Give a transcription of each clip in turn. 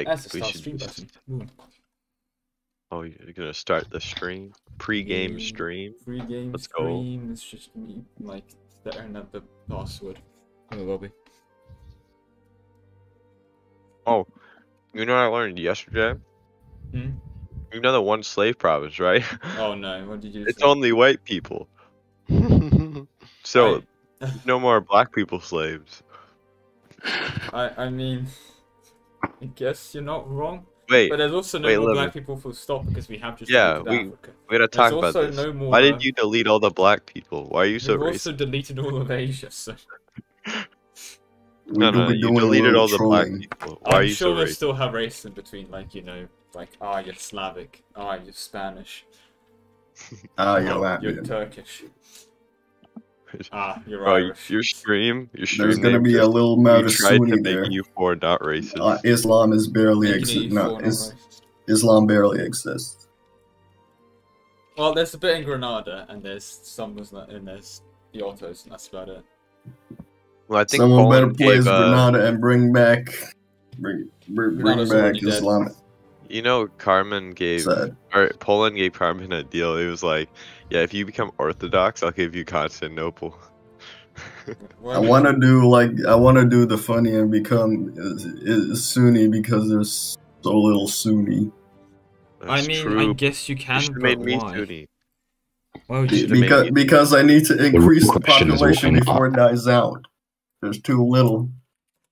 Like That's the start stream button. Ooh. Oh, you're gonna start the stream, pre-game stream. Free game Let's go. stream. It's just me like staring at the password in the lobby. Oh, you know what I learned yesterday? Hmm? You know the one slave province, right? Oh no! What did you it's say? only white people. so no more black people slaves. I I mean, I guess you're not wrong. Wait, But there's also no wait, more black me- people full stop because we have just Yeah, deleted we- Africa. we gotta There's talk about also this. no more. Why uh, did you delete all the black people? Why are you so We've racist? also deleted all of Asia, so No, no, you deleted all the black people. Why are I'm you sure so they still have race in between, like you know, like ah, you're Slavic, ah, you're Spanish, Ah, yeah, Oh, Latvian. you're Turkish, ah, you're Bro, your stream, your stream There's gonna name be a just- little we amount of tried to Sunni make there. you four not racist. Uh, Islam is barely Making exist. No, is. Islam barely exists. Well, there's a bit in Granada, and there's some Muslim, and there's the Ottos, and that's about it. well, I think Someone better Poland play gave, uh, and bring back, bring, bring, bring Granada's back already dead. Islam. You know, Caraman gave Sad. or Poland gave Caraman a deal. It was like, yeah, if you become Orthodox, I'll give you Constantinople. I want to do like I want to do the funny and become is, is Sunni because there's so little Sunni. I mean, true. I guess you you can, should have but made me why? Sunni. Why would you? because because I need to increase the question is why population before it dies out. There's too little.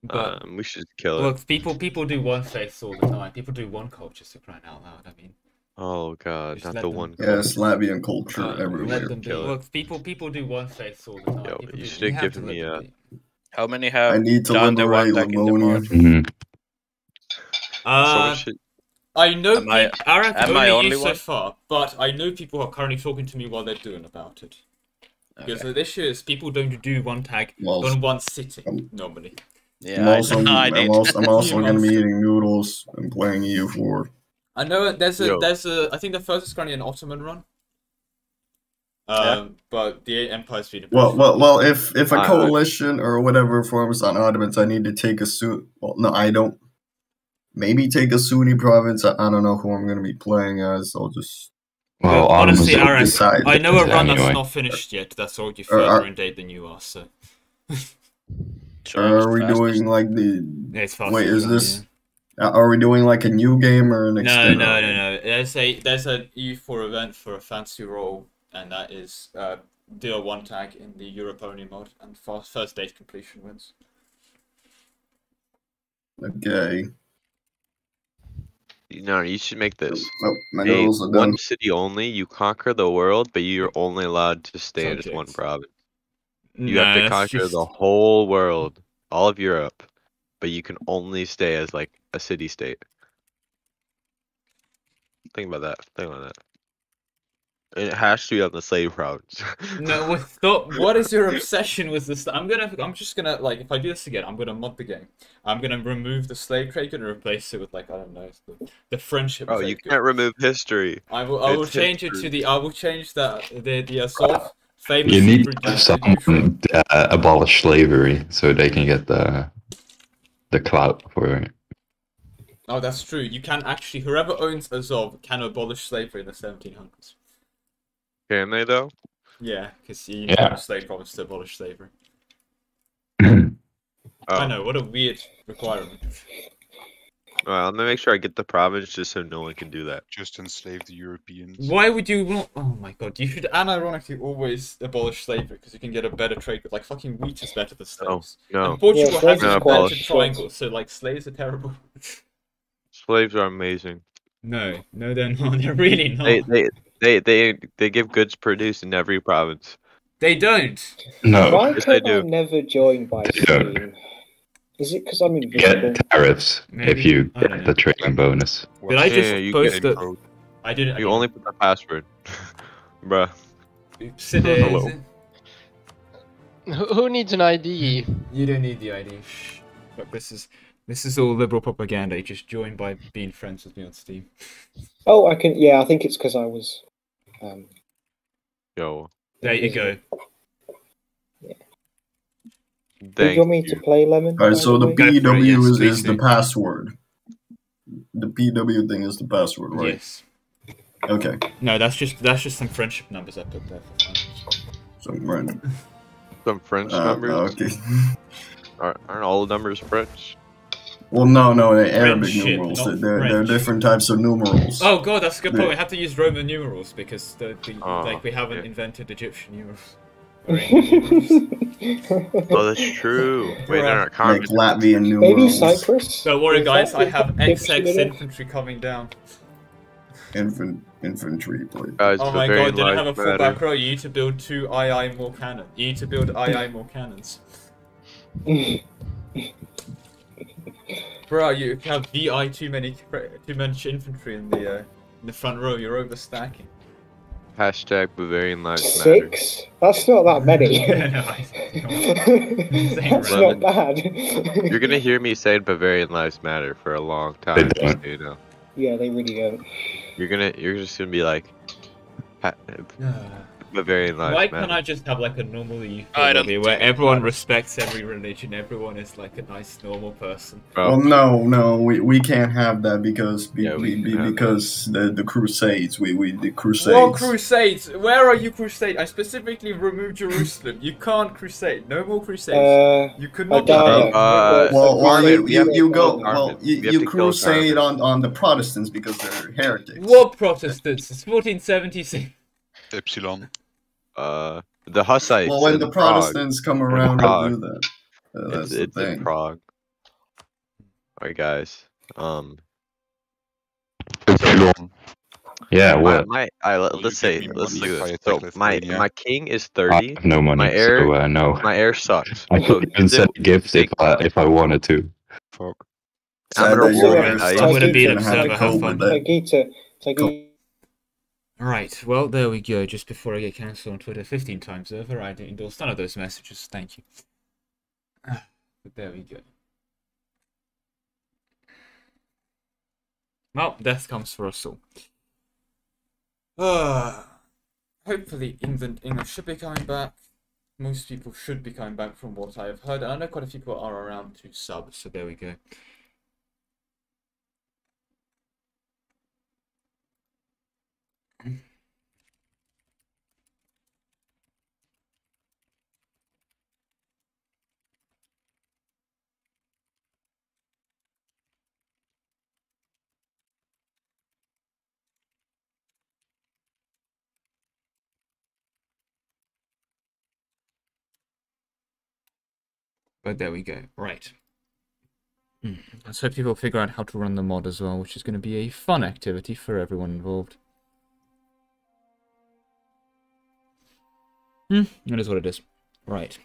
But Um, we should kill it. look, people people do one faith all the time. People do one culture to crying out loud. I mean, Oh god, not the them- one. Yes, Latvian culture uh, everywhere. let them be. Kill it. Look, people people do one faith all the time. Yo, People you do- should've given me a- How many have I need to done the liberate one back in the Livonia. morning? Mhm. Uh, Someone should- I know Am I- peop- Arak am only, I only you so one? far, but I know people are currently talking to me while they're doing about it. Because Okay. the issue is people don't do one tag Well, on one sitting um, normally. Yeah, I'm also, I I'm also, I'm also gonna be eating noodles and playing E EU4. I know there's a Yo. there's a I think the first is currently an Ottoman run. Um, Yeah. but the Empire's been Well, well, well. If if a I- I- coalition or whatever forms on Ottomans, I need to take a Sunni. Well, no, I don't. Maybe take a Sunni province. I, I don't know who I'm gonna be playing as. I'll just. Well, But honestly, Ottomans Arak, decide I know a this run that's not finished yet. That's already Or further are- in date than you are. So Sure, are we doing like the? it's faster Wait, is this? you. uh, Are we doing like a new game or an No, extended? no, no, no. There's a there's a EU4 event for a fancy role, and that is uh, do a one tag in the Europe only mode, and fast, first date completion wins. Okay. No, you should make this. Oh, my Hey, noodles are done. one city only. You conquer the world, but you're only allowed to stay in just one province. You have to conquer just- the whole world, all of Europe, but you can only stay as like a city state. Think about that. Think about that. It has to be on the slave province. No, what, stop. What is your obsession with this? I'm gonna. I'm just gonna like. If I do this again, I'm gonna mod the game. I'm gonna remove the slave trade and replace it with like I don't know the, the friendship. oh, you can't remove history. I will. I will It's change it to the. I will change the the the Azov famous. You need to have Jews that someone uh, abolish slavery so they can get the the clout for it. Oh, that's true. You can actually. Whoever owns Azov can abolish slavery in the 1700s. Can they though? Yeah, because you Yeah. yeah. a slave province to abolish slavery. Oh, I know. What a weird requirement. Well, I'm gonna make sure I get the province just so no one can do that. Just enslave the Europeans. Why would you not? Oh my god! You should unironically always abolish slavery because you can get a better trade. Like fucking wheat is better than oh, slaves. No, And Portugal Yeah, has slaves an are triangle, so like slaves are terrible. slaves are amazing. No, no, they're not. They're really not. They they they they they give goods produced in every province. They don't. No, Why yes, they can I do. never join by They don't. Steam? Is it because I'm you get tariffs if you get know. the trading bonus. Did I just you post the? code. I didn't. I You only put the password, bruh. Citizen. Hello. Who, who needs an ID? You don't need the ID. Shh. Look, this is this is all liberal propaganda. You just join by being friends with me on Steam. Oh, I can. Yeah, I think it's because I was. Um, Yo, There you go. Do you want me to play Lemon? All right, so the way? Go for it, BW yes, is, please is the do. password. PW thing is the password, right? Yes. Okay. No, that's just that's just some friendship numbers I put there for fun. So random. Some French Uh, numbers. okay. Aren't, aren't all the numbers French? Well, no, no, they're Arabic Friendship, numerals. not There, there are French. different types of numerals. Oh god, that's a good point. Yeah. We have to use Roman numerals because the, the Oh, like we haven't yeah. invented Egyptian numerals. Or Indian. Oh, that's true. Wait, they're not Like common. Latvian numerals. Maybe Cyprus. Don't worry, guys. I have dictionary XX infantry coming down. Infant, infantry, please. Guys, Oh my god, didn't have a lives full matter. back row. You need to build two II more cannon. You need to build II more cannons. Bro, you have VI too many too much infantry in the uh, in the front row. You're overstacking. Hashtag Bavarian lives matter. Six? That's not that many. No, I- That's Eleven. not bad. You're gonna hear me saying Bavarian lives matter for a long time. They just so you know. Yeah, they really don't. You're gonna, you're just gonna be like, ha- Bavarian lives Why matter. can't I just have like a normal youth I don't lobby where everyone matters. respects every religion, everyone is like a nice normal person. Bro, Well, no, no, we, we can't have that because be, Yeah, we be, be- can have because the the Crusades, we we the Crusades. Well, crusades. Where are you crusade? I specifically removed Jerusalem. You can't crusade. No more crusades. Uh, you could I not. doubt Uh, well, well, Caraman, you, we you, you go well, you, you crusade on, on the Protestants because they're heretics. What Protestants? It's 1476. Epsilon. Uh, the Hussites. Well, when in the Prague. Protestants come around Prague. and do that, uh, that's It's, the it's in thing. Prague. Alright, guys. Um, Epsilon. Yeah, my, what? my I, let, Will let's say, let's money look if at I this. So my my king is I thirty. have no money, My heir- so uh, no. My heir sucks. I So could even send gifts if I, if I wanted to. Fuck. I'm gonna that war you're with gonna I'm gonna be an and have to observer, have cope fun. with that. Taigita, Taigita. Right, well, there we go. Just before I get cancelled on Twitter 15 times over, I endorsed none of those messages. Thank you. Ah, But there we go. Well, death comes for us all. Uh, hopefully, England English should be coming back. Most people should be coming back from what I have heard, I know quite a few people are around to sub, so there we go. But there we go. Right. Hmm. Let's hope people figure out how to run the mod as well, which is going to be a fun activity for everyone involved. Hmm, it is what it is. Right.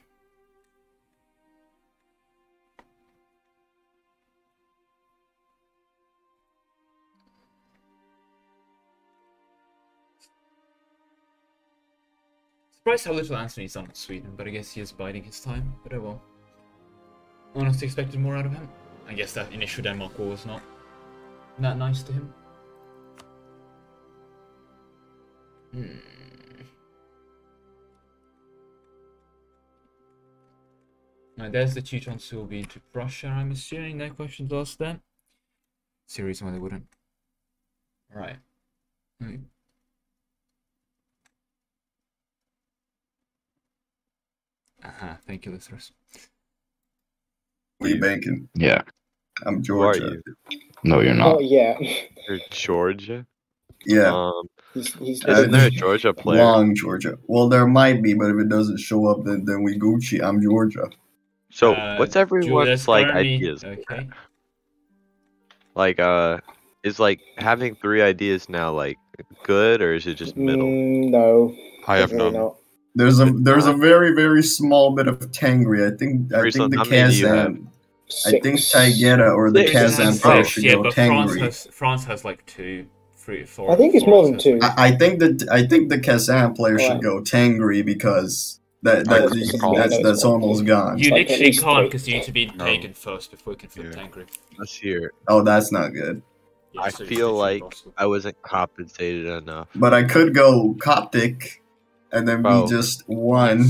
Surprised how little Anthony's done in Sweden, but I guess he is biding his time. But oh well. Honestly expected more out of him. I guess that initial Denmark war was not that nice to him. Hmm. Now there's the Teutons who will be to Prussia, I'm assuming. No questions asked there. Serious why they wouldn't. Right. Hmm. Aha, thank you, listeners. We banking. Yeah. I'm Who are Georgia. you? No, you're Not not. yet. You're Georgia. Yeah, Um, He's, he's isn't there a Georgia player? long Georgia. Well, there might be, but if it doesn't show up, then then we Gucci. I'm Georgia. So Uh, what's Julius everyone's like Carney- ideas? Okay. Like, uh, is like having three ideas now like good or is it just middle? Mm, no. I have definitely none. not. There's a there's a very very small bit of Tangri. I think I Friesland, think the how many do you have? Kazan. I think Six. Taigeta or the Six. Kazan Six. player Oh, should yeah, go but France Tangri. has France has like two, three, four. I think it's more than two. I, I think that I think the Kazan player should go Tangri because that, that think that's, that's, almost almost gone. You Like, literally least can't because you need to be No. pagan first before you can flip Yeah. Tangri. Let's hear. Oh, that's not good. Yeah, I so feel like impossible. I wasn't compensated enough. But I could go Coptic, and then Bro. be just one.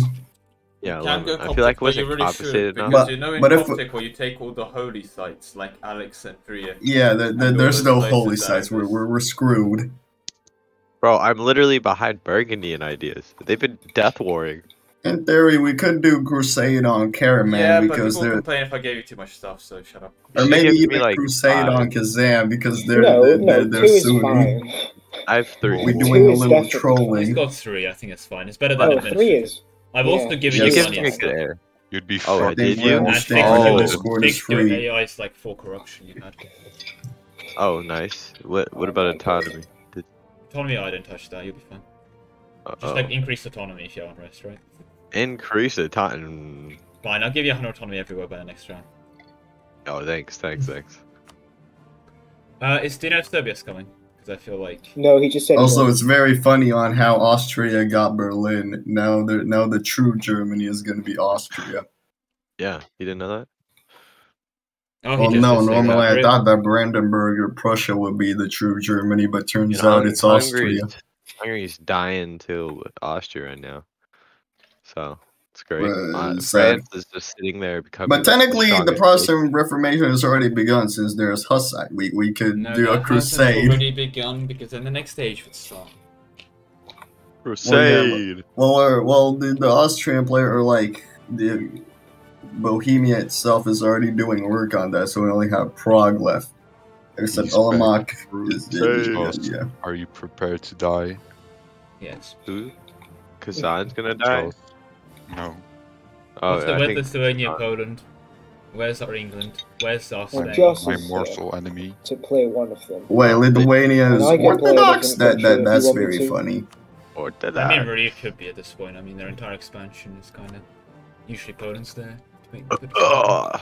Yeah, You can go 11. I feel like it but wasn't you really compensated should, enough. because But- you know in but if- where you take all the holy sites like Alexandria. Yeah, the, the, And there's no holy sites. We're, we're we're screwed. Bro, I'm literally behind Burgundy in ideas. They've been death warring. In theory, we could do Crusade on Caraman yeah, because they're, complain if I gave you too much stuff, so shut up. or maybe give me, even like, Crusade five. on Kazan because they're no, they're, no, they're, they're is Sunni. fine. I have three. We're Two doing a little definitely He's trolling. got three, I think it's fine. It's better than Oh, administrative. three is. I've yeah. also given Yeah, you give money me and a air. You'd be Oh, I fucking did you? we're And staying fix on your- the Discord is fix your free. AI's like full corruption you had. Oh, nice. What What about autonomy? Did, Autonomy, I didn't touch that. You'll be fine. uh Just like increase autonomy if you're on rest, right? increase autonomy. Fine, I'll give you 100 autonomy everywhere by the next round. Oh, thanks, thanks, thanks. Uh, is Dino Serbia's coming? Because I feel like No, he just said. Also, it's very funny on how Austria got Berlin. Now, the now the true Germany is going to be Austria. Yeah, you didn't know that? Oh, Well, no, normally that. I Really? thought that Brandenburg or Prussia would be the true Germany, but turns You know, out Hung- it's Austria. Hungary's, Hungary's dying to Austria right now. So it's great. Well, Uh. France is just sitting there becoming. But technically, the strongest Protestant Reformation has already begun since there's Hussite. We we could No, do a hasn't crusade. already begun because then the next stage would start. crusade. Well, or, well, the, the Austrian player, or like the Bohemia itself, is already doing work on that, so we only have Prague left. Except He's Olomouc is, Crusade. yeah. Are you prepared to die? Yes. Who? Kazan's gonna die. Charles? No. Oh, What's the I with think Lithuania, uh, Poland? Where's our England? Where's our Well, Spain? just- My This is, uh, mortal enemy. to play one of them. Wait, Lithuania is And I can play a Orthodox? That, that that's you want me very funny. or I mean, I? really, it could be at this point. I mean, their entire expansion is kind of usually Poland's there. to make good- Ugh.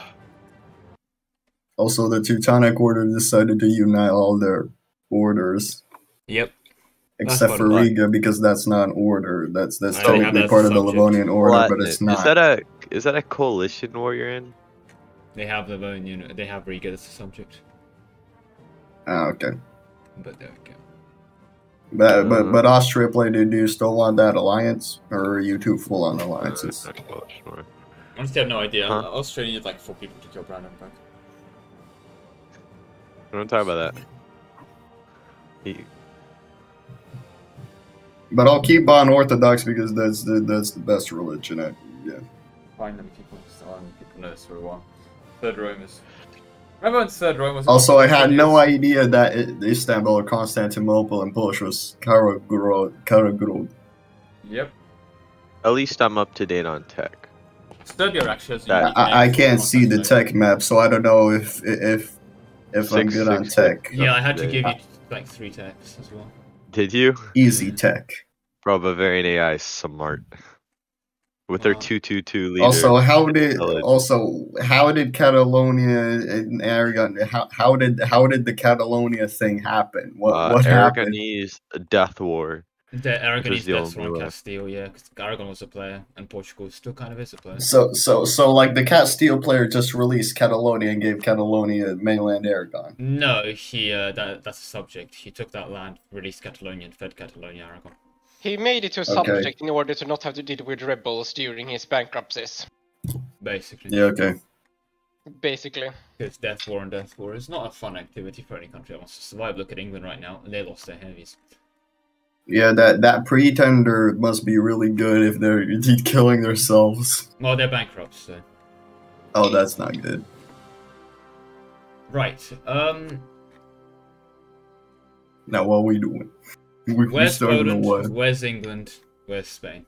Also, the Teutonic Order decided to unite all their orders, Yep. Except for fun. Riga, because that's not an order. That's that's I technically that's part of the. Livonian Order, What? but it's Is not. Is that a is that a coalition war you're in? They have Livonian. They have Riga as a subject. Ah, okay. But there we go. But but Uh. but Austria played. Do you still want that alliance, or are you two full on Uh, alliances? not a. Honestly, I have no idea. Huh? Australia needed like four people to kill Brandenburg. We don't talk about that. He, But I'll keep on Orthodox because that's the that's the best religion. I, yeah. Find them people. Um, people know this very well. Third Rome is. Remember when Third Rome was? Also, I had no idea. idea that Istanbul or Constantinople and Polish was Karagorod. Karagorod. Yep. at least I'm up to date on tech. Serbia actually has. That- I, I can't see the Constantinople. tech map, so I don't know if if if I'm Six, good on tech. six. Yeah, I had to give you like three texts as well. Did you? Easy tech. Bro, Bavarian AI smart. With their two two two leader. Also, how did also how did Catalonia and Aragon how, how did how did the Catalonia thing happen? What uh, what happened? Aragonese death war. The Aragonese was the deaths only on way. Castile, yeah, because Aragon was a player, and Portugal still kind of is a player. So so so like the Castile player just released Catalonia and gave Catalonia mainland Aragon. No, he uh, that that's a subject. He took that land, released Catalonia, and fed Catalonia Aragon. He made it to a Okay. subject in order to not have to deal with rebels during his bankruptcies. Basically, Yeah, okay. Basically. Because death war and death war is not a fun activity for any country that wants to survive. Look at England right now; they lost their heavies. Yeah, that that pretender must be really good if they're indeed killing themselves. Well, they're bankrupt, so Oh, that's not good. right. Um, Now what are we doing? We, we where's started Poland? what? Where's England? Where's Spain?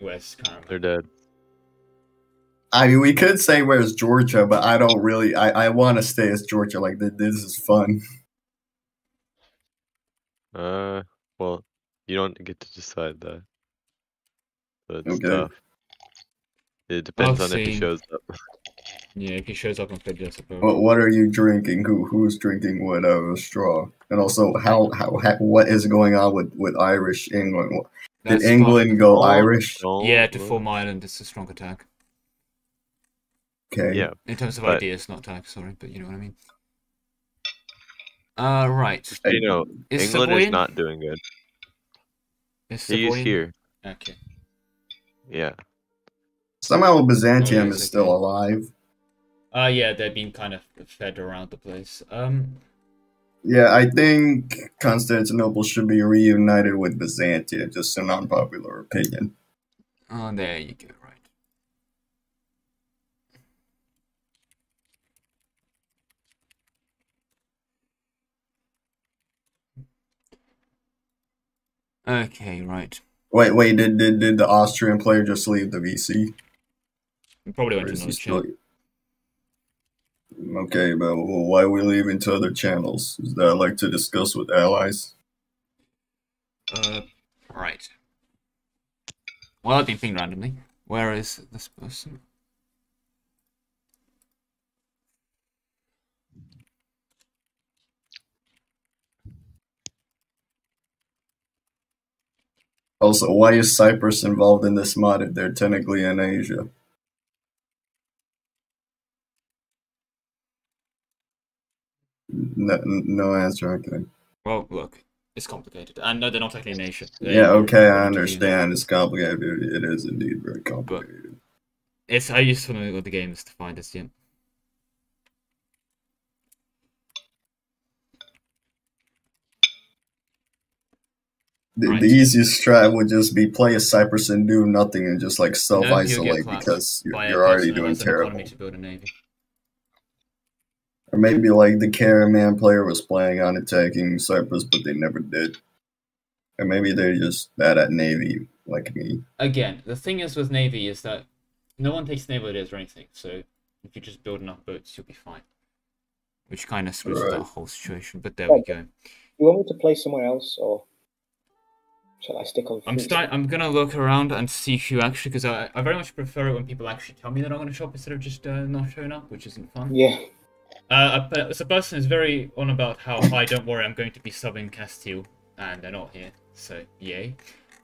Where's Cameroon? They're dead. I mean, we could say where's Georgia, but I don't really. I, I want to stay as Georgia. Like this is fun. Uh, well, you don't get to decide that. So it's Okay. tough. It depends I'll on if he shows up. Yeah, if he shows up on Fidget, I suppose. What what are you drinking? Who who's drinking what out of a straw? And also, how how, how what is going on with with Irish England? What- Did England go Oh, Irish? don't Yeah, to form Ireland, it's a strong attack. Okay. Yeah, In terms of But- ideas, not attack, sorry, but you know what I mean. Uh, right. you know, Is England Savoy is not doing good. Is He's Savoy in? here. Okay. Yeah. Somehow Byzantium Oh, is okay. still alive. Uh, yeah, they've been kind of fed around the place. Um, Yeah, I think Constantinople should be reunited with Byzantium, just an unpopular opinion. oh, there you go, Okay, right. Wait, wait, did, did did the Austrian player just leave the VC? We probably went to is he another still... channel. Okay, but why are we leaving to other channels? Is that like to discuss with allies? Uh, right. Well, I've been pinged randomly. Where is this person? Also, why is Cyprus involved in this mod if they're technically in Asia? No, no answer. Okay. Well, look, it's complicated. And no, they're not technically in Asia. They're Yeah, okay, I understand. It's complicated. It is indeed very complicated. It's how useful the game is to find this. Yeah. The, Right. the easiest strat would just be play a Cyprus and do nothing and just like self No, you'll get isolate clapped because you're, you're already person who doing has an terrible. economy to build a navy. Or maybe like the Caraman player was planning on attacking Cyprus, but they never did. Or maybe they're just bad at Navy, like me. Again, the thing is with navy is that no one takes naval days or anything. So if you just build enough boats, you'll be fine. Which kind of screws with Right. that whole situation. But there we go. You want me to play somewhere else, or shall I stick on? I'm Fleet? start. I'm gonna look around and see who actually, because I, I very much prefer it when people actually tell me that I'm gonna shop instead of just uh, not showing up, which isn't fun. Yeah. Uh, a, a person is very on about how hi, don't worry, I'm going to be subbing Castile, and they're not here, so yay.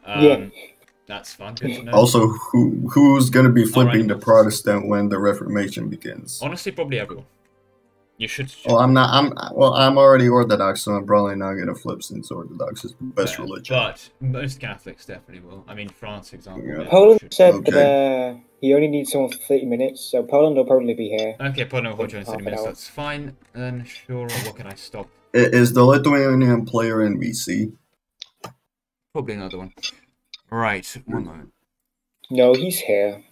Um, Yeah. That's fun. Good to know. Also, who who's gonna be flipping the Protestant when the Reformation begins? Honestly, probably everyone. You should. Well, I'm not. I'm well. I'm already Orthodox, so I'm probably not gonna flip since Orthodox is the best uh, religion. But most Catholics definitely will. I mean, France, for example. Yeah. definitely Poland said Okay. that uh, he only needs someone for 30 minutes, so Poland will probably be here. Okay, Poland will hold you in 30 minutes. That's fine. Then sure. What can I stop? Is the Lithuanian player in VC? Probably another one. Right. One moment. No, he's here.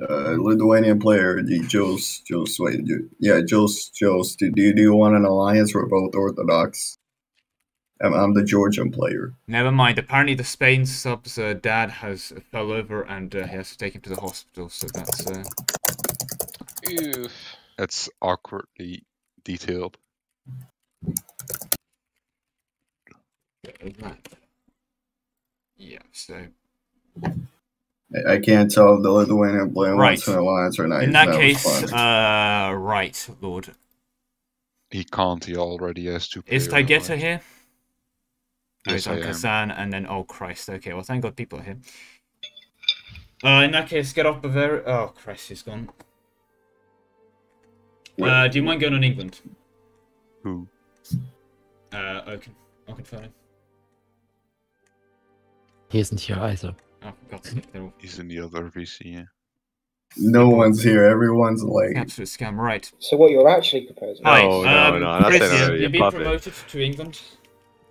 Uh, Lithuanian player, the Jos, Jos, wait, you- yeah, Jos, Jos. Do, do, you- do you want an alliance? We're both Orthodox. I'm, I'm the Georgian player. Never mind. Apparently, the Spain sub's uh, dad has fell over and uh, he has to take him to the hospital. So that's uh, Oof. That's awkwardly detailed. that. Yeah. So I, I can't tell if the Lithuanian player wants Right. an alliance or not. in He's that case, uh, right, Lord. He can't, he already has two Is player Taigeta alliance. here? Oh, Yes, he's on am. Kazan, and then oh Christ. Okay, well thank God people are here. Uh, in that case, get off Bavaria. Oh Christ, he's gone. Uh, do you mind going on England? Who? Uh, Oaken. Oaken Fernie. He isn't here either. Oh, for God's sake, they're all He's in the other VC, yeah. no one's here. Everyone's late. absolute scam. Right. So what you're actually proposing? Hi, No, no, um, no, that's Chris, not you've a been puppet. promoted to England.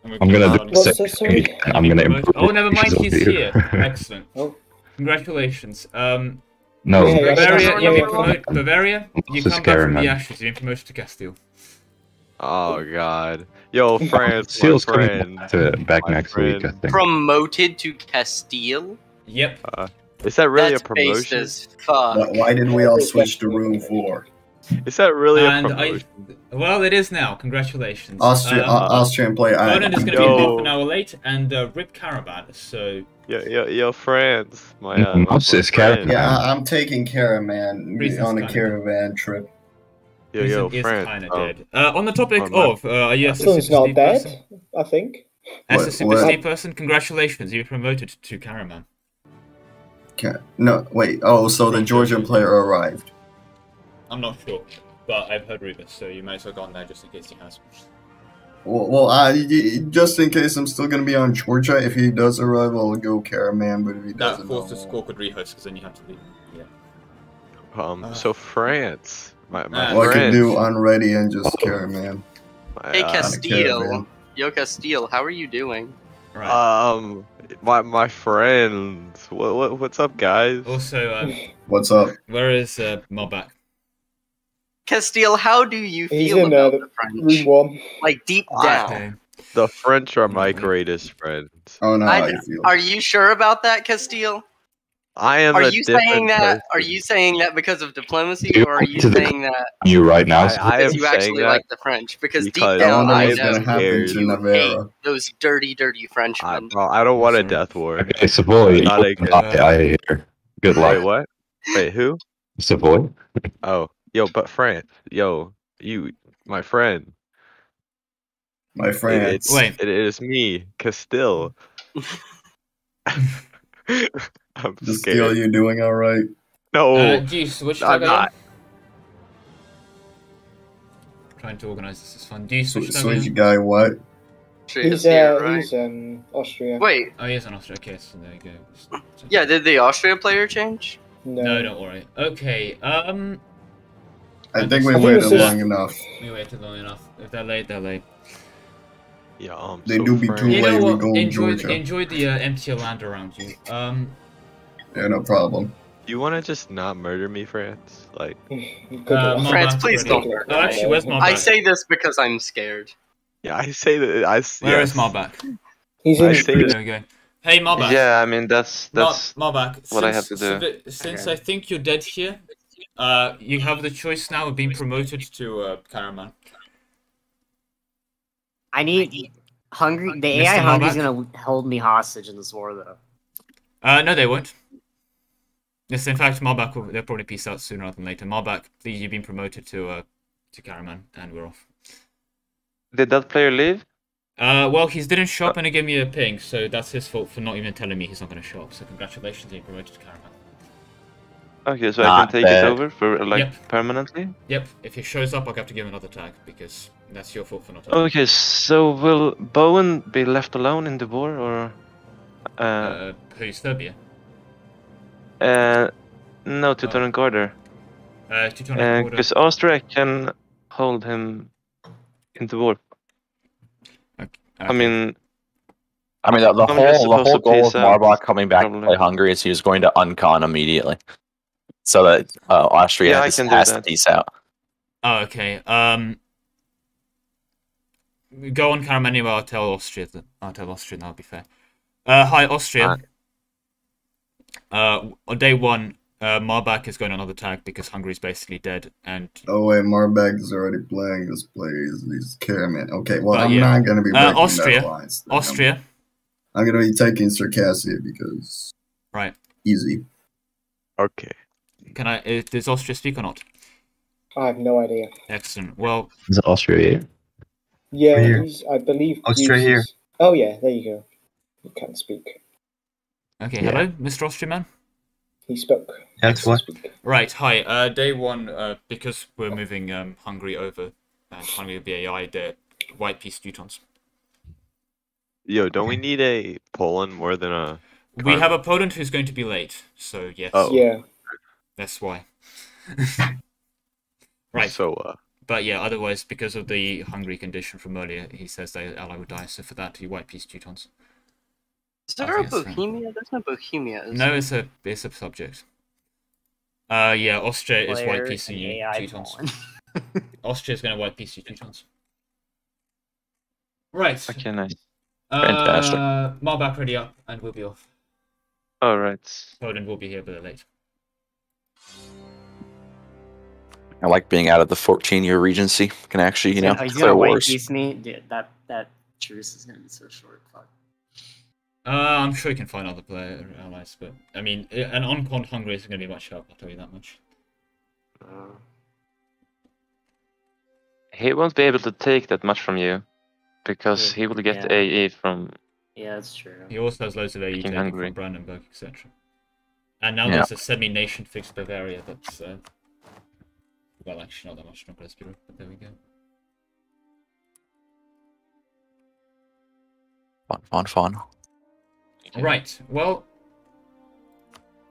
I'm gonna on- do What's same that, sorry? I'm gonna improve. Oh, never mind, he's here. Excellent. Oh. Congratulations. Um, no, Yeah, yeah, Bavaria, yeah, you've yeah, been promoted. Bavaria, you This is come back from the Caraman. ashes. You've been promoted to Castile. Oh god. Yo, France, my Seal's coming back, to, back My next week, I think. Promoted to Castile? Yep. Is that really That's a promotion? based as fuck. Why, why did we all switch to room four? Is that really a And I, promotion? well, it is now. Congratulations. Austrian, Um, Au- Austrian player. I, Poland is going to be half an hour late, and uh, Rip Caravan. So Yo, yo, yo, France. My, uh, Mm, my, my is friend. Caravan. yeah, I, I'm taking caravan Reason's on a caravan trip. Yo, yo, Prison is kind of um, dead. Uh, on the topic oh, of, uh, are you a Someone's Super not dead, person? I think. As a What- Super what? Steve person, congratulations. You're promoted to Caraman. Ca- No, wait. Oh, so the Georgian player arrived. I'm not sure, but I've heard rumors, so you might as well go on there just in case he has. Well, well I, y- just in case I'm still gonna be on Georgia, if he does arrive, I'll go Caraman. But if he That doesn't, forced the I'll- score could rehost because then you have to leave. Yeah. Um, Uh. so France, my my Uh, Well, I friend. can do unready and just Caraman. my, Hey, uh, Castile. caravan. Yo, Castile, how are you doing? Right. Um, my my friends. What what what's up, guys? also, um, What's up? where is uh, Malback? Castile, how do you He's feel in, uh, about the the French? Room. Like deep down. Okay. The French are my greatest friends. Oh no, I I, d- feel. Are you sure about that, Castile? I am Are a you different saying that? person. Are you saying that because of diplomacy, Do you or are you to the- saying that You right now. I- I because am you actually that like the French? Because deep because I down, wonder I know gonna happen scared. to you hate those dirty, dirty I, Frenchmen. well, I don't want a death war. Okay, Savoy. Not you again. die, I hear. Good Wait, luck, what? Wait, who? Savoy. Oh, yo, but France, yo, you, my friend. My It- friends. it's, Wait. it is me, Castile. I'm Just scared. feel you doing all right. No, Uh, Juice, which I'm tag are you not. on? Trying to organize this is fun. Juice, which Sw- tag are you Switch on? guy, what? He's here, uh, right? he's um Austria. Wait, Oh, he is on Austria. Okay, so there you go. yeah, did the Austrian player change? No. No, don't worry. Okay, um, I think we I think waited this is- long enough. we waited long enough. If they're late, they're late. Yeah, um, They so do be France- too You know late, we what? go Enjoy, Georgia. enjoy the uh, emptier land around you. Um, Yeah, no problem. You want to just not murder me, France? Like, uh. France, Malbak's please don't. Oh, actually, where's Malback? I say this because I'm scared. yeah, I say that. I s- Where yes. is Malback? He's I in. say There we go. Hey, Malback. Yeah, I mean that's Mal- that's Malback. what I have to do. Since, since Okay. I think you're dead here, uh, you have the choice now of being promoted to uh, Caraman. I need hungry. The Mr. AI hungry is gonna hold me hostage in this war, though. Uh, no, they won't. Yes, in fact, Marbach will they'll probably peace out sooner rather than later. Marbach, please, you've been promoted to uh to Caraman, and we're off. did that player leave? Uh, well, he didn't show up and he gave me a ping, so that's his fault for not even telling me he's not going to show up. So congratulations, being promoted to Caraman. Okay, so I can take bad. it over for like Yep. permanently. Yep, if he shows up, I'll have to give him another tag because that's your fault for not. telling me. Okay, so will Bowen be left alone in the war or? Uh, Uh, who's Serbia? Uh, no, to oh. turn Garder. Uh, Teutonic Order. Because Austria can hold him in the war. I mean, I mean, the, the whole the whole to goal of peace Marbach coming back to play Hungary is he was going to uncon immediately, so that uh, Austria Yeah, I has, can do has to that. peace out. Oh, okay. Um, go on, Caramani. I'll tell Austria. That, I'll tell Austria. That'll be fair. Uh, hi, Austria. Uh, on day one, uh, Marbach is going on another tag because Hungary's basically dead, and Oh wait, Marbach is already playing this plays these Caraman. Okay, well But I'm yeah. not gonna be Uh, breaking Austria. that lines. then. Austria. I'm gonna be taking Circassia because Right. easy. Okay. Can I? Uh, does Austria speak or not? I have no idea. Excellent. Well, Is Austria here? Yeah, he's, I believe. Austria uses- here. Oh yeah, there you go. He can't speak. Okay. Yeah. Hello, Mr. Austriaman. He spoke. That's what. Right. Hi. Uh, day one. Uh, because we're moving um Hungary over, and Hungary will be AI. The white peace Teutons. Yo, don't we need a Poland more than a? We have a Poland who's going to be late, so yes, Oh. Yeah. that's why. right. So, uh, But yeah, otherwise, because of the Hungary condition from earlier, he says the ally would die. So for that, you white peace Teutons. Is I there a think it's fine. Bohemia? There's no Bohemia. Is No, there? it's a it's a subject. Uh, yeah, Austria is white Player peace and you AI Teutons. Poland. Austria's gonna white peace you Teutons. Right. okay, nice. Fantastic. Uh, Marbach ready up, and we'll be off. All right. Poland will be here, but they're late. I like being out of the 14 year regency. Can actually, you know, Are you declare gonna white wars. piece me? Dude, that that truce is gonna be so short. Fuck. Uh, I'm sure you can find other player allies, but I mean, an uncon Hungary isn't going to be much help. I'll tell you that much. He won't be able to take that much from you, because Yeah, he will get yeah. AE from. Yeah, that's true. He also has loads of AE taken from Brandenburg, etc. And now Yeah. there's a semi-nation fixed Bavaria that's, uh, well, actually not that much stronger, let's be real, but there we go. Fun, fun, fun. Right. Well,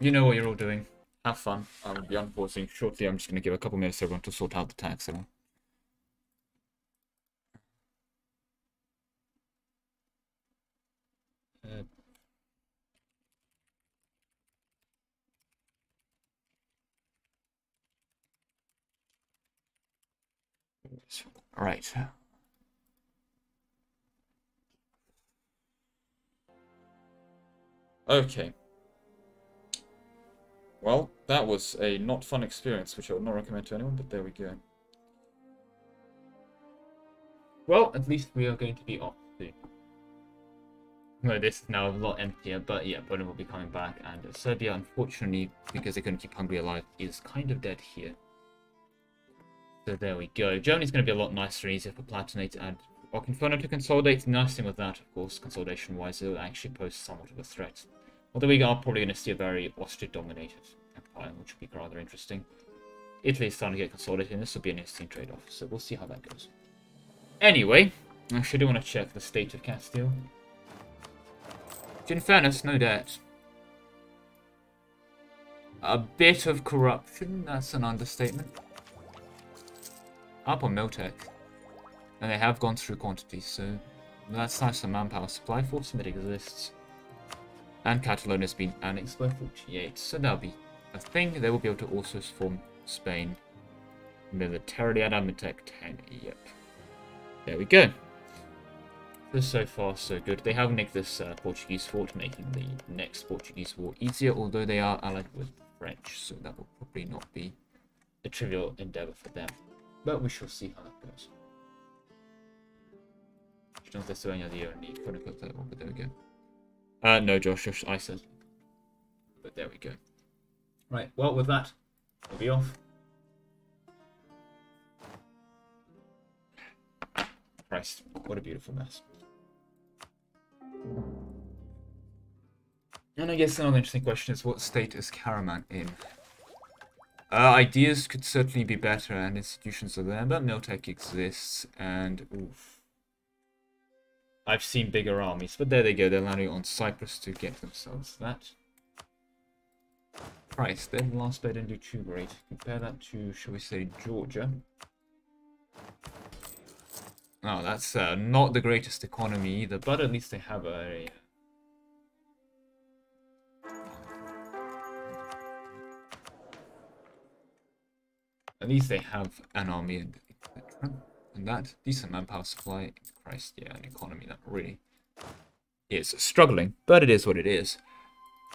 you know what you're all doing. Have fun. I'll be unpausing shortly. I'm just going to give a couple minutes to everyone to sort out the tax. and- Uh, Right. Okay. Well, that was a not fun experience, which I would not recommend to anyone, but there we go. Well, at least we are going to be off soon. No, this is now a lot emptier, but yeah, Poland will be coming back, and Serbia, unfortunately, because they couldn't keep Hungary alive, is kind of dead here. So there we go. Germany's going to be a lot nicer and easier for Palatinate and Okinfono to consolidate. Nice thing with that, of course, consolidation-wise, it will actually pose somewhat of a threat. Although we are probably going to see a very Austria-dominated empire, which will be rather interesting. Italy's starting to get consolidated, and this will be an interesting trade-off, so we'll see how that goes. Anyway, I do want to check the state of Castile. In fairness, no doubt. A bit of corruption, that's an understatement. Up on Miltech. And they have gone through quantities, so that's nice for manpower. Supply force that exists. And Catalonia has been annexed by 48, so that'll be a thing. They will be able to also form Spain militarily at Amitech 10. Yep. There we go. So, so far, so good. They have nicked this uh, Portuguese fort, making the next Portuguese war easier, although they are allied with French, so that will probably not be a trivial endeavor for them. But we shall see how that goes. Don't there's any other only quote unquote that one, but there we go. Uh, no, Josh, Josh, I said. But there we go. Right, well, with that, we'll be off. Christ, what a beautiful mess. And I guess another interesting question is what state is Karaman in? Uh, ideas could certainly be better and institutions are there, but Miltech exists and oof. I've seen bigger armies, but there they go, they're landing on Cyprus to get themselves that. Christ, their last bit didn't do too great. Compare that to, shall we say, Georgia. Oh, that's uh, not the greatest economy either, but at least they have a... At least they have an army and etc. And that decent manpower supply. Christ, yeah, an economy that really is struggling, but it is what it is.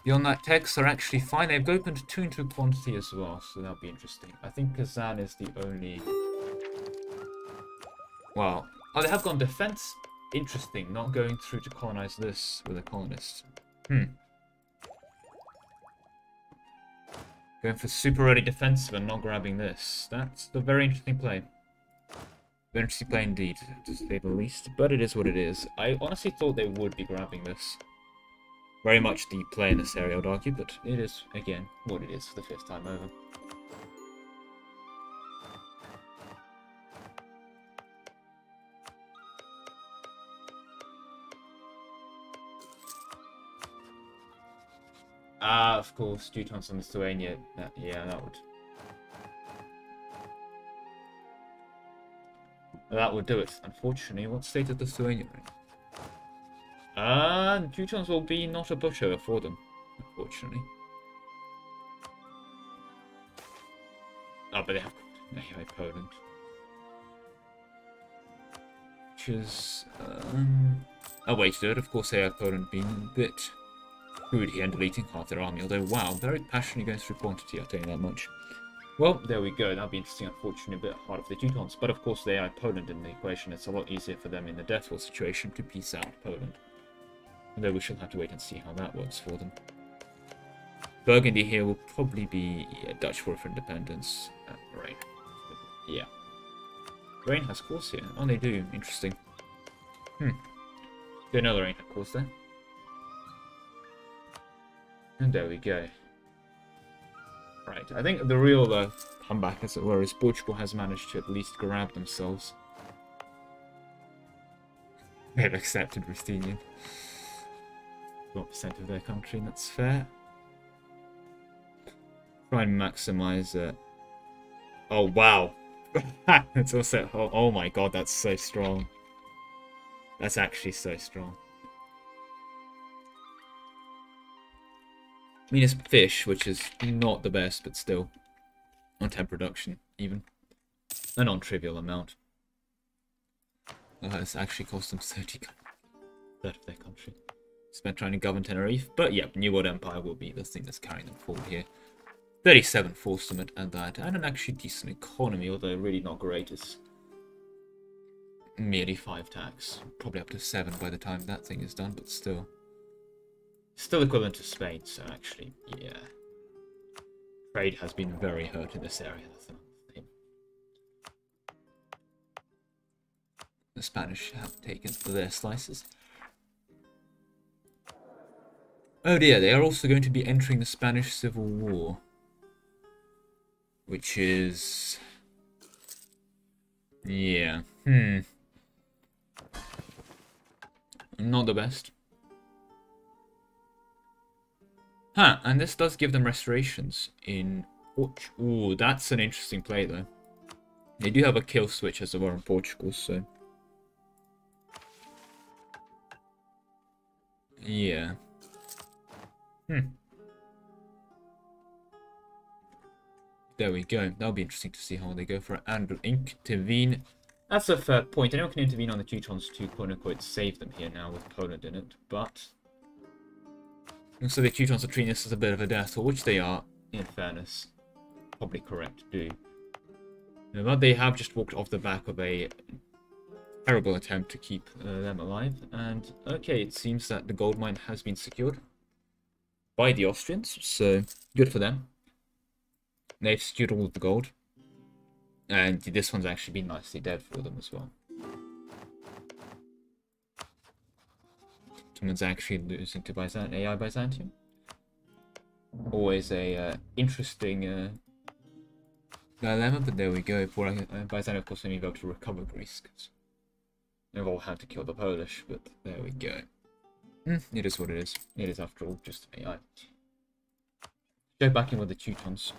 Beyond that, techs are actually fine. They've opened two into quantity as well, so that'll be interesting. I think Kazan is the only... Well, oh, they have gone defense. Interesting, not going through to colonize this with a colonist. Hmm. Going for super early defensive and not grabbing this. That's the very interesting play. Interesting play indeed, to say the least. But it is what it is. I honestly thought they would be grabbing this. Very much the play in this area, I would argue, but it is, again, what it is for the fifth time over. Ah, of course, Teutons on Lithuania. That, yeah, that would. That would do it. Unfortunately, what state is Lithuania in? Uh, Teutons will be not a butcher for them, unfortunately. Oh, but they have, have Poland. Which is, um, a way to do it. Of course, they have Poland being a bit rude here and deleting half their army. Although, wow, very passionately going through quantity, I'll tell you that much. Well, there we go. That'll be interesting. Unfortunately, a bit hard for the Teutons. But of course, they are Poland in the equation. It's a lot easier for them in the death war situation to piece out Poland. Although we shall have to wait and see how that works for them. Burgundy here will probably be yeah, Dutch War for Independence. Uh, right. Yeah. Rain has course here. Oh, they do. Interesting. Hmm. Know the Rain had course there. And there we go. Right, I think the real uh, comeback, as it were, is Portugal has managed to at least grab themselves They've accepted Ruthenian. What percent of their country, that's fair. Try and maximize it. Oh, wow. it's also... Oh, oh my god, that's so strong. That's actually so strong. Mean, it's fish, which is not the best, but still. On 10 production, even. A non-trivial amount. Uh, it's actually cost them 30 third of their country. Spent trying to govern Tenerife. But yeah, New World Empire will be the thing that's carrying them forward here. 37 force limit at that, and an actually decent economy, although really not great. It's merely 5 tax. Probably up to 7 by the time that thing is done, but still. Still equivalent to Spain, so actually, yeah. Trade has been very hurt in this area. The Spanish have taken for their slices. Oh dear, they are also going to be entering the Spanish Civil War. Which is... Yeah. Hmm. Not the best. Huh, and this does give them restorations in Ooh, that's an interesting play though. They do have a kill switch as a war in Portugal, so... Yeah. Hmm. There we go. That'll be interesting to see how they go for it. And intervene. That's a fair point. Anyone can intervene on the Teutons to quote-unquote save them here now with Poland in it, but... Like the Teutons are treating this as a bit of a death, or which they are, in fairness. Probably correct to do. But they have just walked off the back of a terrible attempt to keep uh, them alive. And, okay, it seems that the gold mine has been secured by the Austrians, so good for them. They've secured all of the gold. And this one's actually been nicely dead for them as well. Someone's actually losing to Byzant AI Byzantium. Always a uh, interesting uh, dilemma, but there we go. For uh, Byzantium, of course, only able to recover Greece. Cause they've all had to kill the Polish, but there we go. Mm, it is what it is. It is, after all, just AI. Go back in with the Teutons.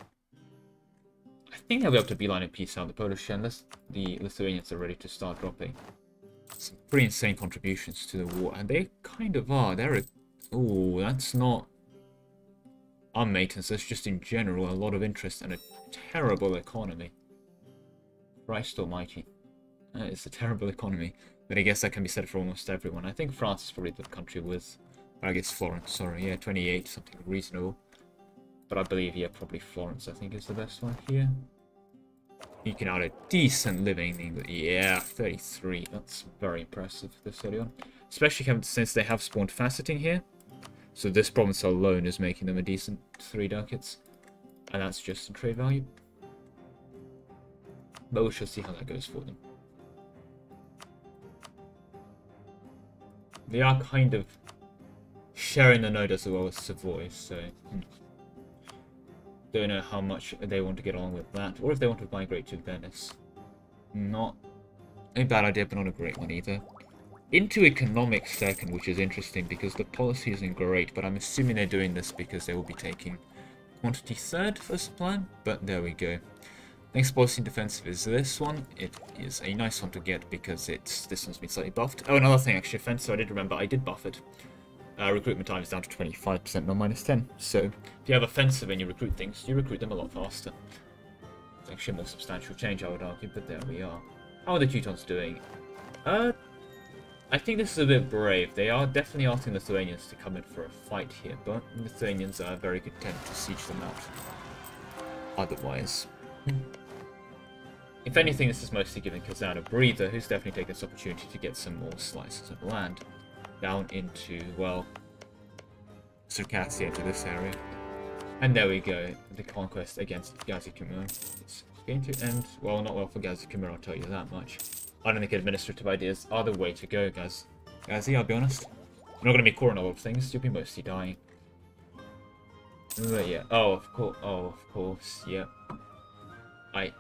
I think they'll be able to beeline a peace out the Polish unless the Lithuanians are ready to start dropping some pretty insane contributions to the war. And they kind of are. They're a... Ooh, that's not... On maintenance, that's just in general a lot of interest and a terrible economy. Christ almighty. it's a terrible economy. But I guess that can be said for almost everyone. I think France is probably the country with... I guess Florence, sorry. Yeah, 28, something reasonable. But I believe, yeah, probably Florence, I think, is the best one here. You can add a decent living in Yeah, 33. That's very impressive, this early on. Especially since they have spawned faceting here. So this province alone is making them a decent 3 ducats. And that's just in trade value. But we shall see how that goes for them. They are kind of sharing the node as well as Savoy, so... Hmm. Don't know how much they want to get on with that, or if they want to migrate to Venice. Not a bad idea, but not a great one either. Into economics second, which is interesting because the policy isn't great, but I'm assuming they're doing this because they will be taking quantity third first plan, but there we go. Next policy defensive is this one. It is a nice one to get because it's this one's been slightly buffed. Oh, another thing actually, offensive, I did remember I did buff it uh, recruitment time is down to 25%, not minus 10. So if you have offensive and you recruit things, you recruit them a lot faster. It's actually a more substantial change, I would argue, but there we are. How are the Teutons doing? Uh, I think this is a bit brave. They are definitely asking the Lithuanians to come in for a fight here, but Lithuanians are very content to siege them out. Otherwise. If anything, this is mostly giving Kazan a breather, who's definitely taken this opportunity to get some more slices of land down into, well, Circassia to this area. And there we go, the conquest against Gazikumukh. It's going to end, well, not well for Gazikumukh, I'll tell you that much. I don't think administrative ideas are the way to go, guys. Gazi, I'll be honest. You're not going to be core on all of things, you'll be mostly dying. But yeah, oh, of course, oh, of course, yeah. I,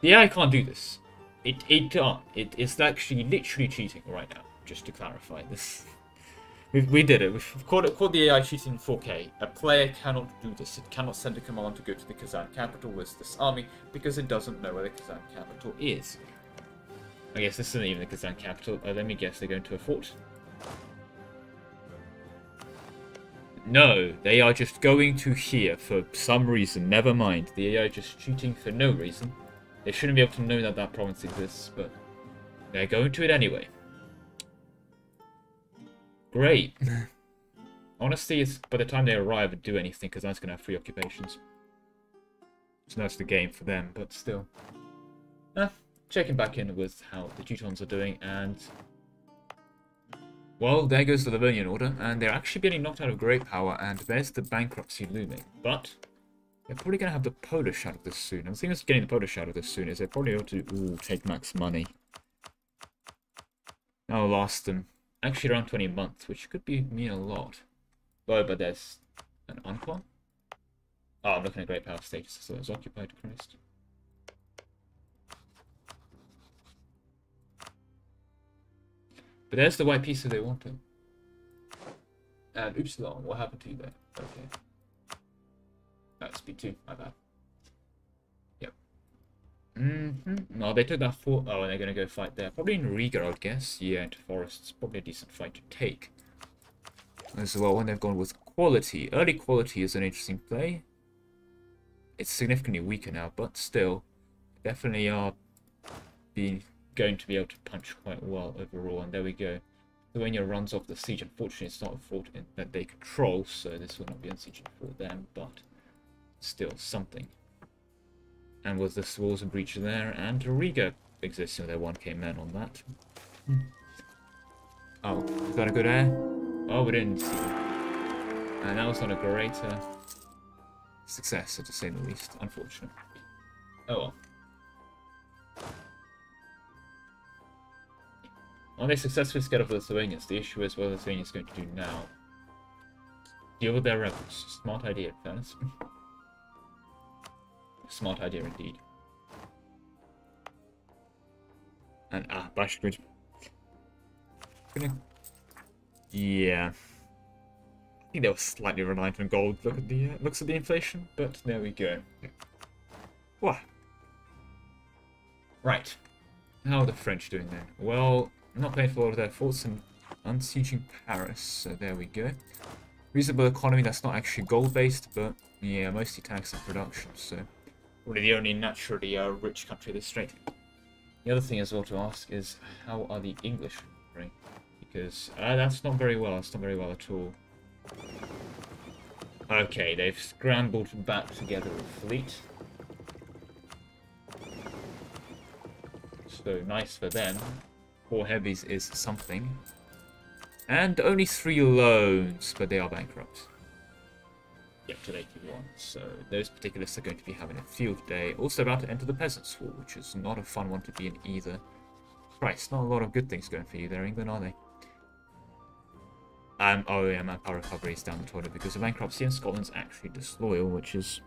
yeah, I can't do this. It, it can't. It is actually literally cheating right now just to clarify this. We, we did it. We've called it called the AI cheating in 4K. A player cannot do this. It cannot send a command to go to the Kazan capital with this army because it doesn't know where the Kazan capital is. I guess this isn't even the Kazan capital. Uh, let me guess, they're going to a fort. No, they are just going to here for some reason. Never mind. The AI just cheating for no reason. They shouldn't be able to know that that province exists, but they're going to it anyway. Great. I want to see if by the time they arrive and do anything, because that's going to have free occupations. So that's the game for them, but still. Eh, checking back in with how the Teutons are doing, and... Well, there goes the Livonian Order, and they're actually getting knocked out of great power, and there's the bankruptcy looming. But, they're probably going to have the Polish out of this soon. And the thing that's getting the Polish out of this soon is they're probably ought to ooh, take max money. That'll last them actually around 20 months, which could be mean a lot. Oh, but there's an Encore. Oh, I'm looking at Great Power status, so it's occupied, Christ. But there's the white piece that they wanted. And Upsilon, what happened to you there? Okay. That's B2, my bad. Yep. Mm-hmm. No, they took that fort. Oh, and they're gonna go fight there. Probably in Riga, I'd guess. Yeah, into forests. Probably a decent fight to take. As well, when they've gone with quality. Early quality is an interesting play. It's significantly weaker now, but still, definitely are being going to be able to punch quite well overall. And there we go. Lithuania runs off the siege. Unfortunately, it's not a fort that they control, so this will not be unsieged for them, but still something. And with the and breach there, and Riga existing with their 1k men on that. Oh, we got a good air? Oh, we didn't see. And that was not a great uh, success, to say the least. Unfortunate. Oh well. Are they successfully scared of the Lithuanians? The issue is what the Lithuanians going to do now. Deal with their rebels. Smart idea, fairness. Smart idea indeed. And ah, Bashgrid. Gonna... Yeah. I think they were slightly reliant on gold. Look at the uh, looks at the inflation, but there we go. What? Right. How are the French doing then? Well, not paying for all of their forts and unsieging Paris, so there we go. Reasonable economy that's not actually gold-based, but yeah, mostly tax and production, so probably the only naturally uh, rich country this strait. The other thing as well to ask is, how are the English doing? Because uh, that's not very well, that's not very well at all. Okay, they've scrambled back together a fleet. So nice for them. Four heavies is something. And only three loans, but they are bankrupt. Yep, to 81. So those particulars are going to be having a field day. Also about to enter the Peasants' War, which is not a fun one to be in either. Christ, not a lot of good things going for you there, England, are they? Um, oh yeah, manpower recovery is down the toilet because of bankruptcy and Scotland's actually disloyal, which is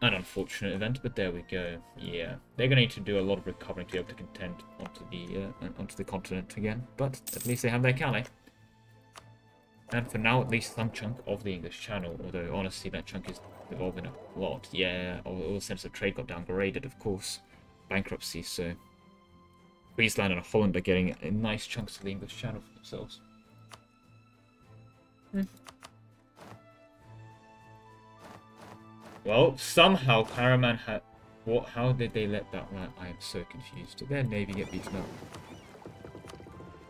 an unfortunate event, but there we go. Yeah, they're going to need to do a lot of recovering to be able to contend onto the uh, onto the continent again, but at least they have their Calais. And for now, at least some chunk of the English Channel, although honestly that chunk is evolving a lot. Yeah, all, all sense of trade got downgraded, of course. Bankruptcy, so... Friesland and Holland are getting nice chunks of the English Channel for themselves. Hmm. Well, somehow Caraman had... What? How did they let that run? I am so confused. Did their navy get beaten up?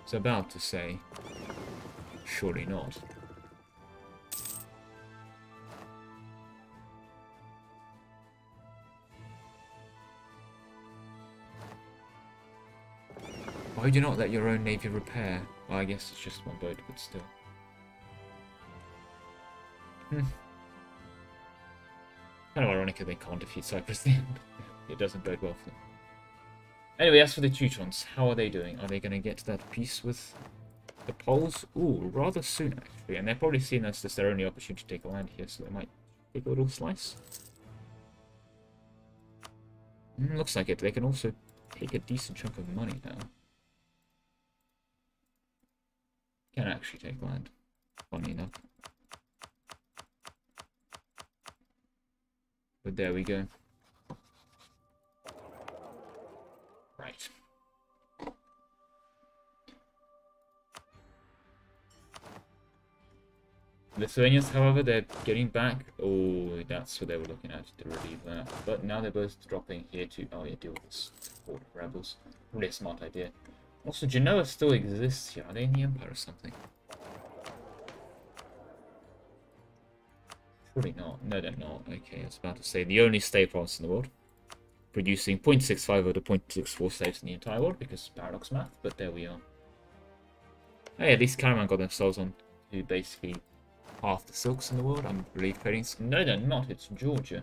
It's about to say... Surely not. Why do you not let your own navy repair? Well, I guess it's just one boat, but still. Hmm. Kind of ironic that they can't defeat Cyprus then. it doesn't bode well for them. Anyway, as for the Teutons, how are they doing? Are they going to get that peace with the Poles? Ooh, rather soon, actually. And they're probably seeing this as their only opportunity to take land here, so they might take a little slice. Mm, looks like it. They can also take a decent chunk of money now. can actually take land. Funny enough. But there we go. Right. Lithuanians, however, they're getting back. Oh, that's what they were looking at to relieve that. But now they're both dropping here to, oh yeah, deal with this horde of rebels. Really a smart idea. Also, Genoa still exists here. Are they in the Empire or something? Surely not. No, they're not. Okay, I was about to say the only state province in the world. Producing 0.65 over 0.64 states in the entire world because paradox math, but there we are. Hey, at least Caraman got themselves on to basically half the silks in the world. I'm relief trading. No, they're not. It's Georgia.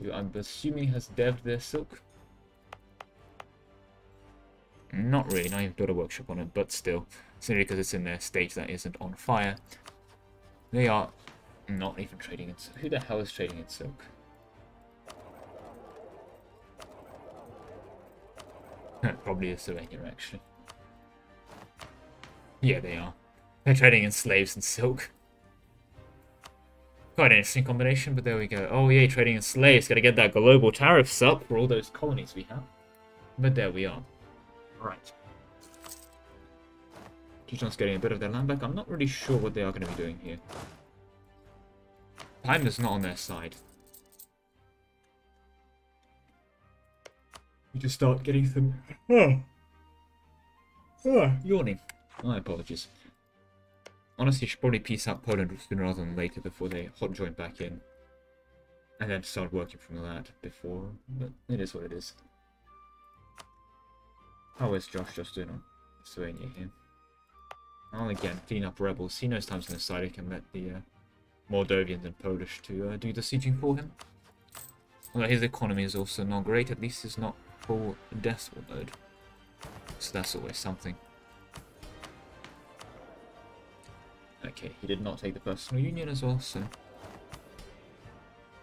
Who I'm assuming has devved their silk. Not really. Now you've got a workshop on it, but still. Simply because it's in their state that isn't on fire. They are not even trading in silk. Who the hell is trading in silk? Probably a Slovenia, actually. Yeah, they are. They're trading in slaves and silk. Quite an interesting combination, but there we go. Oh yeah, trading in slaves. Gotta get that global tariffs up for all those colonies we have. But there we are. Right. Teuton's getting a bit of their land back. I'm not really sure what they are going to be doing here. Time is not on their side. You just start getting some... Oh. Oh, yawning. My apologies. Honestly, should probably piece out Poland sooner rather than later before they hot join back in. And then start working from that before, but it is what it is. How is Josh just doing on Lithuania here? Well, again, clean up rebels. He knows time's on his side. He can let the uh, Moldovians and Polish to uh, do the sieging for him. Although his economy is also not great, at least it's not full decimal mode. So that's always something. Okay, he did not take the personal union as well, so...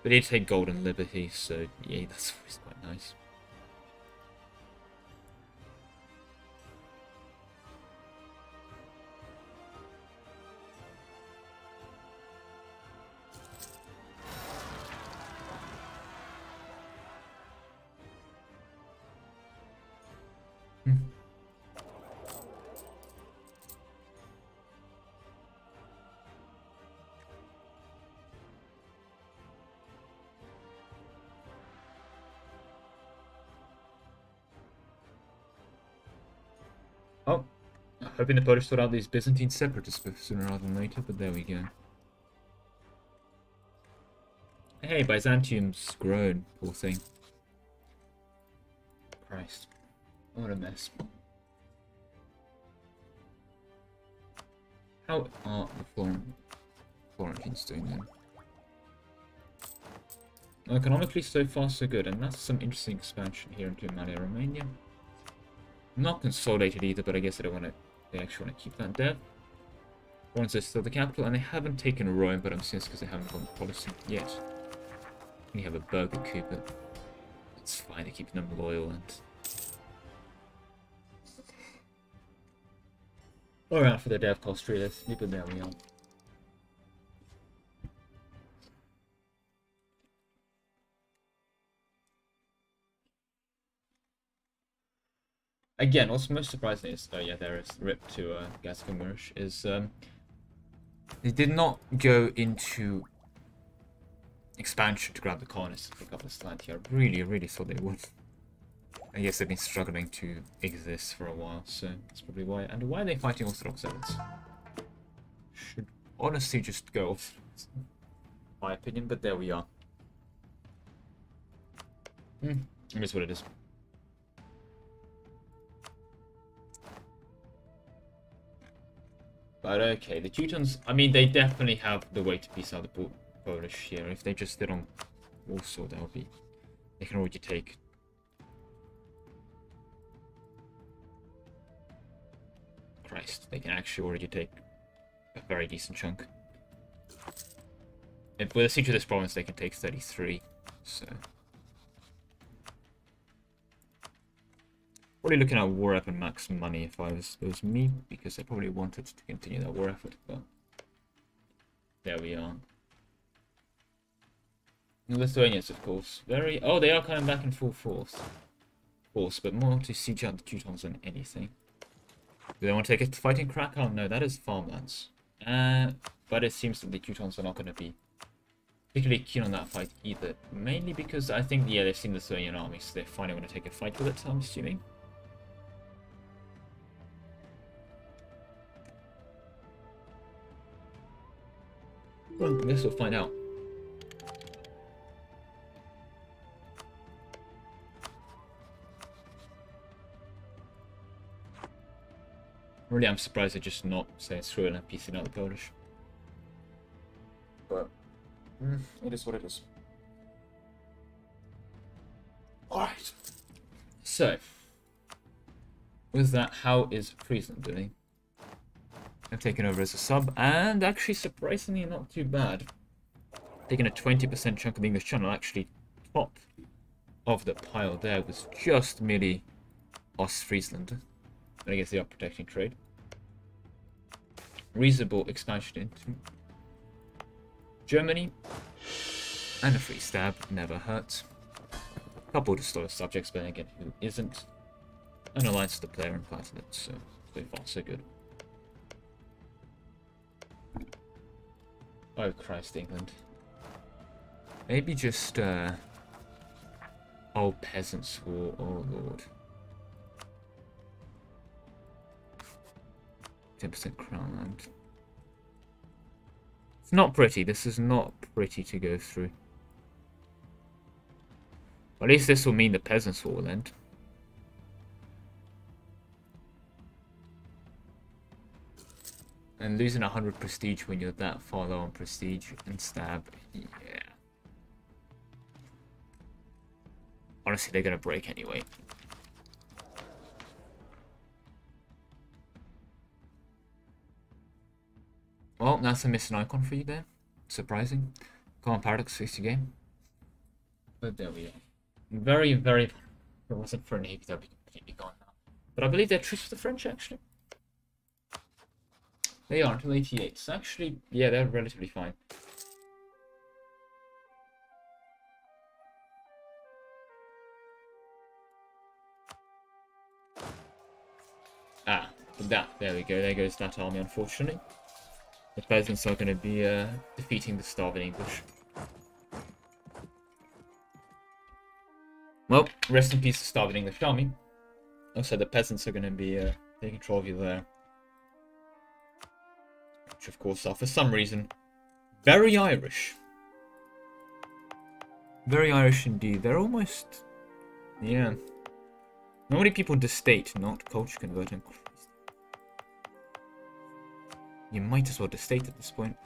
But he did take Golden Liberty, so yeah, that's always quite nice. Hoping the Polish sort out these Byzantine separatists sooner rather than later, but there we go. Hey, Byzantium's grown, poor thing. Christ. What a mess. How are the Florent Florentines doing then? Economically, so far so good, and that's some interesting expansion here into Emilia, Romagna. Not consolidated either, but I guess I don't want to they actually want to keep that there. Florence is still the capital, and they haven't taken Rome, but I'm it's because they haven't gone policy yet. We have a burger but it's fine, they're keeping them loyal and... Alright, for the dev cost really, but there we are. Again, what's most surprising is, oh yeah, there is rip to uh, Gascon is um, they did not go into expansion to grab the colonists and pick up this land here. I really, really thought they would. I guess they've been struggling to exist for a while, so that's probably why. And why are they fighting Orthodox Zealots? Should honestly just go off, my opinion, but there we are. Hmm, it is what it is. But okay, the Teutons, I mean, they definitely have the way to piece out the Polish here. If they just stood on Warsaw, would be... They can already take... Christ, they can actually already take a very decent chunk. If, with a siege of this province, they can take 33, so... Probably looking at war effort max money if I was it was me, because I probably wanted to continue that war effort, but there we are. Lithuanians, of course, very oh they are coming back in full force, force, but more to siege out the Teutons than anything. Do they want to take a fighting crack? Oh no, that is farmlands. Uh, but it seems that the Teutons are not going to be particularly keen on that fight either. Mainly because I think, yeah, they've seen the Lithuanian army, so they're finally going to take a fight with it, I'm assuming. Well, I guess we'll find out. Really, I'm surprised they're just not saying screw it and piecing out the Polish. But mm, it is what it is. Alright. So, with that, how is Friesland doing? I've taken over as a sub, and actually, surprisingly, not too bad. Taking a 20% chunk of the English Channel, actually, top of the pile there was just merely Ostfriesland. I guess they are protecting trade. Reasonable expansion into Germany. And a free stab never hurts. Couple of disloyal subjects, but again, who isn't? An alliance to the player and it, so so far so good. Oh Christ, England. Maybe just uh old peasants war, oh lord. 10% crown land. It's not pretty. This is not pretty to go through. At least this will mean the peasants will end. And losing 100 prestige when you're that far low on prestige and stab, yeah. Honestly, they're gonna break anyway. Well, that's a missing icon for you there. Surprising. Come on, Paradox 60 game. But there we are. Very, very... It wasn't for would be completely gone now. But I believe they're truce with the French, actually. They are until 88. So actually, yeah, they're relatively fine. Ah, that. There we go. There goes that army, unfortunately. The peasants are going to be uh, defeating the starving English. Well, rest in peace the starving English army. Also, the peasants are going to be uh, taking control of you there. Which, of course, are, for some reason, very Irish. Very Irish indeed. They're almost... Yeah. Normally people destate, not culture converting. You might as well destate at this point.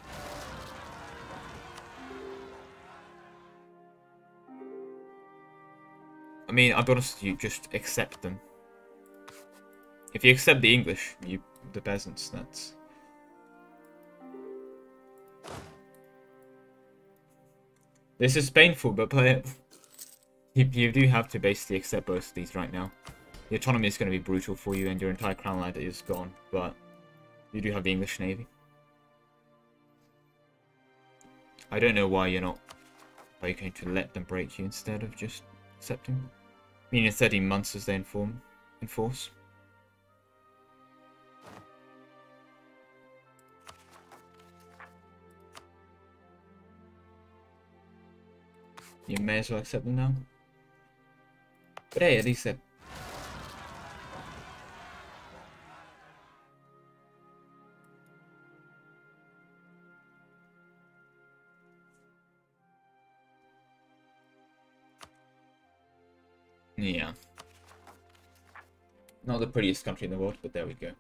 I mean, I'll be honest with you, just accept them. If you accept the English, you the peasants, that's... This is painful, but play it. You, do have to basically accept both of these right now. The autonomy is going to be brutal for you and your entire crown land is gone, but you do have the English Navy. I don't know why you're not... Are you going to let them break you instead of just accepting? Meaning 13 months as they inform, enforce. You may as well accept them now. But hey, at least they're Yeah. Not the prettiest country in the world, but there we go.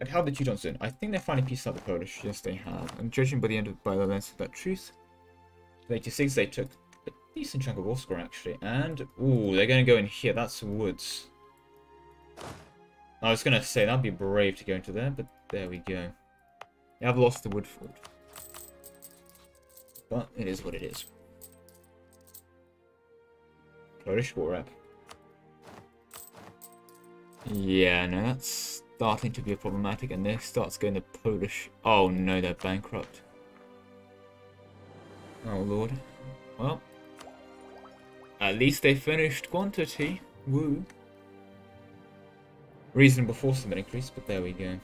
And how the Teutons doing? I think they finally pieced out the Polish. Yes, they have. And judging by the end of by the lens of that truth, 86 they took decent chunk of war score actually. And ooh, they're gonna go in here. That's woods. I was gonna say that'd be brave to go into there, but there we go. I've lost the wood fort. But it is what it is. Polish war rep. Yeah, no, that's starting to be problematic, and this starts going to Polish. Oh no, they're bankrupt. Oh lord. Well, at least they finished quantity. Woo. Reasonable force been increased, but there we go.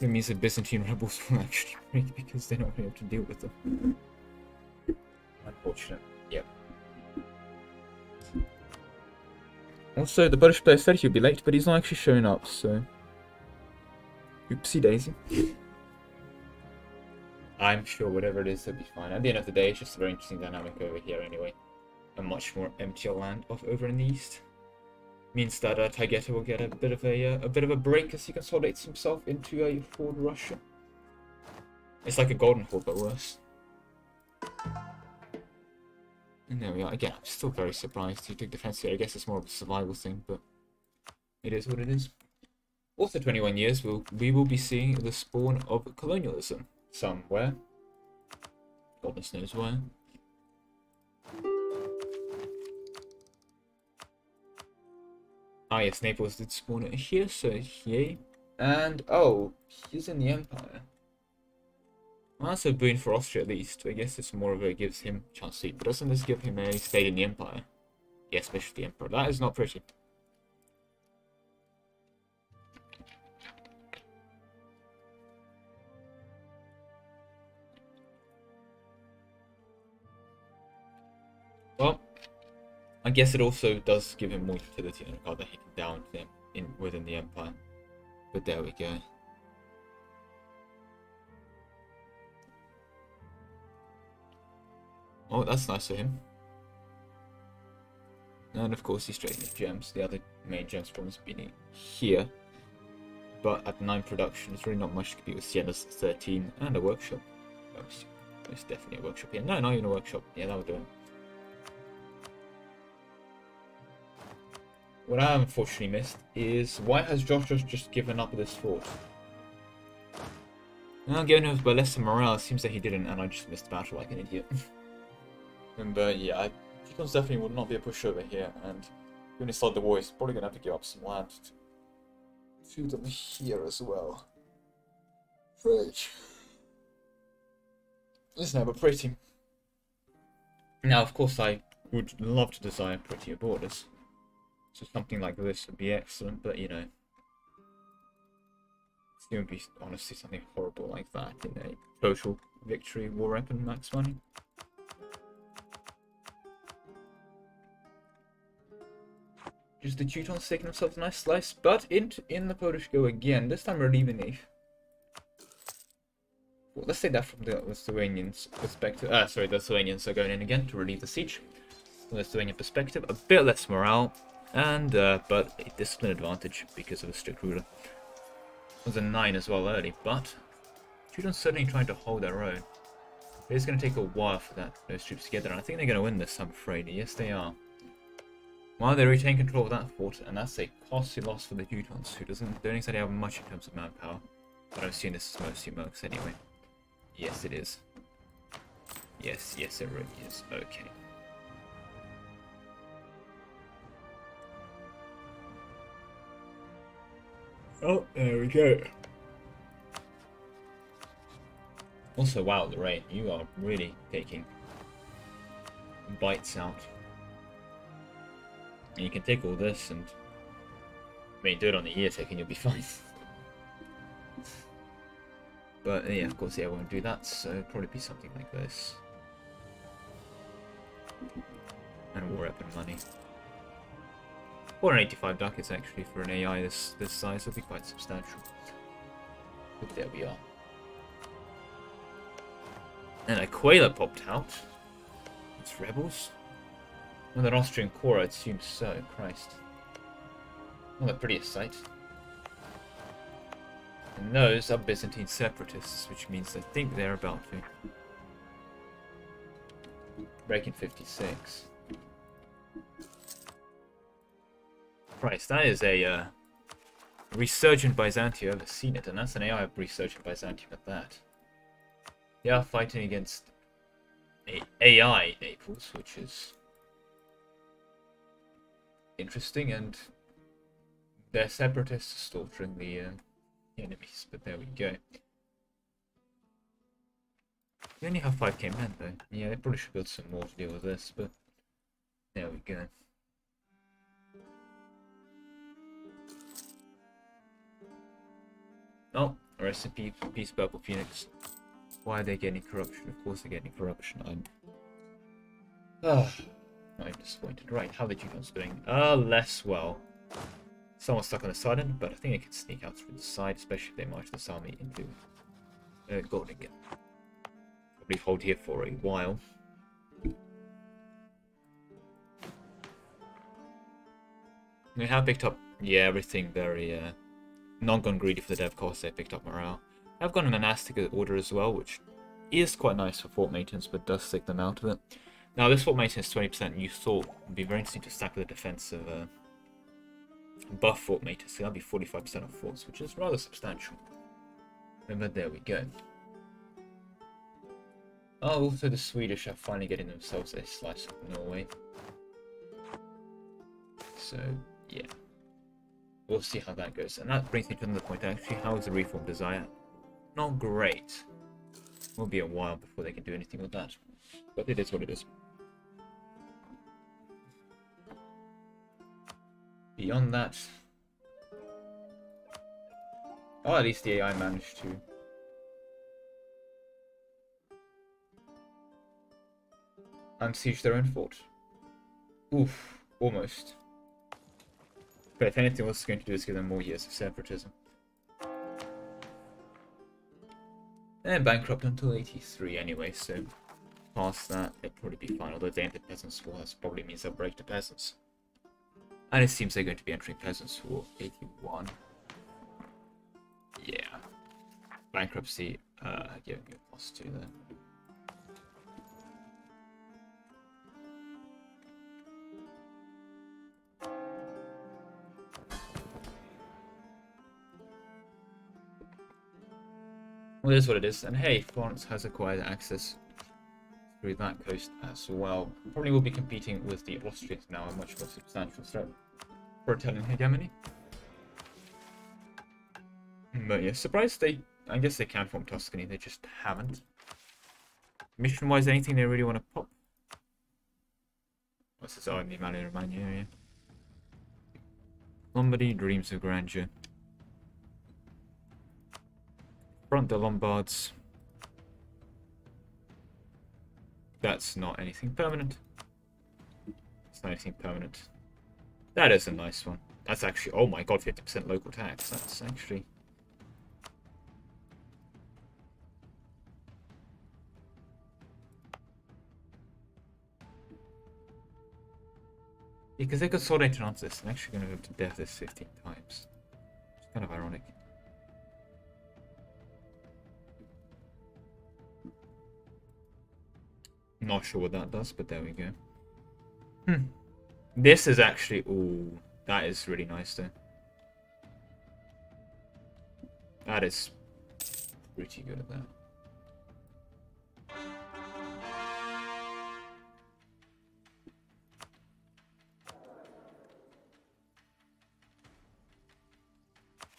It means the Byzantine rebels will actually break because they're not able to deal with them. Unfortunate. Yep. Also, the British player said he'd be late, but he's not actually showing up, so... Oopsie daisy. I'm sure whatever it is, it'll be fine. At the end of the day, it's just a very interesting dynamic over here anyway. A much more emptier land off over in the east. Means that uh, Taigeta will get a bit of a uh, a bit of a break as he consolidates himself into a Ford Russia. It's like a golden horde, but worse. And there we are. Again, I'm still very surprised he took defense here. I guess it's more of a survival thing, but it is what it is. Also, 21 years, we'll, we will be seeing the spawn of colonialism somewhere. Goodness knows where. Ah yes, Naples did spawn it here, so yay. And, oh, he's in the Empire. Well, that's a boon for Austria at least. I guess it's more of a gives him chance to eat. But doesn't this give him a stay in the Empire? Yeah, especially the Emperor. That is not pretty. I guess it also does give him more utility in regard that he can down them in within the Empire. But there we go. Oh, that's nice of him. And of course he's trading his gems. The other main gems problems being here. But at 9 production, there's really not much to compete with Siena's 13 and a workshop. Oh, there's definitely a workshop here. No, not even a workshop. Yeah, that would do it. What I unfortunately missed is why has Josh just given up this fort? Well, given by less than morale, it seems that he didn't, and I just missed the battle like an idiot. and uh, yeah, I, Teutons definitely would not be a pushover here, and when he start the war, he's probably gonna have to give up some land to, to them here as well. Right. It's never pretty. Now, of course, I would love to design prettier borders. So something like this would be excellent, but you know, it's to be honestly something horrible like that in a total victory war weapon max money. Just the Teutons taking themselves a nice slice, but in in the Polish go again. This time relieving the well, let's say that from the Lithuanians' perspective. Ah, sorry, the Lithuanians are going in again to relieve the siege. From the Lithuanian perspective, a bit less morale, and, uh, but a discipline advantage because of a strict ruler. It was a 9 as well early, but Teutons certainly trying to hold their own. It's going to take a while for that those troops together, and I think they're going to win this, I'm afraid. Yes, they are. While they retain control of that fort, and that's a costly loss for the Teutons, who doesn't don't exactly have much in terms of manpower. But I'm assuming this is mostly mercs anyway. Yes, it is. Yes, yes, it really is. Okay. Oh, there we go. Also, wow, Lorraine, you are really taking bites out. And you can take all this and I mean, do it on the ear tick and you'll be fine. but yeah, of course, yeah, I won't do that, so probably be something like this. And war weapon money. 485 ducats actually for an AI this this size would be quite substantial. But there we are. And Aquila popped out. It's rebels? Well, an Austrian core, I'd assume so. Christ. Well, a pretty sight. And those are Byzantine separatists, which means I think they're about to break in 56. Christ, that is a uh, resurgent Byzantium. I've seen it, and that's an AI resurgent Byzantium at that. They are fighting against AI Naples, which is interesting and They're separatists slaughtering the uh, enemies, but there we go. We only have 5k men though. Yeah, they probably should build some more to deal with this, but there we go. Oh, recipe peace purple phoenix. Why are they getting corruption? Of course they're getting corruption. I'm I'm disappointed. Right, how the Teutons doing? Uh less well. Someone's stuck on the side end, but I think they can sneak out through the side, especially if they march this army into uh, Goldingen. Probably hold here for a while. They have picked up, yeah, everything very, uh, not gone greedy for the dev cost, they picked up morale. I've got a monastic order as well, which is quite nice for fort maintenance, but does stick them out of it. Now, this fort maintenance 20% you thought would be very interesting to stack with a defensive uh, buff fort maintenance. So that'll be 45% of forts, which is rather substantial. But there we go. Oh, also the Swedish are finally getting themselves a slice of Norway. So, yeah. We'll see how that goes. And that brings me to another point. Actually, how is the Reform Desire? Not great. Will be a while before they can do anything with that. But it is what it is. Beyond that... Oh, at least the AI managed to unsiege their own fort. Oof, almost. But if anything, what's going to do is give them more years of separatism. They're bankrupt until 83 anyway, so past that, they'll probably be fine. Although they enter Peasants' War, that probably means they'll break the Peasants. And it seems they're going to be entering Peasants' War 81. Yeah. Bankruptcy, uh, yeah, get plus 2 there. It is what it is. And hey, Florence has acquired access through that coast as well. Probably will be competing with the Austrians now, a much more substantial threat for Italian hegemony. But yeah, surprised they... I guess they can form Tuscany, they just haven't. Mission-wise, anything they really want to pop? What's this? Oh, in the Emilia Romagna area. Lombardy, Dreams of Grandeur. Front the Lombards. That's not anything permanent. It's not anything permanent. That is a nice one. That's actually, oh my god, 50% local tax. That's actually... Because they consolidated onto this, I'm actually going to go to death this 15 times. It's kind of ironic. Not sure what that does, but there we go. Hmm. This is actually... Ooh, that is really nice though. That is pretty good at that.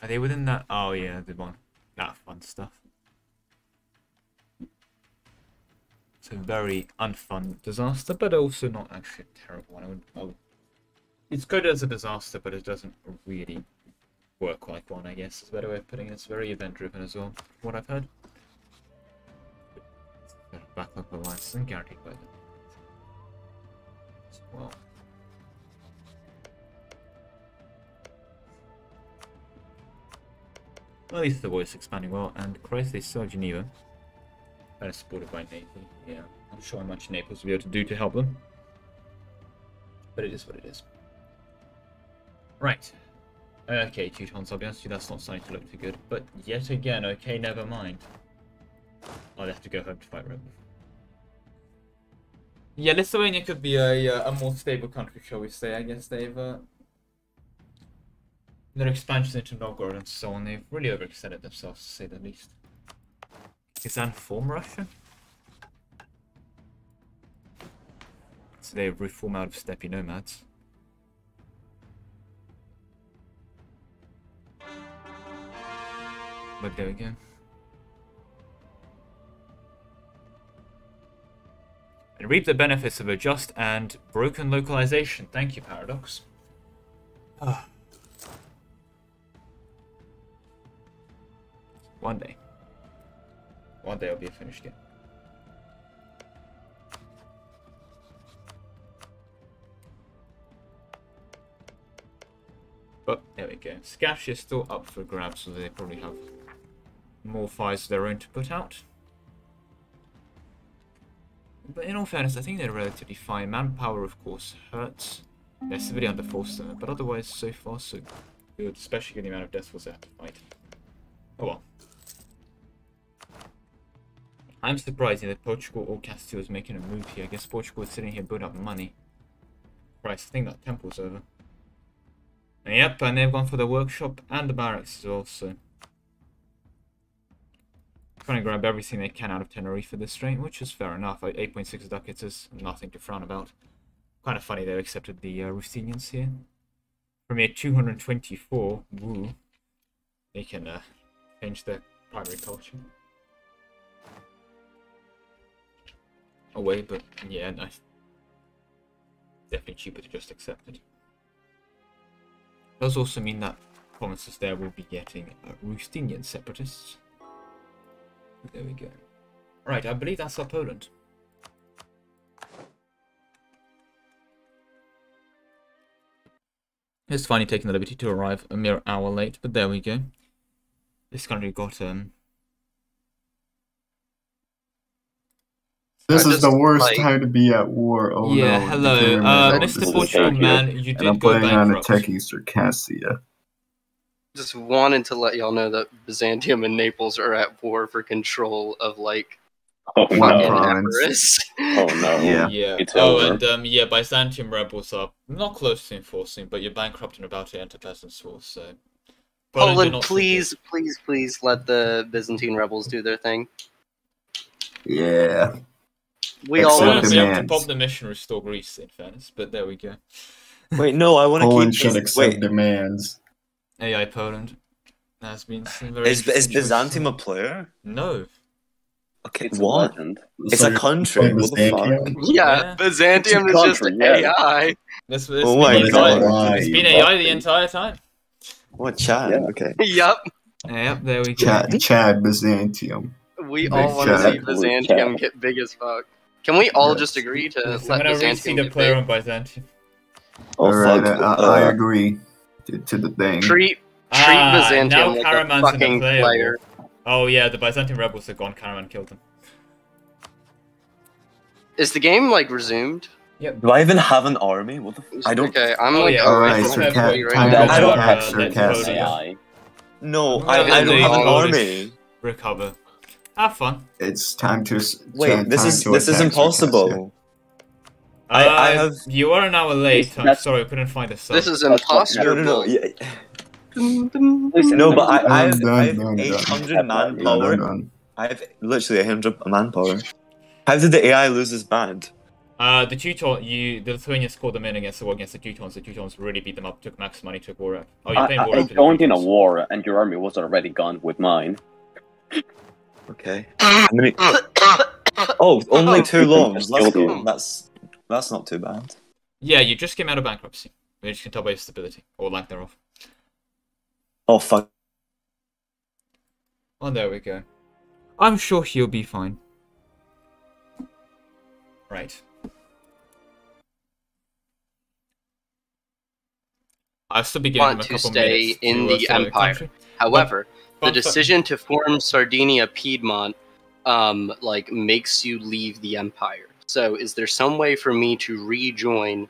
Are they within that? Oh yeah, the one. That fun stuff. It's a very unfun disaster, but also not actually a terrible one. I would, I would, it's good as a disaster, but it doesn't really work like one, I guess. Is a better way of putting it. It's very event-driven as well, what I've heard. Backup alliance isn't guaranteed by them. As well. At least the voice expanding well, and Christ, they still Geneva. That is supported by Naples. Yeah, I'm not sure how much Naples will be able to do to help them. But it is what it is. Right. Okay, Teutons, I'll be honest with you, that's not starting to look too good. But yet again, okay, never mind. I'll have to go home to fight Rome. Yeah, Lithuania could be a, uh, a more stable country, shall we say. I guess they've... Uh, their expansion into Novgorod and so on, they've really overextended themselves, to say the least. Is that form Russia? So they reform out of steppe nomads. But there we go. And reap the benefits of a just and broken localization. Thank you, Paradox. Ah. One day. One day it'll be a finished game. But there we go. Scash is still up for grabs, so they probably have more fires of their own to put out. But in all fairness, I think they're relatively fine. Manpower, of course, hurts. They're severely under force, but otherwise, so far, so good, especially given the amount of deaths was there to fight. Oh well. I'm surprised that Portugal or Castile is making a move here. I guess Portugal is sitting here building up money. Christ, I think that temple's over. Yep, and they've gone for the workshop and the barracks as well, so... Trying to grab everything they can out of Tenerife for this straight, which is fair enough. 8.6 ducats is nothing to frown about. Kind of funny they've accepted the uh, Ruthenians here. From a 224, woo, they can uh, change their primary culture. Away, but yeah, nice. Definitely cheaper to just accept it. Does also mean that provinces there will be getting uh, separatists. There we go. Right, I believe that's our Poland. It's finally taking the liberty to arrive a mere hour late, but there we go. This country got um. This I is the worst like- time to be at war. Oh yeah, no. hello, Dear me, uh, Mr. is Portugal man, you did And I'm go playing on bankrupt. attacking Circassia. Just wanted to let y'all know that Byzantium and Naples are at war for control of like Oh fucking One no. province. Oh no. Yeah. Yeah. It's oh, over. and um, yeah, Byzantium rebels are not close to enforcing, but you're bankrupt and about to enter peasants' war, so. Poland Poland, please, please, please let the Byzantine rebels do their thing. Yeah. We all Accept want to be able pop the mission restore Greece, in fairness, but there we go. Wait, no, I want to Poland keep. should accept wait, demands. AI Poland. Has been very is, is. Byzantium a player? No. Okay, It's what? legend. It's So a country. What the fuck? Yeah, Yeah. Byzantium is just country, yeah. AI. This, this Oh my God. entire- It's been you AI the entire time. What chat? Yeah. Okay. Yep. Yep, there we go. Chad, Chad Byzantium. We Big all want to chat. see Byzantium get big as fuck. Can we all Yes. just agree to Yes, I'm let gonna see Byzantium the get player on Byzantium. Oh Alright, fuck. I, I uh, agree to, to the thing. Treat treat Ah, Byzantium now like a Karaman's fucking player. player. Oh yeah, the Byzantium rebels are gone. Karaman killed them. Is the game like resumed? Yep. Do I even have an army? What the? F- I don't. Okay, I'm Oh, like yeah. Alright, from Sir everybody Cat, right time now. I don't- have, uh, Sir let's Cassia. vote. AI. No, I, I don't have an army. Recover. Have fun. It's time to. Wait, time this is this is attack Circassia. impossible. I- I Uh, have- You are an hour late. I'm sorry, I couldn't find a sub. This is That's impossible. No, no, no. Yeah. Listen, No, but I, I have, Done, I have done, done. 800 Done, manpower. done, done. I have literally 800 manpower. How did the AI lose his band? Uh, the Teuton, you, the Lithuanians called them in against the war against the Teutons. The Teutons really beat them up, took max money, took war up. Oh, you're I, playing I, war I up to joined in a war and your army was already gone with mine. Okay. How many? Oh, only two longs. Just That's cool. That's that's not too bad. Yeah, you just came out of bankruptcy. You just can tell by your stability, or lack thereof. Oh fuck. Oh, there we go. I'm sure he'll be fine. Right. I'll still be giving him Want a to couple stay minutes in to, uh, the settle empire. country. However, the decision to form Sardinia Piedmont um like makes you leave the empire. So is there some way for me to rejoin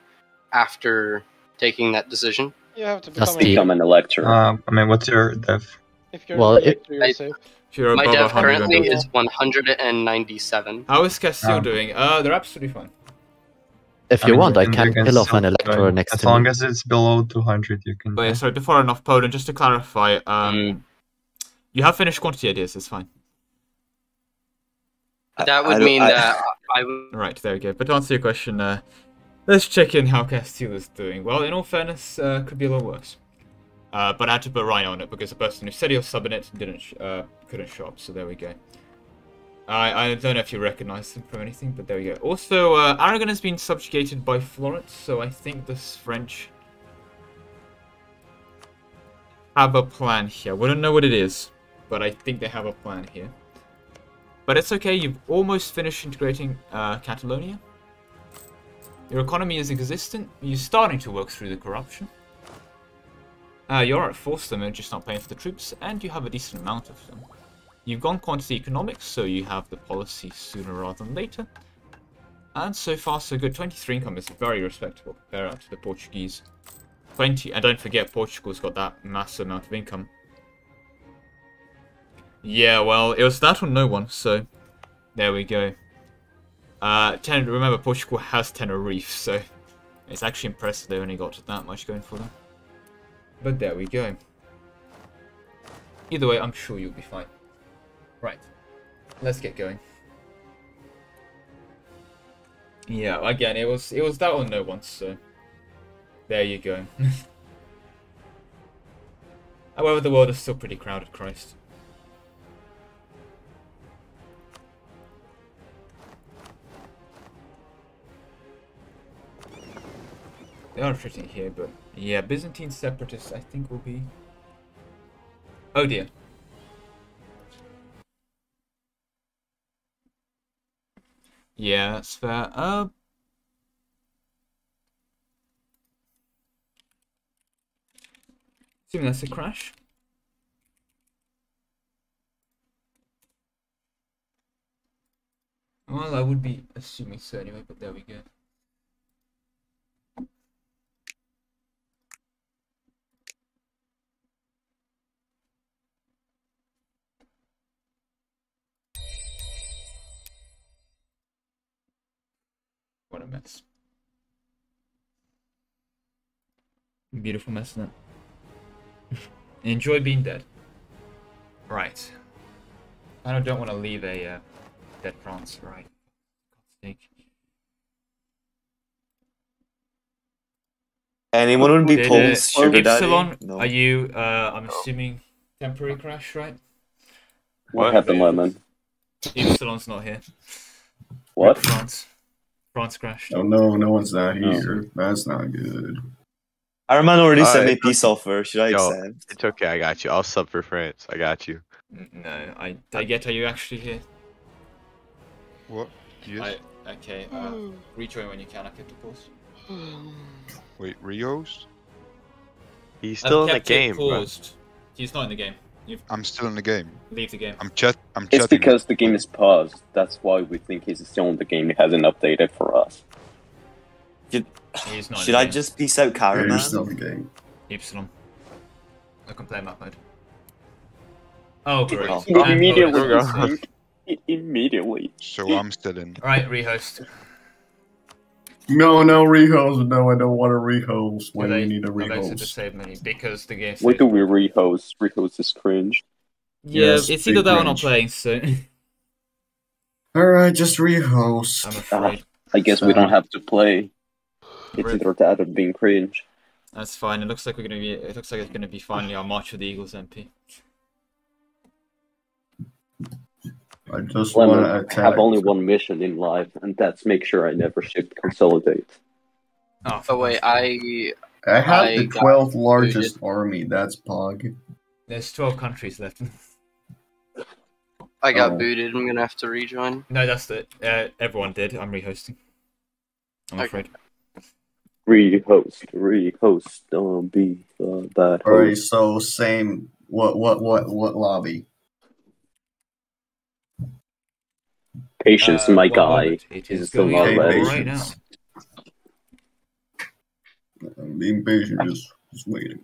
after taking that decision? You have to That's become the- Become an elector. Um, I mean, what's your dev? If you're Well, an it- you're I- safe. If you're My above dev currently is 197. How is Castile Um, doing? Uh, they're absolutely fine. If I you mean, want, I you can can kill off an elector next As to long me. as it's below 200, you can. But yeah, try. sorry, before enough, off Poland, just to clarify, um, Mm. You have finished quantity ideas, it's fine. I- That would don't- mean I- that I would Right, there we go. But to answer your question, uh, let's check in how Castile is doing. Well, in all fairness, uh, could be a lot worse. Uh, but I had to put Rhino on it because the person who said he was subbing it didn't sh- uh, couldn't show up. So there we go. I I don't know if you recognize them from anything, but there we go. Also, uh, Aragon has been subjugated by Florence, so I think this French have a plan here. We don't know what it is, but I think they have a plan here. But it's okay. You've almost finished integrating uh, Catalonia. Your economy is existent. You're starting to work through the corruption. Uh, you're at force them, just not paying for the troops, and you have a decent amount of them. You've gone quantity economics, so you have the policy sooner rather than later. And so far so good. 23 income is very respectable compared to the Portuguese. 20, and don't forget Portugal's got that massive amount of income. Yeah, well, it was that or no one, so there we go. Uh, ten, remember, Portugal has Tenerife, so it's actually impressive they only got that much going for them. But there we go. Either way, I'm sure you'll be fine. Right, let's get going. Yeah, again, it was it was that or no one, so there you go. However, the world is still pretty crowded, Christ. They are fitting here, but yeah, Byzantine separatists I think will be. Oh dear. Yeah, that's fair. Uh. Assuming that's a crash. Well, I would be assuming so anyway, but there we go. What a mess. Beautiful mess, isn't it? Enjoy being dead. Right. I don't want to leave a uh, dead France, right? God's sake. Anyone would be Did, uh, sugar daddy? No. are you, uh, I'm assuming, temporary crash, right? What happened, Lemon? Epsilon's not here. What? France. France crashed. Oh no, no one's not here. That's not good. Iron Man already sent me Alright. peace offer. Should I Yo, accept? it's okay. I got you. I'll sub for France. I got you. No, I, I get are you actually here? What? Yes. I, okay, uh, rejoin when you can, I kept the pause. Wait, Rios? He's still in the kept it game, bro. paused. He's not in the game. You've I'm still in the game. leave the game. I'm chat. I'm It's chatting. because the game is paused. That's why we think he's still in the game. He hasn't updated for us. Should, He's not should I game. just peace out Yeah, you're still in the game. Epsilon. I can play map mode. Oh, great. Oh. And Immediately. bonus. Go, go. I- Immediately. So I'm still in. Alright, rehost. No, no rehost. No, I don't want a rehost when They- you need a I voted to rehost. save money because the game. Why do we rehost? Rehost is cringe. Yeah, Yes, it's either big that or not cringe. playing, so Alright, just rehost. I'm ah, afraid. I guess we don't have to play. It's Rip. either that or being cringe. That's fine. It looks like we're gonna be. It looks like it's gonna be finally our March of the Eagles MP. I just want Lemon, to I have only one mission in life, and that's make sure I never shift consolidate. Oh, Oh wait, I I have I the got 12th largest army. That's Pog. There's 12 countries left. I got Oh. booted. I'm gonna have to rejoin. no, that's it. Uh, everyone did. I'm rehosting. I'm Okay. afraid. Rehost, rehost, don't be a bad Alright, so same. What, what, what, what lobby? Patience, Uh, my one guy. moment. It He's is still going not on ready. right now. I'm being patient, just, just waiting.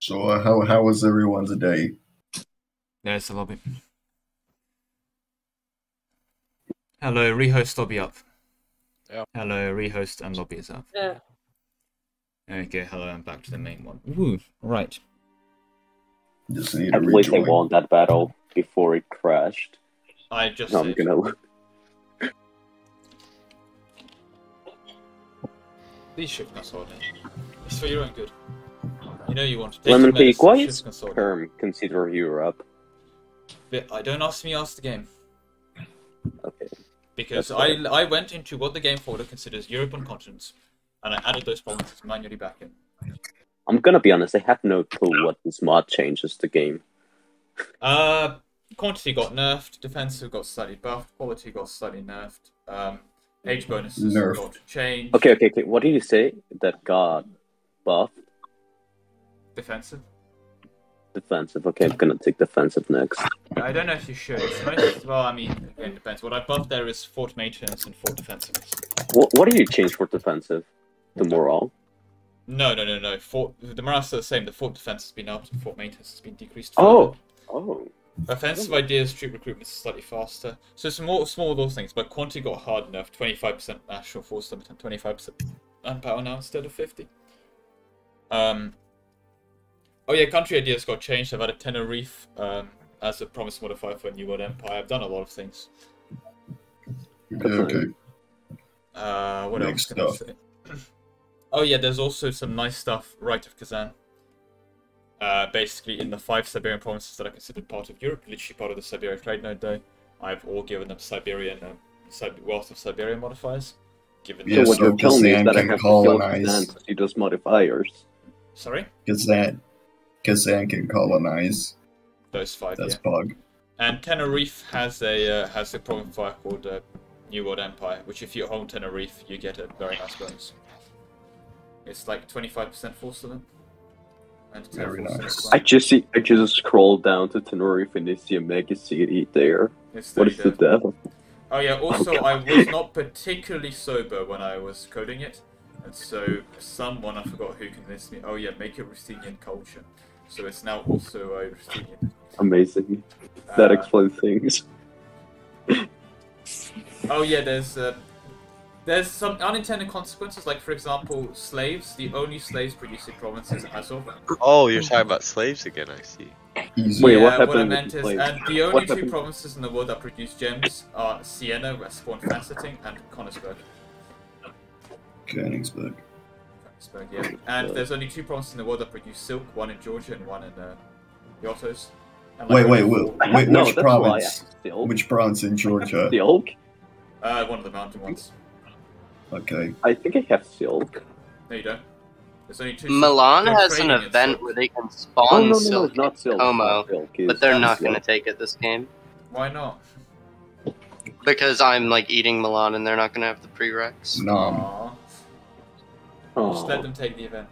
So, uh, how how was everyone's day? There's the lobby. Hello, rehost lobby up. Yeah. Hello, rehost and lobby is up. Yeah. Okay, hello, I'm back to the main one. Woo, right. Just need I to believe they won that battle before it crashed. I just No, I'm saved. gonna look. Please shift consolidate. It's for your own good. You know you want to take Lemon your Peak, medicine, why shift is term consider Europe? But I don't ask me, ask the game. Okay. Because That's I fine. I went into what the game folder considers Europe and continents, and I added those provinces manually back in. I'm gonna be honest, I have no clue what this mod changes the game. Uh, quantity got nerfed, defensive got slightly buffed, quality got slightly nerfed, um, age bonuses Nerfed. got changed. Okay, okay, okay. What did you say that got buffed? Defensive. Defensive. Okay, I'm gonna take defensive next. I don't know if you should. It's most, well, I mean, again, depends. What I buffed there is fort maintenance and fort defensiveness. What What did you change for defensive? The morale. No, no, no, no. Fort, the morale's still the same. The fort defense has been upped, and fort maintenance has been decreased. Oh, further. oh. Offensive ideas, troop recruitment is slightly faster. So some more small those things, but quantity got hard enough. Twenty five percent national force limit and twenty five percent manpower now instead of fifty. Um. Oh yeah, country ideas got changed. I've added Tenerife um, as a promise modifier for a New World Empire. I've done a lot of things. Okay. Uh, what Next else can I say? Oh yeah, there's also some nice stuff. Right of Kazan. Uh, basically, in the five Siberian provinces that are considered part of Europe, literally part of the Siberia trade node, though, I've all given them Siberian um, Sib- wealth of Siberia modifiers. Given Yeah, so what so you're telling me is that I can have to kill colonize. Kazan to see those modifiers. Sorry, Kazan, Kazan can colonize. those five. That's yeah. bug. And Tenerife has a uh, has a province fire called uh, New World Empire, which if you own Tenerife, you get a very nice bonus. It's like 25% force limit. And Very nice. I just see. I just scroll down to Tenori and I see a mega city there. It's What is the devil? Oh yeah, also I was not particularly sober when I was coding it, and so someone, I forgot who convinced me, oh yeah, make it Ruthenian culture. So it's now also a Ruthenian. Amazing. That Uh, explains things. Oh yeah, there's uh, there's some unintended consequences, like for example, slaves. The only slaves producing province is Azov. Oh, you're talking about slaves again. I see. Wait, yeah, what I happened with meant the is, slaves? and the only What two happened- provinces in the world that produce gems are Siena, where spawn faceting, and Königsberg. Königsberg. Königsberg, yeah. And there's only two provinces in the world that produce silk, one in Georgia and one in uh, the Ottos. And, like, Wait, wait, wait, wait No, which that's province? silk. Which province in Georgia? Silk? Uh, one of the mountain ones. Okay. I think I have silk. No, you don't. There's only two. Milan they're has an event silk. where they can Oh, spawn no, no, no, silk it's not silk. Como, Not silk. but they're not not silk. going to take it this game Why not? because I'm like eating Milan and they're not going to have the prereqs. No. Aw. Just let Oh, them take the event.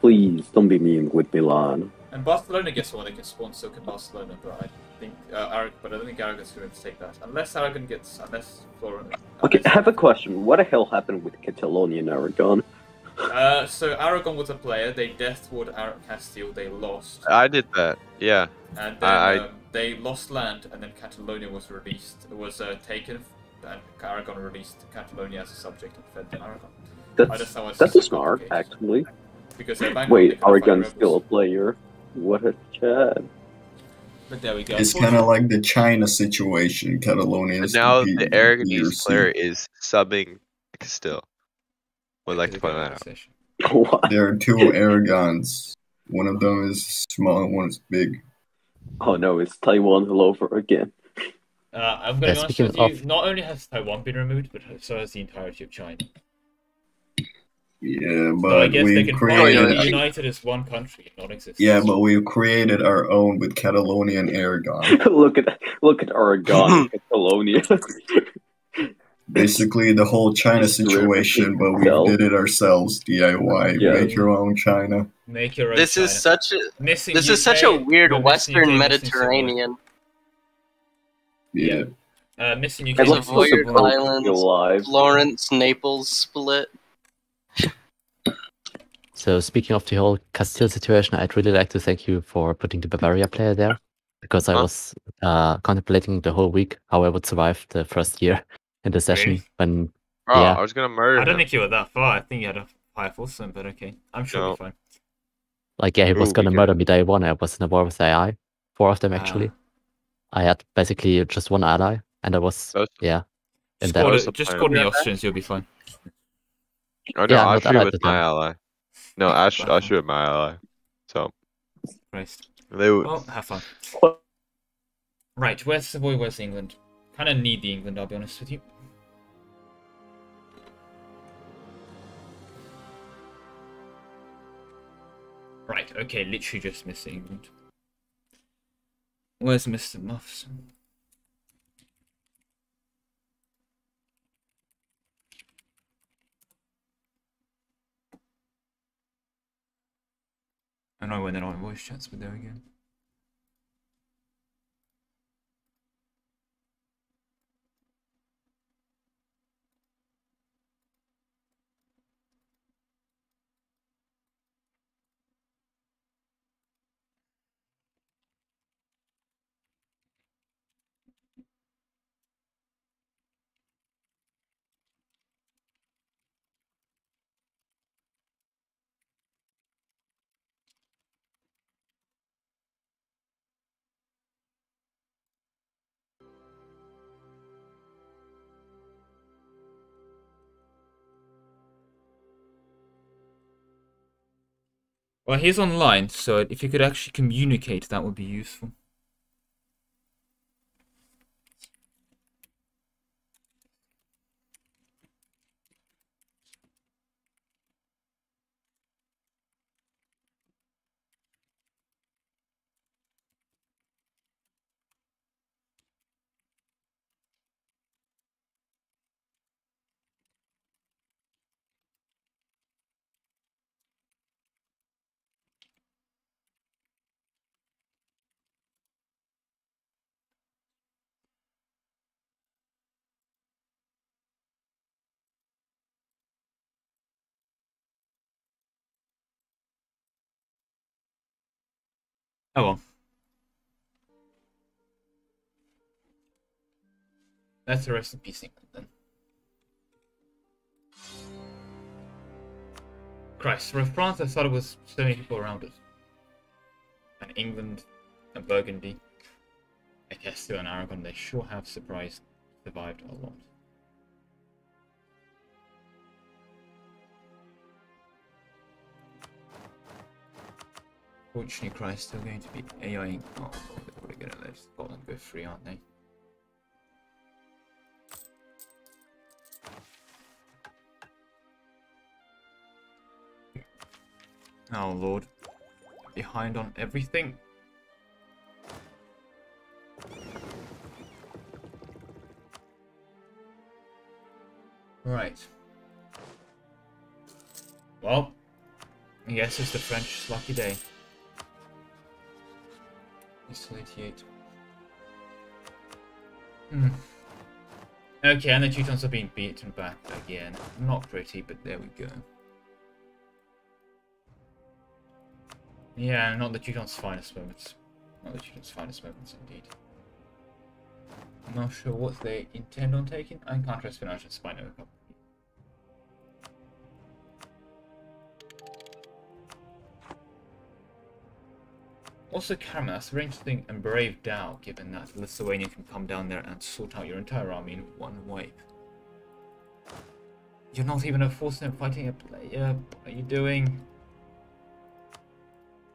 please don't be mean with Milan. And Barcelona, guess what? They can spawn silk in Barcelona, but I think uh, Arag- but I don't think Aragon's going to take that unless Aragon gets unless Florent. Okay, I have a question. What the hell happened with Catalonia and Aragon? Uh, so Aragon was a player. They deathward Ar- Castile. They lost, I did that. Yeah. and then I- I- um, they lost land, and then Catalonia was released. It was uh, taken, and Aragon released Catalonia as a subject and fed to Aragon. I That's just thought it was that's so smart, actually. Because they're bankrupt, they Wait, Aragon's still a player. What a chat. But there we go. It's kind of like the China situation. Catalonia But is now the Aragonese DRC. player is subbing Castile. Would like to point that out. What? There are two Aragons. One of them is small and one is big. Oh no, it's Taiwan all over again. Uh, I'm going to be honest with you. of- Not only has Taiwan been removed, but so has the entirety of China. Yeah, So I but guess they we can created. finally united as one country, not exist. Yeah, but we've created our own with Catalonia and Aragon. look at look at Aragon Catalonia. Basically, the whole China situation, but we itself. did it ourselves. DIY. Yeah. Make your own China. Make your own This is such a Missing this is such a weird Western Mediterranean. Yeah. Uh, missing UK. I love It's missing weird islands. alive. Florence Naples split. So speaking of the whole Castile situation, I'd really like to thank you for putting the Bavaria player there because I was uh, contemplating the whole week how I would survive the first year in the session Really? when Oh, Yeah. I was gonna murder I don't him. think you were that far. I think you had a higher force limit, but okay. I'm sure No. you'll be fine. like yeah he was gonna murder me day one. I was in a war with AI, four of them Ah. actually. I had basically just one ally, and I was yeah. In that just squad me Austrians, you'll be fine. Oh no, Yeah, I'm I'll not with with my them. ally. No, I'll, sh- I'll shoot my ally. So Christ. they would. Well, have fun. Right, where's Savoy, where's England? Kind of need the England, I'll be honest with you. Right, okay, literally just missing England. Where's Mr. Muffs? I know when they're not in voice chats, but there go. Well, he's online, so if you could actually communicate, that would be useful. Oh well. That's the rest in peace then. Christ, for France I thought it was so many people around it. And England and Burgundy. Ecestia and Aragon, they sure have surprised survived a lot. Fortunately, Christ still going to be AI. Oh, they're probably going to let Scotland go free, aren't they? Oh lord. Behind on everything. Right. Well, I guess it's the French lucky day. It's still 88. Hmm. Okay, and the Teutons are being beaten back again. Not pretty, but there we go. Yeah, not the Teutons' finest moments. Not the Teutons' finest moments, indeed. I'm not sure what they intend on taking. I can't trust financial spine over Also, Karaman, that's very interesting and brave Dow, given that Lithuania can come down there and sort out your entire army in one wipe. You're not even a force in fighting a player. What are you doing?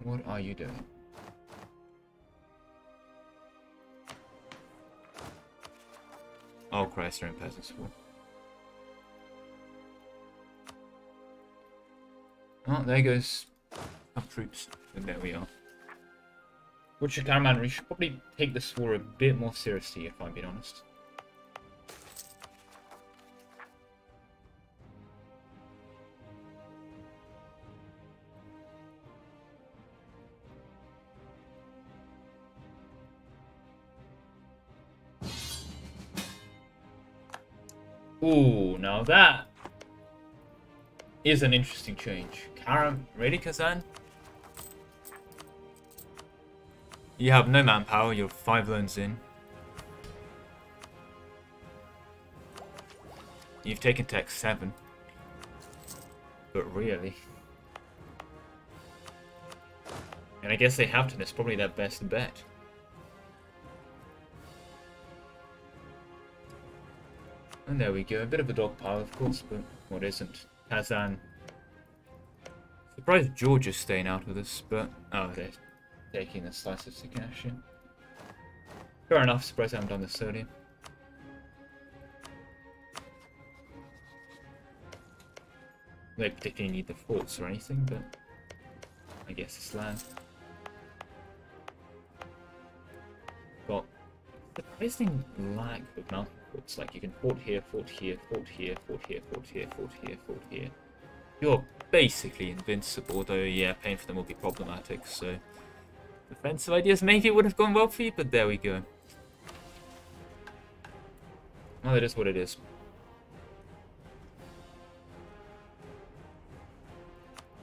What are you doing? Oh Christ, they're in peasants war. Oh, there goes our troops. And there we are. Which Karaman, we should probably take this war a bit more seriously, if I'm being honest. Ooh, now that is an interesting change. Karam, ready, Kazan? You have no manpower, you're five loans in. You've taken tech 7. But really... And I guess they have to, It's probably their best bet. And there we go, a bit of a dog pile of course, but what isn't? Kazan. Surprised Georgia's staying out of this, but... Oh, it is taking a slice of Circassia. Fair enough, surprised I haven't done this earlier. They particularly need the forts or anything, but... I guess it's land. Got surprising lack of mountain forts. Like you can fort here, fort here, fort here, fort here, fort here, fort here, fort here. You're basically invincible, though yeah, paying for them will be problematic, so defensive ideas maybe would have gone well for you, but there we go. Well, it is what it is.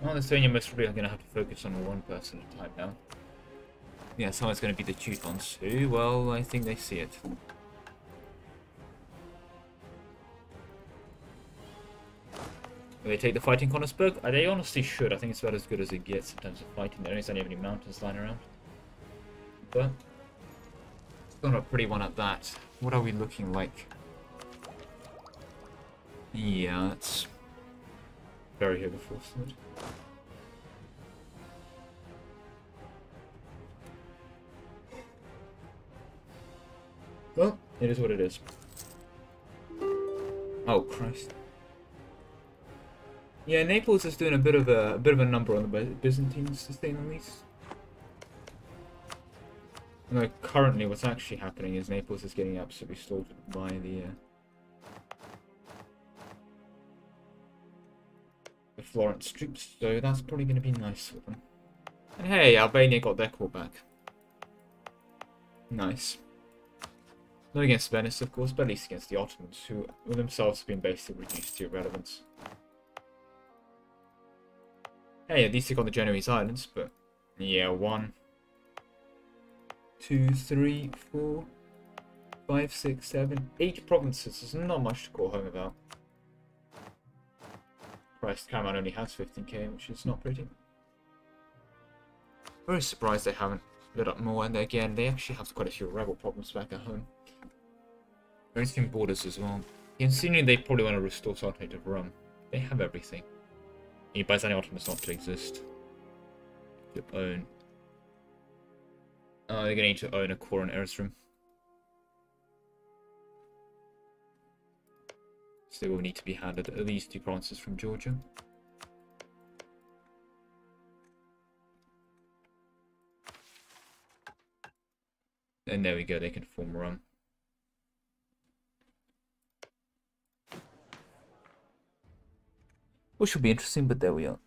Well, the Senior most probably going to have to focus on one person at a time now. Yeah, someone's going to be the Teutons too. Well, I think they see it. Will they take the fighting Konigsberg? They honestly should. I think it's about as good as it gets in terms of fighting. There don't any mountains lying around. Still not a pretty one at that. What are we looking like? Yeah, that's very overforced. Well, it is what it is. Oh Christ. Yeah, Naples is doing a bit of a, a bit of a number on the Byzantines, to say the least. No, currently what's actually happening is Naples is getting absolutely slaughtered by the uh, the Florence troops, so that's probably going to be nice for them. And hey, Albania got their core back. Nice. Not against Venice, of course, but at least against the Ottomans, who themselves have been basically reduced to irrelevance. Hey, at least they got the Genoese Islands, but yeah, one, two, three, four, five, six, seven, eight provinces. There's not much to call home about. Christ, Karaman only has 15k, which is not pretty. Very surprised they haven't lit up more, and again, they actually have quite a few rebel problems back at home. Interesting borders as well. Considering they probably want to restore Sultanate of Rome. They have everything. Buys any Ottomans not to exist. To own. Oh, they're gonna need to own a core in Erzurum. So they will need to be handed at least two provinces from Georgia. And there we go, they can form a run. Which will be interesting, but there we are.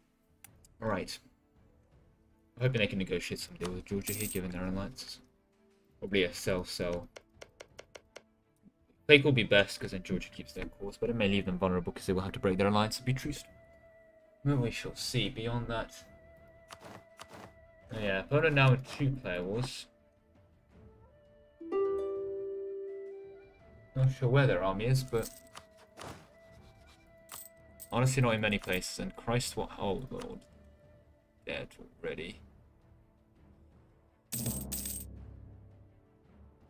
Alright. I'm hoping they can negotiate some deal with Georgia here, given their alliances. Probably a sell-sell. Fake will be best, because then Georgia keeps their course, but it may leave them vulnerable, because they will have to break their alliance and be truced. Well, we shall see. Beyond that... Oh, yeah, opponent now in two-player wars. Not sure where their army is, but Honestly, not in many places. And Christ, what? Oh, Lord. Dead already.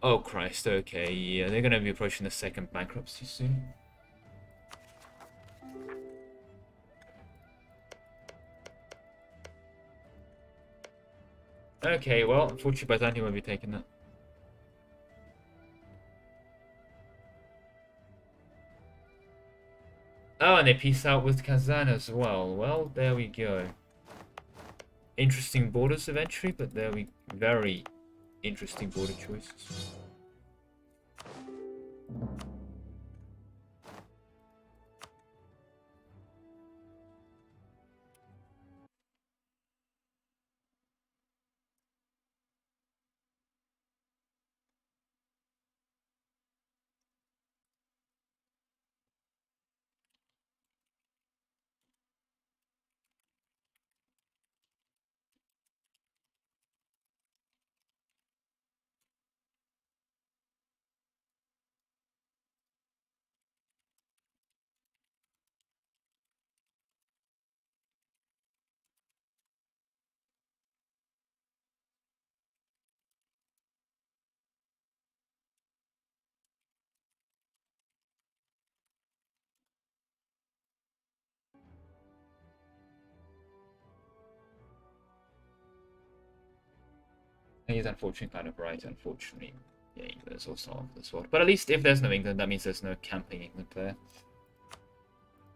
Oh, Christ. Okay, yeah. They're to be approaching the second bankruptcy soon. Okay, well, unfortunately, Byzantium won't be taking that. Oh, and they peace out with Kazan as well. Well, there we go. Interesting borders eventually, but there we... Very interesting border choices. He's unfortunately kind of right, unfortunately. Yeah, England is also off the sword. But at least if there's no England, that means there's no camping England there.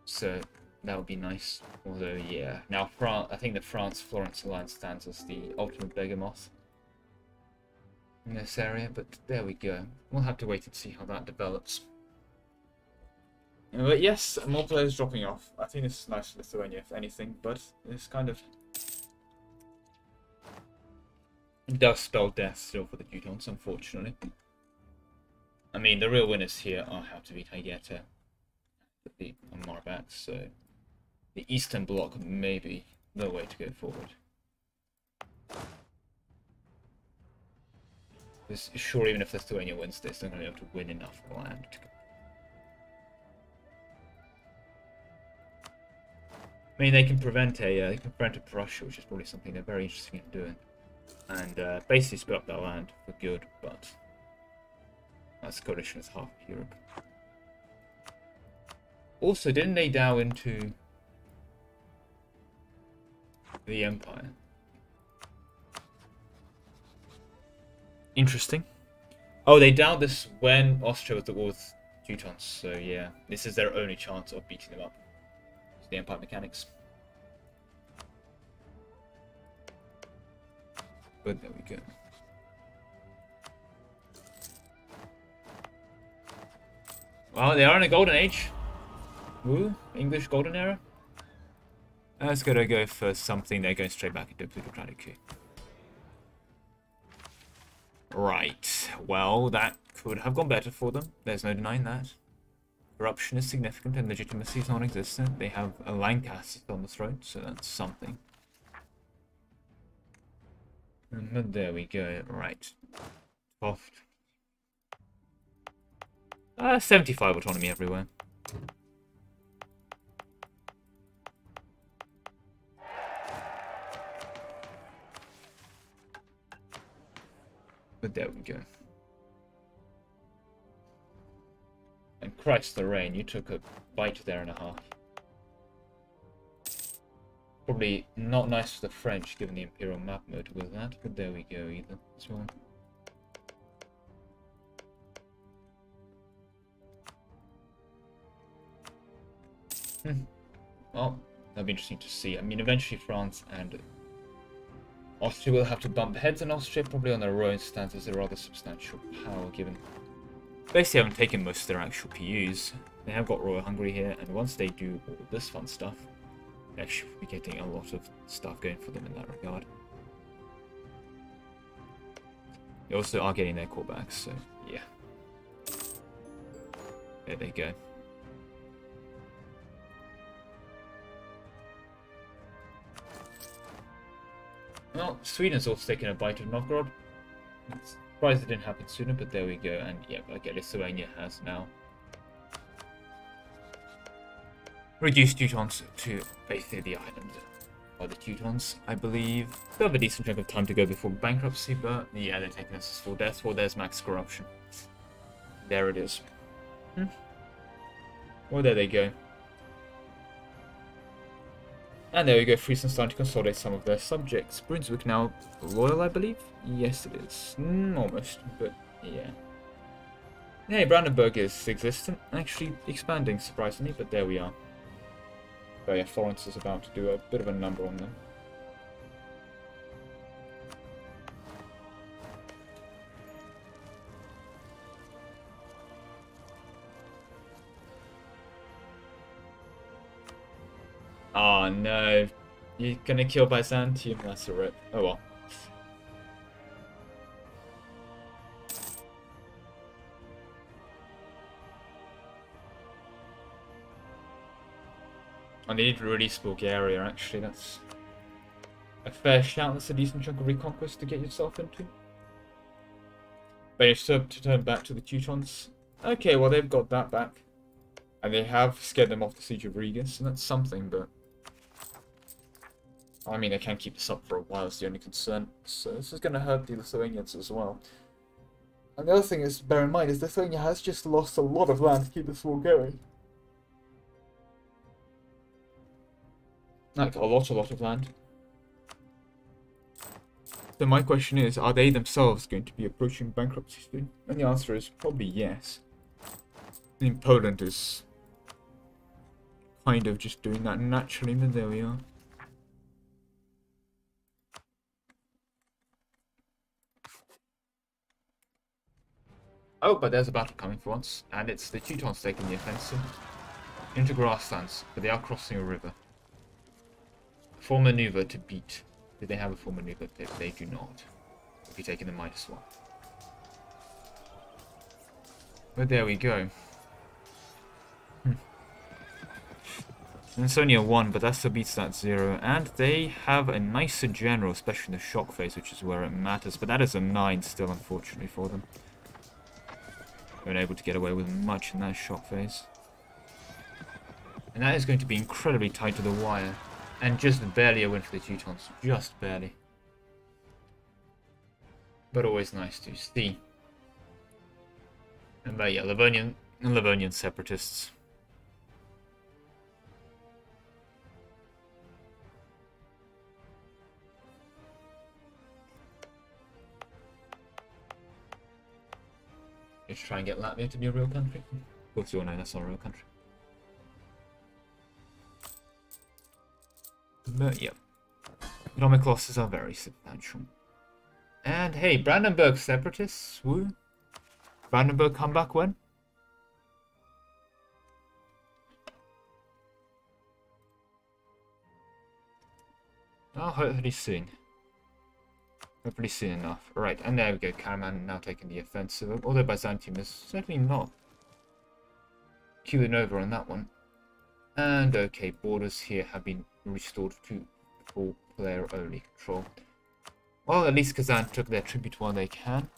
So that would be nice. Although, yeah. Now, France, I think the France-Florence alliance stands as the ultimate behemoth in this area, but there we go. We'll have to wait and see how that develops. But yes, multiplayer is dropping off. I think it's nice for Lithuania, if anything, but it's kind of... Does spell death still for the Teutons, unfortunately. I mean, the real winners here are how to beat Hygeta the on Marbax, so the Eastern Bloc may be the way to go forward. Because sure, even if Lithuania wins this, they're still going to be able to win enough land to I mean, they can prevent a uh, they can prevent a Prussia, which is probably something they're very interested in doing, and uh, basically split up their land for good. But that's coalition is half Europe. Also, didn't they dow into the Empire? Interesting. Oh, they downed this when Austria was at war with Teutons, so yeah, this is their only chance of beating them up. It's the Empire mechanics. But there we go. Well, they are in a golden age. Woo, English golden era. Uh, let's gotta go for something. They're going straight back into plutocratic coup. Right. Well, that could have gone better for them. There's no denying that. Corruption is significant and legitimacy is non-existent. They have a Lancaster on the throne, so that's something. But there we go. Right. Toft. Uh, 75 autonomy everywhere. But there we go. And Christ the rain, you took a bite there and a half. Probably not nice for the French given the Imperial map mode with that, but there we go either as well. Hmm. Well, that'll be interesting to see. I mean, eventually France and Austria will have to bump heads, and Austria probably on their own stands as a rather substantial power, given basically haven't taken most of their actual PUs. They have got Royal Hungary here, and once they do all this fun stuff, they will be getting a lot of stuff going for them in that regard. They also are getting their callbacks, so yeah. There they go. Well, Sweden's also taken a bite of Novgorod. It's surprised it didn't happen sooner, but there we go. And yeah, I get Lithuania has now reduced Teutons to basically the island by the Teutons, I believe. They'll have a decent chunk of time to go before bankruptcy, but yeah, they're taking us full death. Well, there's max corruption. There it is. Hmm. Well, there they go. And there we go, Friesland starting to consolidate some of their subjects. Brunswick now loyal, I believe? Yes, it is. Mm, almost, but yeah. Yeah, Brandenburg is existent, actually expanding, surprisingly, but there we are. But yeah, Florence is about to do a bit of a number on them. Oh no. You're gonna kill Byzantium? That's a rip. Oh well. I need to release Bulgaria actually, that's a fair shout, that's a decent chunk of reconquest to get yourself into. But it's to turn back to the Teutons. Okay, well they've got that back. And they have scared them off the Siege of Riga, so that's something, but... I mean, they can keep this up for a while, is the only concern. So this is going to hurt the Lithuanians as well. And the other thing is, bear in mind, is Lithuania has just lost a lot of land to keep this war going. Like, a lot, a lot of land. So my question is, are they themselves going to be approaching bankruptcy soon? And the answer is probably yes. I mean, Poland is kind of just doing that naturally, but there we are. Oh, but there's a battle coming for once, and it's the Teutons taking the offensive into grasslands, but they are crossing a river. Full maneuver to beat. Do they have a full maneuver? They, they do not. We'll be taking the minus one. But there we go. Hmm. And it's only a 1, but that still beats that 0. And they have a nicer general, especially in the shock phase, which is where it matters. But that is a 9 still, unfortunately, for them. They weren't able to get away with much in that shock phase. And that is going to be incredibly tight to the wire. And just barely a win for the Teutons. Just barely. But always nice to see. And but yeah, Livonian, Livonian separatists. Just try and get Latvia to be a real country. Of course you know that's not a real country. But. Economic losses are very substantial. And hey, Brandenburg separatists, woo. Brandenburg come back when? Oh, hopefully soon. Hopefully soon enough. Right, and there we go. Caraman now taking the offensive. Although Byzantium is certainly not queuing over on that one. And okay, borders here have been restored to full player only control. Well, at least Kazan took their tribute while they can.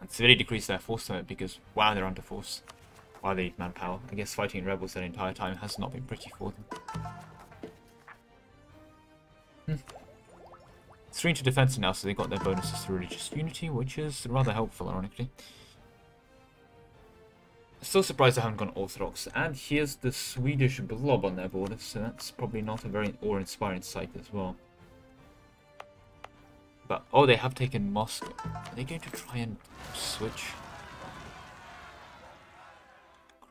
And severely decreased their force limit because, wow, they're under force. While they need manpower. I guess fighting rebels that entire time has not been pretty for them. Hmm. Three to defense now, so they got their bonuses to religious unity, which is rather helpful, ironically. Still surprised I haven't gone Orthodox. And here's the Swedish blob on their border, so that's probably not a very awe-inspiring sight as well. But, oh, they have taken Moscow. Are they going to try and switch?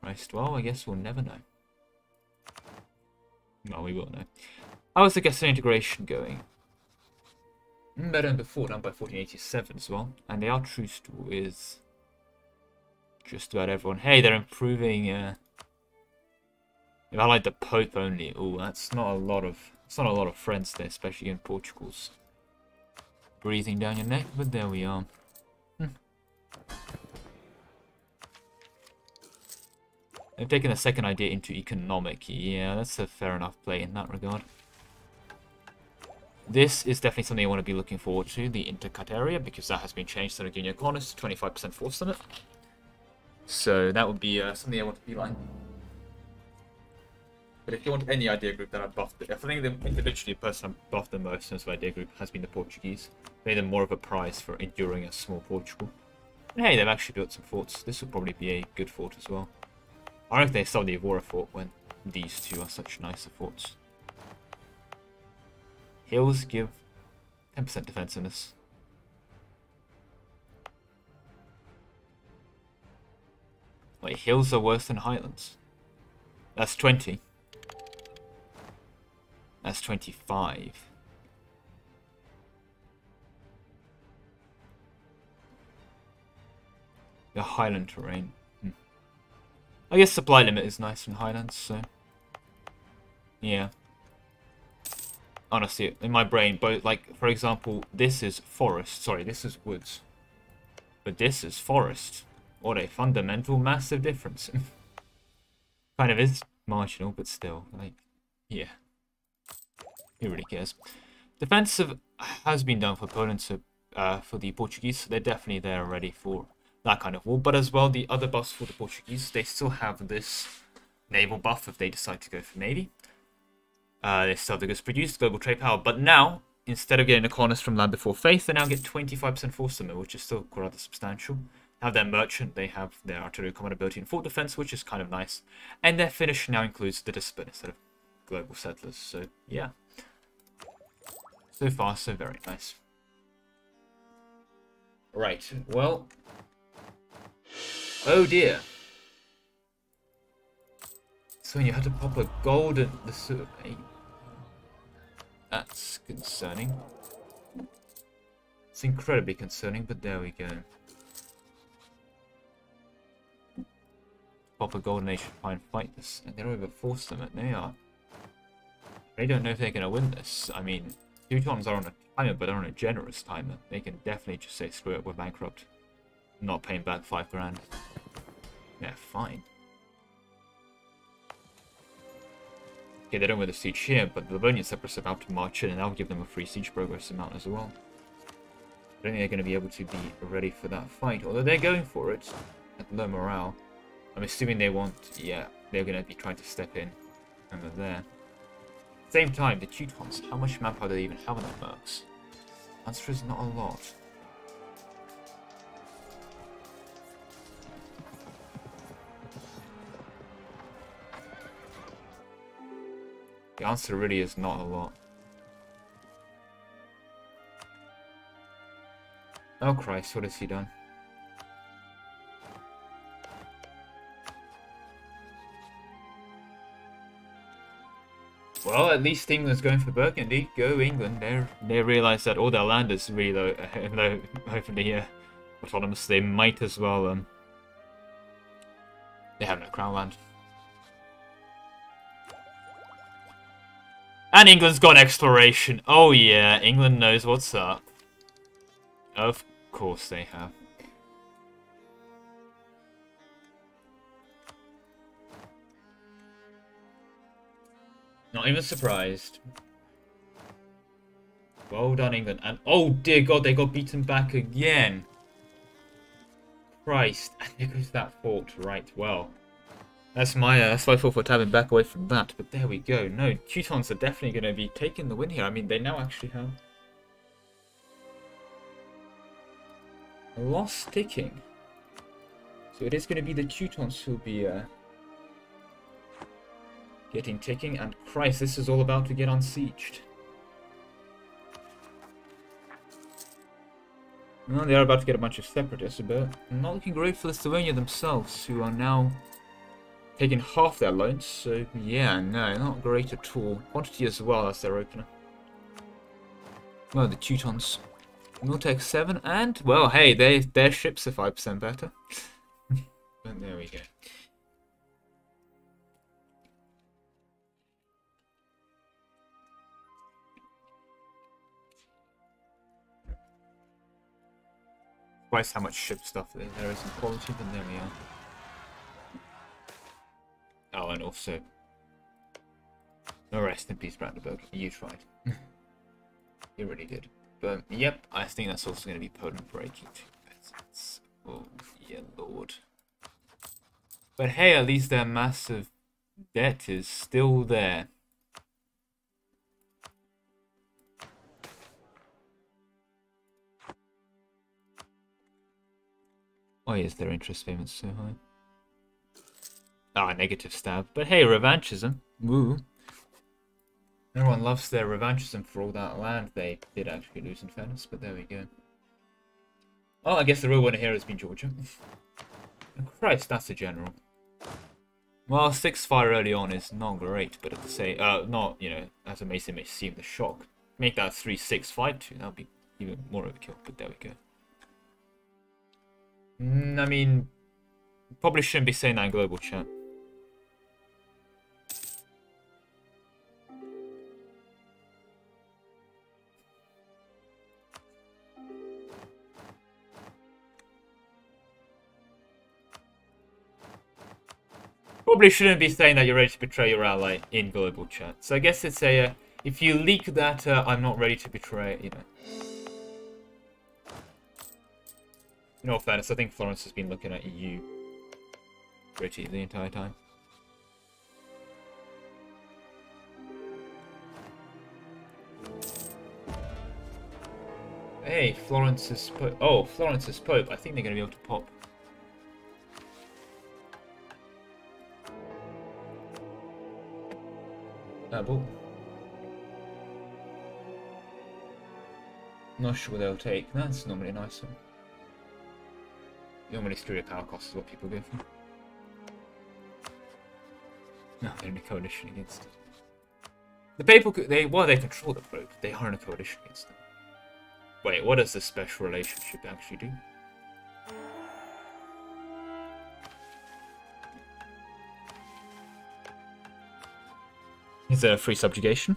Christ, well, I guess we'll never know. No, we will know. How is the Gaston integration going? Mm, better than before, down by 1487 as well. And they are truced with just about everyone. Hey, they're improving. Uh, if I like the Pope only, oh, that's not a lot of. It's not a lot of friends there, especially in Portugal's breathing down your neck. But there we are. Hmm. They've taken the second idea into economic. Yeah, that's a fair enough play in that regard. This is definitely something I want to be looking forward to, the intercut area, because that has been changed to the Junior Corners, 25% force limit. So that would be uh, something I want to be like. But if you want any idea group that I buffed, I think the individually the person I buffed the most since the idea group has been the Portuguese. Made them more of a prize for enduring a small Portugal. And hey, they've actually built some forts. This would probably be a good fort as well. I don't think they saw the Evora fort when these two are such nicer forts. Hills give 10% defensiveness. Wait, hills are worse than highlands. That's 20. That's 25. The highland terrain. Hmm. I guess supply limit is nice in highlands, so... Yeah. Honestly, in my brain, both, like, for example, this is forest. Sorry, this is woods. But this is forest. What a fundamental, massive difference. kind of is marginal, but still, like, yeah. Who really cares? Defensive has been done for Poland, so, uh, for the Portuguese, so they're definitely there ready for that kind of war. But as well, the other buffs for the Portuguese, they still have this naval buff if they decide to go for navy. Uh, they still have the goods produced, global trade power, but now, instead of getting the corners from Land Before Faith, they now get 25% force limit, which is still rather substantial have their merchant, they have their artillery command ability and fort defense, which is kind of nice. And their finish now includes the discipline instead of global settlers. So yeah. So far, so very nice. Right, well... Oh dear. So you had to pop a golden... That's concerning. It's incredibly concerning, but there we go. Pop a golden age to try and fight this, and they're over force them, and they are. They don't know if they're going to win this. I mean, two Teutons are on a timer, but they're on a generous timer. They can definitely just say, screw it, we're bankrupt. not paying back five grand. Yeah, fine. Okay, they don't win the siege here, but the Livonian Separatists are about to march in, and that'll give them a free siege progress amount as well. I don't think they're going to be able to be ready for that fight, although they're going for it at low morale. I'm assuming they want, yeah, they're going to be trying to step in, and they're there. Same time, the Teutons, how much manpower do they even have on their mercs? Answer is not a lot. The answer really is not a lot. Oh Christ, what has he done? Well, at least England's going for Burgundy. Go England. They they realise that all their land is really low, low the uh, autonomous. They might as well. Um, they have no crown land. And England's got exploration. Oh yeah, England knows what's up. Of course they have. Not even surprised. Well done, England. And oh dear God, they got beaten back again. Christ, and there goes that fort. Right, well. That's my uh, that's my fault for tabbing back away from that, but there we go. No, Teutons are definitely going to be taking the win here. I mean, they now actually have lost ticking. So it is going to be the Teutons who'll be uh, Getting ticking, and Christ, this is all about to get unsieged. Well, they are about to get a bunch of separatists, but not looking great for Lithuania themselves, who are now taking half their loans, so yeah, no, not great at all. Quantity as well as their opener. Well, the Teutons will take 7, and, well, hey, they, their ships are 5% better. but there we go. Twice how much ship stuff there is in quality, but there we are. Oh, and also... No rest in peace, Brandenburg. You tried. you really did. But, yep, I think that's also going to be Poland breaking Oh, yeah, lord. But hey, at least their massive debt is still there. Why is their interest payments so high? Ah, negative stab. But hey, revanchism. Woo. Everyone loves their revanchism for all that land they did actually lose in fairness, but there we go. Oh, I guess the real winner here has been Georgia. Christ, that's a general. Well, six fire early on is not great, but at the same, uh, not you know, as a Mason may seem the shock. Make that three six five two. That'll be even more overkill. But there we go. Mm, I mean, probably shouldn't be saying that in global chat. Probably shouldn't be saying that you're ready to betray your ally in global chat. So I guess it's a, uh, if you leak that uh, I'm not ready to betray, you know. In all fairness, I think Florence has been looking at you pretty the entire time. Hey, Florence is Pope. Oh, Florence is Pope. I think they're going to be able to pop. Ah, Not sure they'll take. That's normally a nice one. Normally studio power cost is what people go for. No, they're in a coalition against it. The people, they well, they control the probe. They are in a coalition against them. Wait, what does this special relationship actually do? Is there a free subjugation?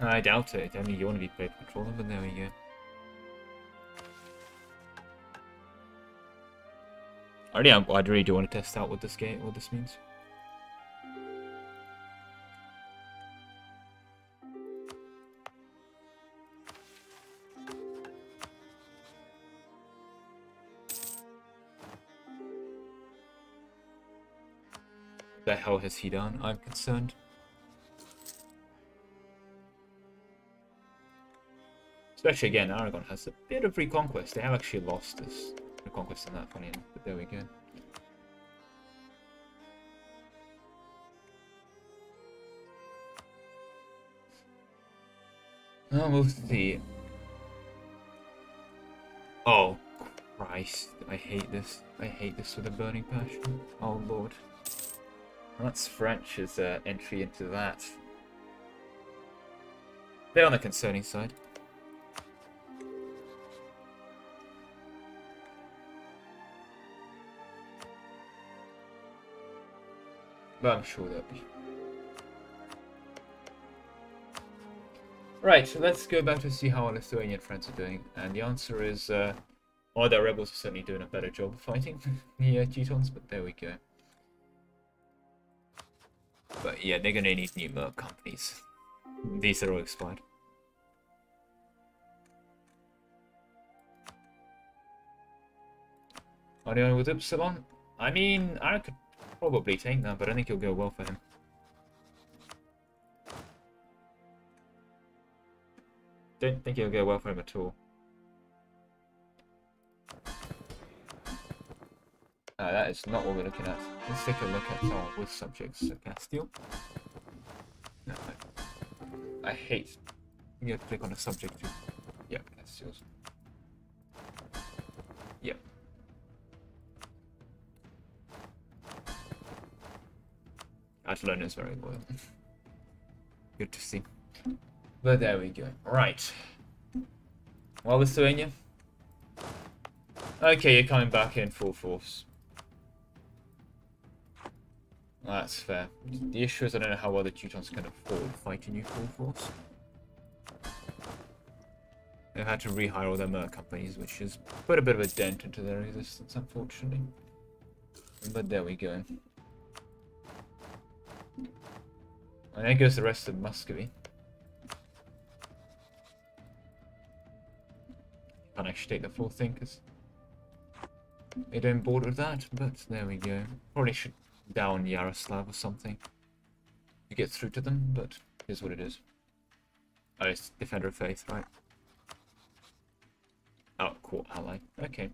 I doubt it. I mean, you want to be to control but there we go. I really, I really do want to test out what this game, what this means. What the hell has he done? I'm concerned. Especially again, Aragon has a bit of reconquest. They have actually lost this reconquest in that funny but there we go. Oh, we'll see. Oh, Christ. I hate this. I hate this with a burning passion. Oh, Lord. That's French's uh, entry into that. They're on the concerning side. But I'm sure they'll be. Right, so let's go back to see how our Lithuanian friends are doing. And the answer is, uh, oh, their rebels are certainly doing a better job of fighting the uh, Teutons, but there we go. But yeah, they're gonna need new merc companies. These are all expired. Anyone with Upsilon? I mean, I could probably take that, but I think it'll go well for him. Don't think it'll go well for him at all. Uh, that is not what we're looking at. Let's take a look at our with subjects. So Castile. No, I, I hate. You have to click on a subject to. Yep, Castile's. Atalona is very loyal. Good to see. But there we go. Right. Well, Lithuania. Okay, you're coming back in full force. That's fair. The issue is I don't know how well the Teutons can afford fighting you full force. They've had to rehire all their merc companies, which has put a bit of a dent into their existence, unfortunately. But there we go. And there goes the rest of Muscovy. Can't actually take the thing because they don't board with that, but there we go. Probably should down Yaroslav or something to get through to them, but here's what it is. Oh, it's Defender of Faith, right? Oh, court ally. Okay.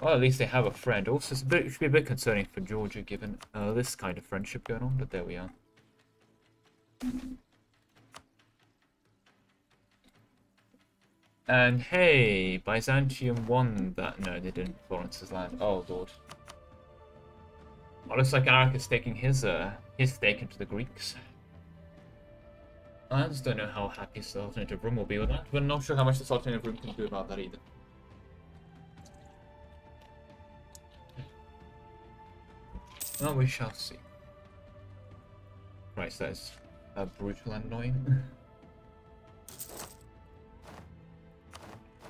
Well, at least they have a friend. Also, it's a bit, it should be a bit concerning for Georgia given uh, this kind of friendship going on, but there we are. And hey, Byzantium won that. No, they didn't. Florence's land. Oh, lord. Well, looks like Arak is taking his uh his stake into the Greeks. I just don't know how happy the alternative room will be with that, I'm not sure how much this alternative room can do about that either. Well, we shall see. Right, so that is uh, brutal and annoying.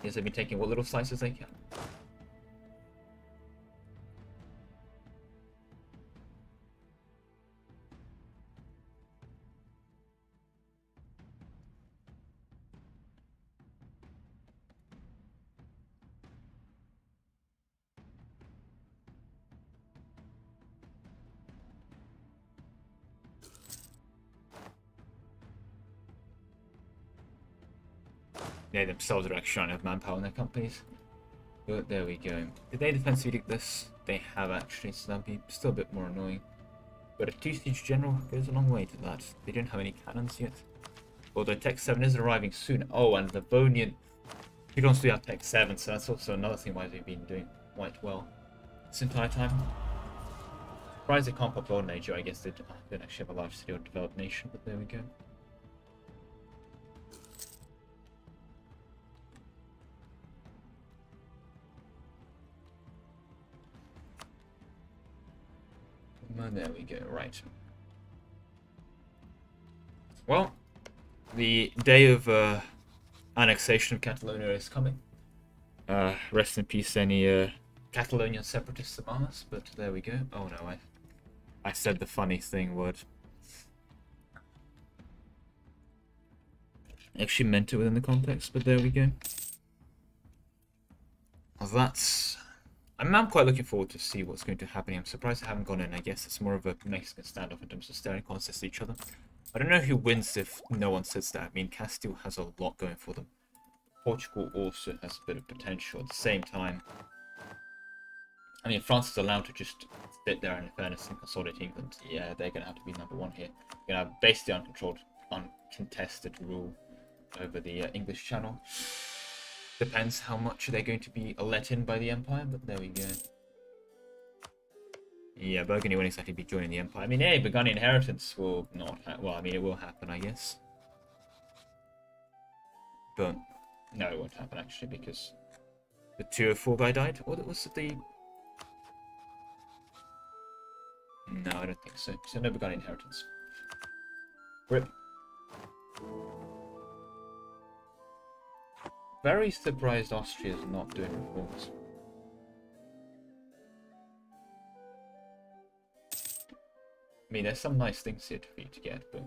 yes, they've been taking what little slices they can. They themselves are actually trying to have manpower in their companies. But there we go. Did they defensively edict this? They have actually, so that'd be still a bit more annoying. But a two-siege general goes a long way to that. They don't have any cannons yet. although Tech 7 is arriving soon. Oh, and Livonian you can also have Tech 7, so that's also another thing why they've been doing quite well this entire time. Surprised they can't pop Golden Age, I guess they don't actually have a large city or developed nation, but there we go. And there we go, right. Well, the day of uh, annexation of Catalonia is coming. Uh, rest in peace, any uh, Catalonian separatists among us, but there we go. Oh no, I, I said the funny thing word. Actually meant it within the context, but there we go. Well, that's... I'm, I'm quite looking forward to see what's going to happen. I'm surprised I haven't gone in. I guess it's more of a Mexican standoff in terms of staring contests at each other. I don't know who wins if no one says that. I mean, Castile has a lot going for them. Portugal also has a bit of potential at the same time. I mean, France is allowed to just sit there in fairness and consolidate England. Yeah, they're going to have to be number one here. You're going to have basically uncontrolled, uncontested rule over the uh, English Channel. Depends how much they're going to be let in by the Empire, but there we go. Yeah, Burgundy won't exactly be joining the Empire. I mean, hey, Burgundy inheritance will not. well, I mean, it will happen, I guess. But no, it won't happen actually because the 204 guy died. Or was the? No, I don't think so. So no Burgundy inheritance. Rip. Very surprised Austria's not doing reforms. I mean, there's some nice things here for you to get, but...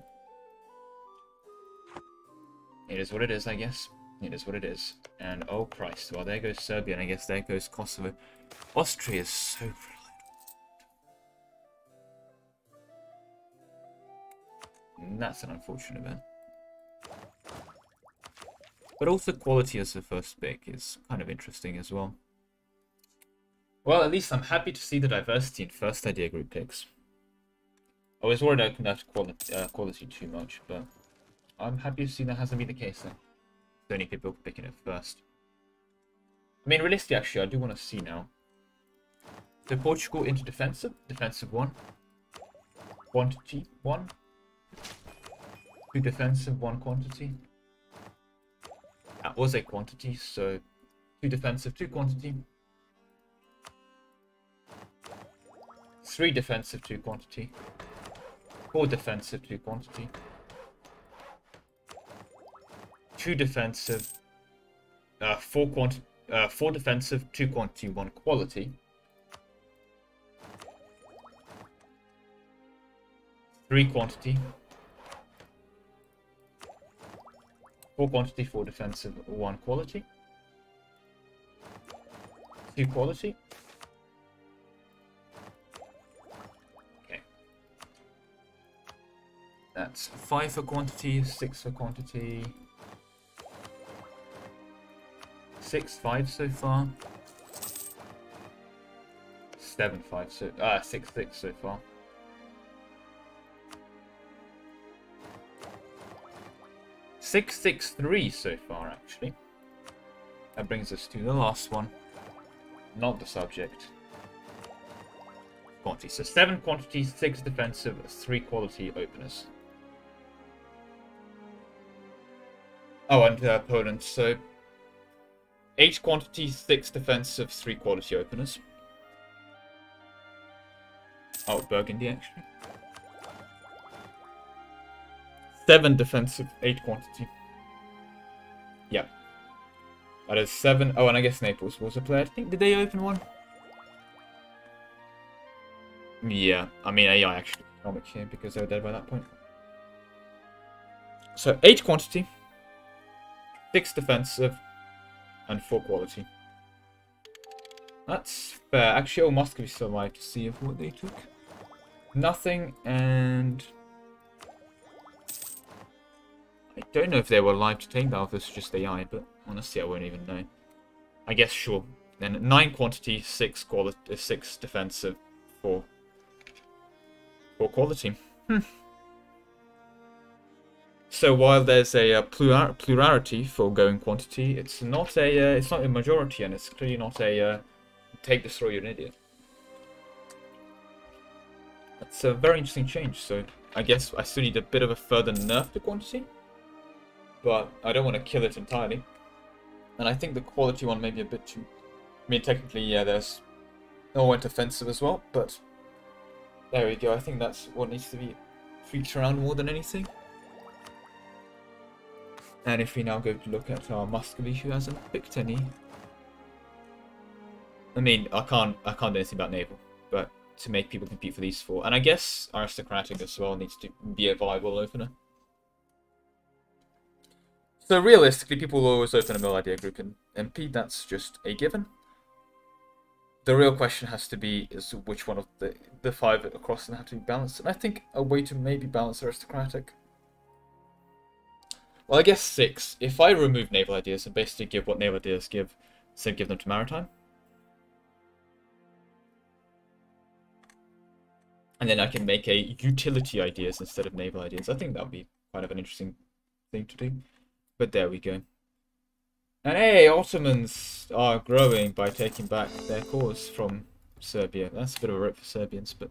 It is what it is, I guess. It is what it is. And, oh Christ, well, there goes Serbia, and I guess there goes Kosovo. Austria is so that's an unfortunate event. But also quality as the first pick is kind of interesting as well. Well, at least I'm happy to see the diversity in first idea group picks. I was worried I couldn't have quality, uh, quality too much, but I'm happy to see that hasn't been the case then. So only people picking it first. I mean, realistically, actually, I do want to see now. So Portugal into defensive, defensive one. Quantity one. Two defensive, one quantity. Was a quantity, so two defensive, two quantity. Three defensive, two quantity. Four defensive, two quantity. Two defensive, uh, four quantity, uh, four defensive, two quantity, one quality. Three quantity. Four quantity, four defensive, one quality. Two quality. Okay. That's five for quantity, six for quantity. Six, five so far. Seven, five so, uh, six, six so far. Six, six, three so far, actually. That brings us to the last one. Not the subject. Quantity. So seven quantity, six defensive, three quality openers. Oh, and uh, opponents. So, eight quantity, six defensive, three quality openers. Oh, Burgundy actually. Seven defensive, eight quantity. Yeah. That is seven. Oh, and I guess Naples was a player. I think did they open one? Yeah, I mean AI actually economic here because they were dead by that point. So eight quantity, six defensive, and four quality. That's fair. Actually, oh, still alive to see if what they took. Nothing, and... I don't know if they were alive to take that, if this just AI, but honestly, I won't even know. I guess, sure. Then 9 quantity, 6 quality, uh, 6 defensive, 4, 4 quality. Hmm. So while there's a uh, plural plurality for going quantity, it's not a uh, it's not a majority, and it's clearly not a uh, take throw. you're an idiot. That's a very interesting change. So I guess I still need a bit of a further nerf to quantity, but I don't want to kill it entirely. And I think the quality one may be a bit too. I mean, technically, yeah, there's went offensive as well, but there we go. I think that's what needs to be tweaked around more than anything. And if we now go to look at our Muscovy, who hasn't picked any. I mean, I can't I can't do anything about naval, but to make people compete for these four, and I guess aristocratic as well needs to be a viable opener. So realistically, people will always open a mill idea group in MP. That's just a given. The real question has to be is which one of the the five across them have to be balanced, and I think a way to maybe balance aristocratic well, I guess six. If I remove naval ideas and basically give what naval ideas give, instead give them to maritime. And then I can make a utility ideas instead of naval ideas. I think that would be kind of an interesting thing to do. But there we go. And hey, Ottomans are growing by taking back their cause from Serbia. That's a bit of a rip for Serbians, but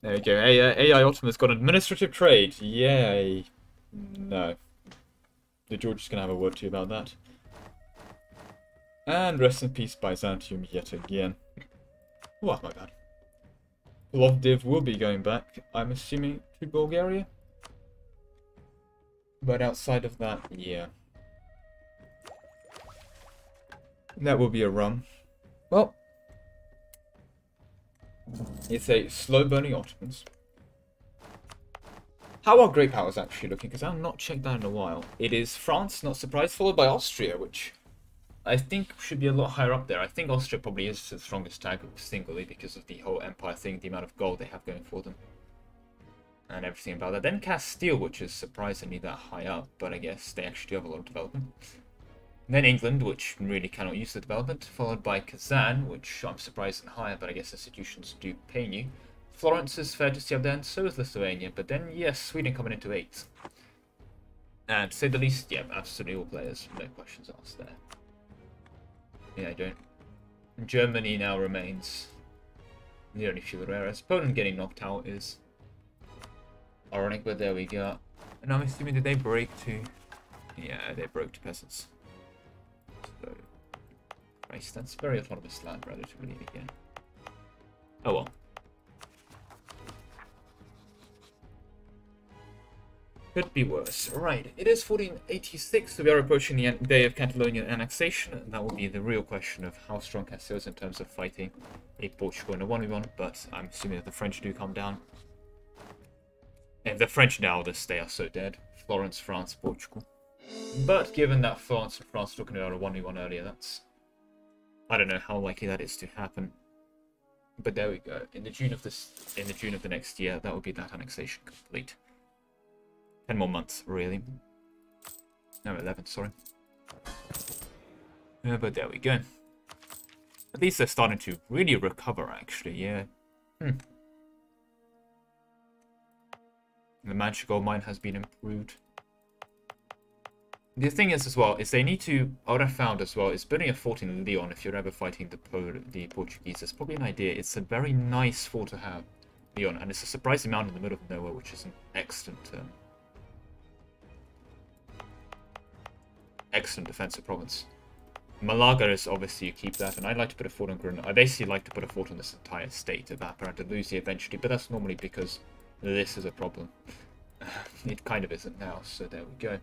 there we go. AI, uh, AI Ottoman's got administrative trade. Yay. No the George is going to have a word to you about that. And rest in peace Byzantium yet again. Oh, my bad. Plovdiv will be going back, I'm assuming, to Bulgaria. But outside of that, yeah. That will be a run. Well, it's a slow burning Ottomans. How are Great Powers actually looking? Because I've not checked that in a while. It is France, not surprised, followed by Austria, which I think should be a lot higher up there. I think Austria probably is the strongest tag singly because of the whole empire thing, the amount of gold they have going for them. And everything about that. Then Castile, which is surprisingly that high up, but I guess they actually do have a lot of development. then England, which really cannot use the development, followed by Kazan, which I'm surprised isn't higher, but I guess institutions do pay you. Florence is fair to see up there, and so is Lithuania. But then, yes, Sweden coming into eighth. And to say the least, yeah, absolutely all players, no questions asked there. Yeah, I don't. Germany now remains the only few rares. Poland getting knocked out is ironic, but there we go. And I'm assuming that they break to... Yeah, they broke to peasants. So, Christ, that's very autonomous land relatively again. Oh well. Could be worse. Right, it is 1486, so we are approaching the day of Catalonian annexation, and that will be the real question of how strong Castile is in terms of fighting a Portugal in a 1v1, but I'm assuming that the French do come down. And the French now, this they are so dead. Florence, France, Portugal. But given that France and France took out a 1v1 earlier, that's... I don't know how likely that is to happen. But there we go. In the June of this, in the June of the next year, that will be that annexation complete. 10 more months, really. No, 11, sorry. Yeah, but there we go. At least they're starting to really recover, actually, yeah. Hmm. The magical mine has been improved. The thing is, as well, is they need to... What I found as well is building a fort in Leon if you're ever fighting the, po the Portuguese It's probably an idea. It's a very nice fort to have, Leon, and it's a surprising amount in the middle of nowhere, which is an excellent term. excellent defensive province. Malaga is obviously you keep that, and I'd like to put a fort on Granada. I basically like to put a fort on this entire state of Andalusia eventually, but that's normally because this is a problem. it kind of isn't now, so there we go.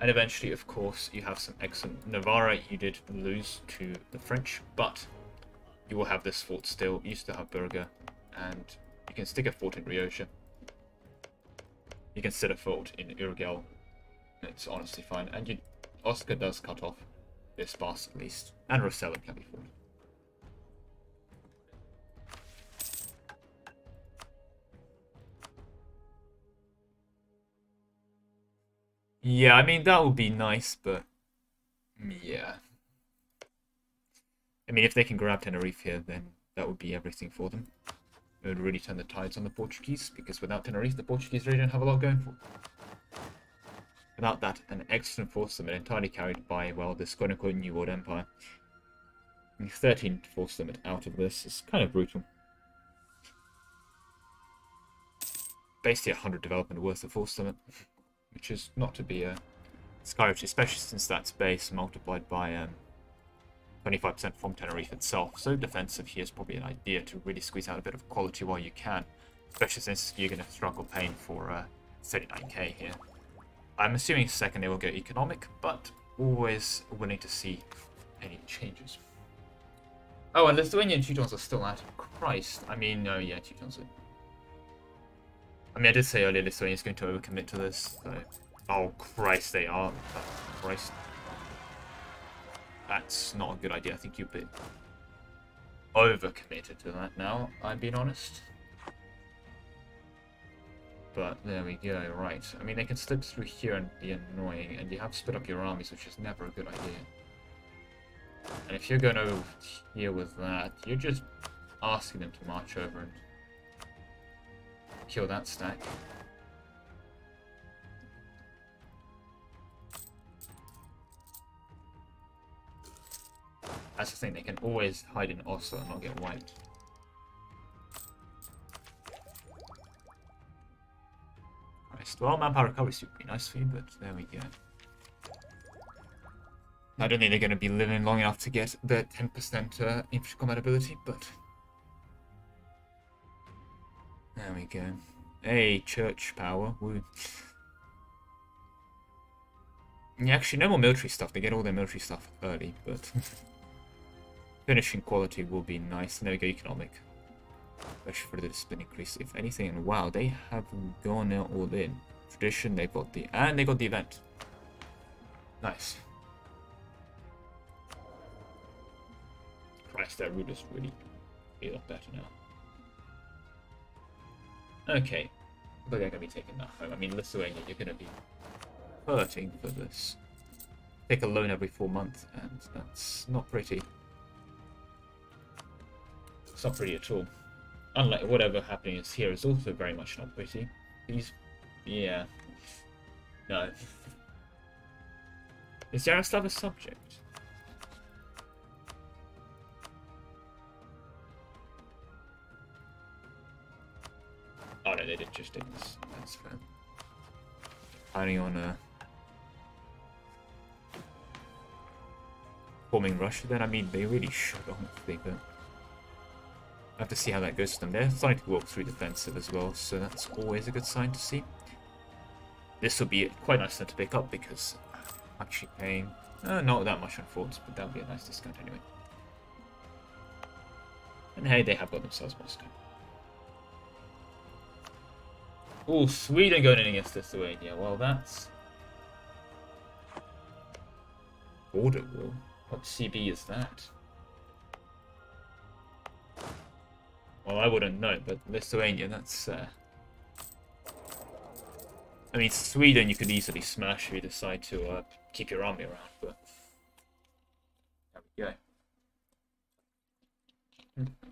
And eventually, of course, you have some excellent Navarra. You did lose to the French, but you will have this fort still. You still have Berger, and you can stick a fort in Rioja. You can set a fort in Urgell. It's honestly fine, and you Oscar does cut off this boss at least. And Rosella can be fought. Yeah, I mean, that would be nice, but... Mm, yeah. I mean, if they can grab Tenerife here, then that would be everything for them. It would really turn the tides on the Portuguese, because without Tenerife, the Portuguese really don't have a lot going for them. Without that, an excellent force summit entirely carried by, well, this quote-unquote New World Empire. And 13th force summit out of this is kind of brutal. Basically 100 development worth of force summit, which is not to be uh, discouraged, especially since that's base multiplied by um, 25% from Tenerife itself. So defensive here is probably an idea to really squeeze out a bit of quality while you can, especially since you're going to struggle paying for uh, 39k here. I'm assuming second they will go economic, but always willing to see any changes. Oh, and Lithuanian Teutons are still at Christ. I mean, no, yeah, Teutons are... I mean, I did say earlier this Lithuania is going to overcommit to this. Oh, Christ, they are. Oh, Christ. That's not a good idea. I think you've been overcommitted to that now, I'm being honest. But there we go, right. I mean, they can slip through here and be annoying, and you have split up your armies, which is never a good idea. And if you're going over here with that, you're just asking them to march over and kill that stack. That's the thing, they can always hide in Oslo and not get wiped. Christ. Well, manpower recovery would be nice for you, but there we go. I don't think they're going to be living long enough to get the 10% uh, infantry combat ability, but... There we go. Hey, church power. Woo. Yeah, actually, no more military stuff. They get all their military stuff early, but... finishing quality will be nice. There we go, economic. Especially for the discipline increase, if anything. And wow, they have gone all in. Tradition, they got the... And they got the event. Nice. Christ, that route is really a lot better now. Okay, but they're going to be taking that home. I mean, Lithuania, you're going to be hurting for this. Take a loan every four months, and that's not pretty. It's not pretty at all. Unlike whatever happening is here is also very much not pretty. These, yeah, no. Is Yaroslav a subject? They did just this. That's fair. Planning on forming Russia then? I mean, they really should, honestly, but... I have to see how that goes for them. They're starting to walk through defensive as well, so that's always a good sign to see. This will be quite nice to pick up because I'm actually paying uh, not that much on forts, but that'll be a nice discount anyway. And hey, they have got themselves Moscow. Oh, Sweden going in against Lithuania. Well, that's... Border war? What CB is that? Well, I wouldn't know, but Lithuania, that's... Uh... I mean, Sweden you could easily smash if you decide to uh, keep your army around, but... There we go. Hmm.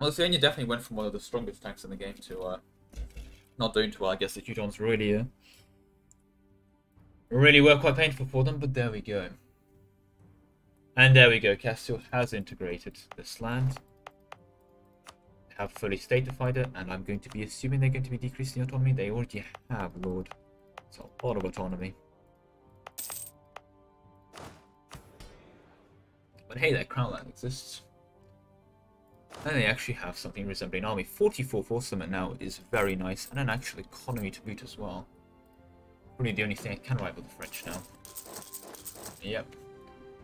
Lithuania definitely went from one of the strongest tanks in the game to uh, not doing too well. I guess the Teutons really, uh, really were quite painful for them, but there we go. And there we go. Castile has integrated this land have fully statified it, and I'm going to be assuming they're going to be decreasing autonomy. They already have, Lord. It's a lot of autonomy. But hey, that crown land exists. And they actually have something resembling army. 44 force summit now is very nice, and an actual economy to boot as well. Probably the only thing I can rival the French now. Yep.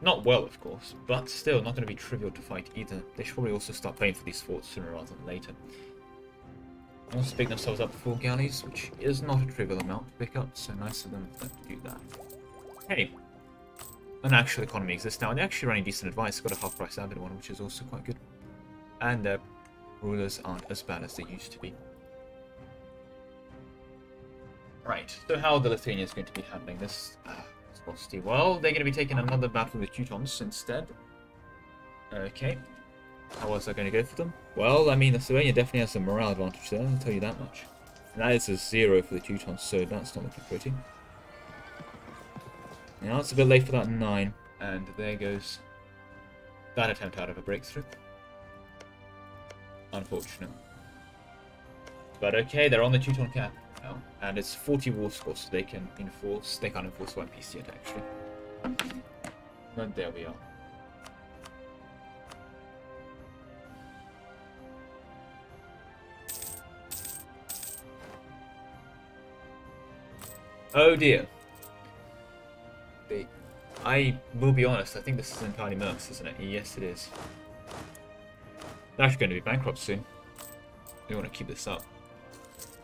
Not well, of course, but still not going to be trivial to fight either. They should probably also start paying for these forts sooner rather than later. Also pick themselves up four galleys, which is not a trivial amount to pick up, so nice of them to do that. Hey, an actual economy exists now, and they're actually running decent advice. Got a half price avid one, which is also quite good. And their rulers aren't as bad as they used to be. Right, so how are the Lithuanians going to be handling this? Uh, well, they're going to be taking another battle with the Teutons instead. Okay. How was that going to go for them? Well, I mean, the Lithuania definitely has some morale advantage there, I'll tell you that much. And that is a zero for the Teutons, so that's not looking pretty. Now it's a bit late for that 9, and there goes that attempt out of a breakthrough. Unfortunate. But okay, they're on the Teuton cap now, and it's 40 war score, so they can enforce. They can't enforce one piece yet, actually. But there we are. Oh dear. They, I will be honest, I think this is entirely Mercs, isn't it? Yes, it is. They're actually going to be bankrupt soon. They want to keep this up.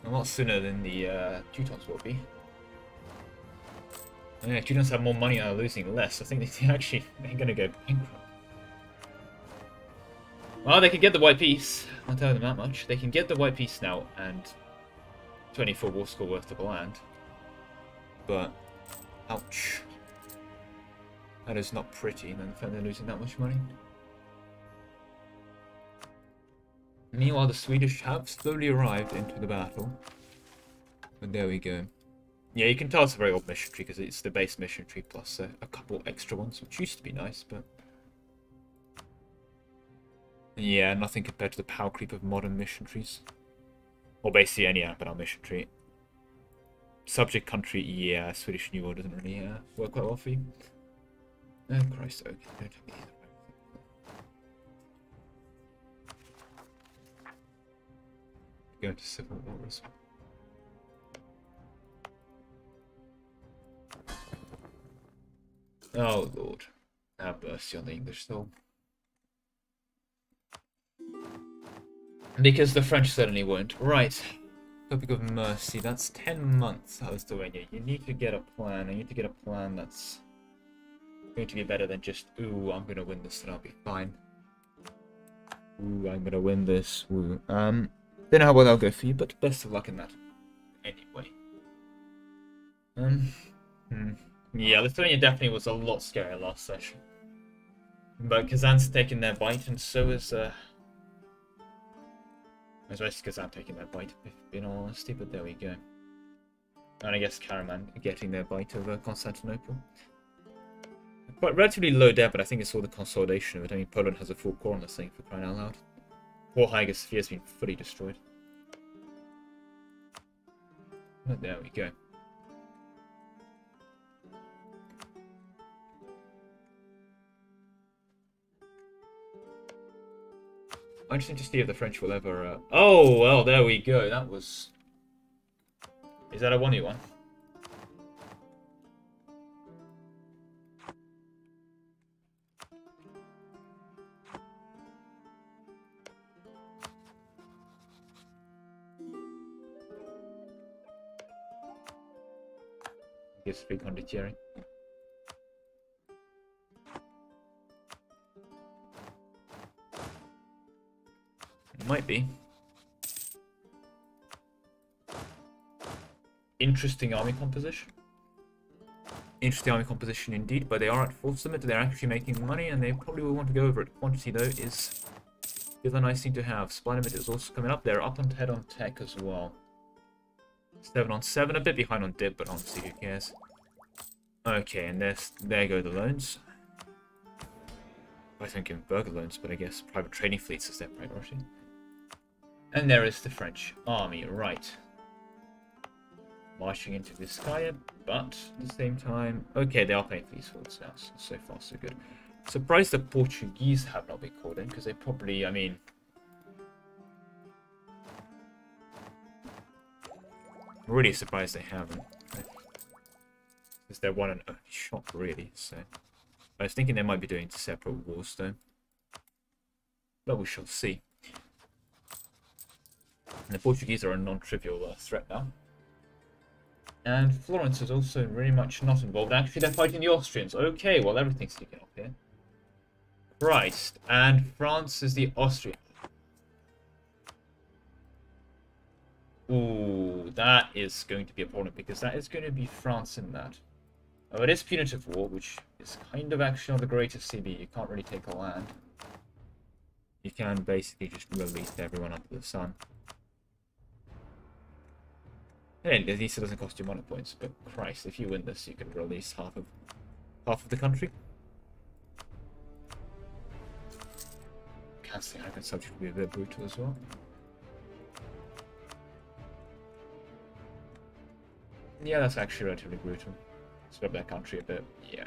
A lot sooner than the uh, Teutons will be. Oh, yeah, Teutons have more money and are losing less. I think they actually they're going to go bankrupt. Well, they can get the white piece. I'll tell them that much. They can get the white piece now and 24 war score worth of land. But, ouch. That is not pretty, and the fact they're losing that much money. Meanwhile, the Swedish have slowly arrived into the battle. But there we go. Yeah, you can tell it's a very old mission tree because it's the base mission tree plus a, a couple extra ones, which used to be nice, but... Yeah, nothing compared to the power creep of modern mission trees. Or basically any app in our mission tree. Subject country, yeah, Swedish New World doesn't really uh, work quite well for you. Oh Christ, okay, don't me Go into civil war as well. Oh lord, have mercy on the English soul. Because the French certainly won't. Right. Topic of mercy. That's 10 months, Lithuania. You need to get a plan. I need to get a plan that's going to be better than just, ooh, I'm going to win this and I'll be fine. Ooh, I'm going to win this. Ooh. Um, don't know how well that'll go for you, but best of luck in that. Anyway. Um, hmm. Yeah, Lithuania definitely was a lot scarier last session. But Kazan's taking their bite, and so is, uh... It's basically Kazan taking their bite, if being all honesty, but there we go. And I guess Karaman getting their bite over Constantinople. Quite relatively low debt, but I think it's all the consolidation of it. I mean, Poland has a full core on this thing, for crying out loud. Poor Hagia Sophia has been fully destroyed. But there we go. I just see if the French will ever... Uh... Oh, well, there we go. That was... Is that a 1v1? Guess free. Might be. Interesting army composition. Interesting army composition indeed, but they are at full summit, they're actually making money, and they probably will want to go over it. Quantity, though, is the other nice thing to have. Supply limit is also coming up. They're up on head on tech as well. 7 on 7, a bit behind on dip, but honestly, who cares? Okay, and there's, there go the loans. I think in burger loans, but I guess private trading fleets is their priority. And there is the French army, right. Marching into Vizcaya, but at the same time... Okay, they are paying for these fields now, so, so far so good. Surprised the Portuguese have not been called in, because they probably, I mean... I'm really surprised they haven't. Because they're one and only shot, really, so... I was thinking they might be doing separate wars, though. But we shall see. And the Portuguese are a non-trivial uh, threat now. And Florence is also very much not involved. Actually, they're fighting the Austrians. Okay, well, everything's taken off here. Christ. And France is the Austrian. Ooh, that is going to be a problem, because that is going to be France in that. Oh, it is punitive war, which is kind of actually not the greatest CB. You can't really take a land. You can basically just release everyone under the sun. And at least it doesn't cost you money points, but Christ, if you win this, you can release half of half of the country. Can't say Aragon subject would be a bit brutal as well. Yeah, that's actually relatively brutal. Split their country a bit, yeah.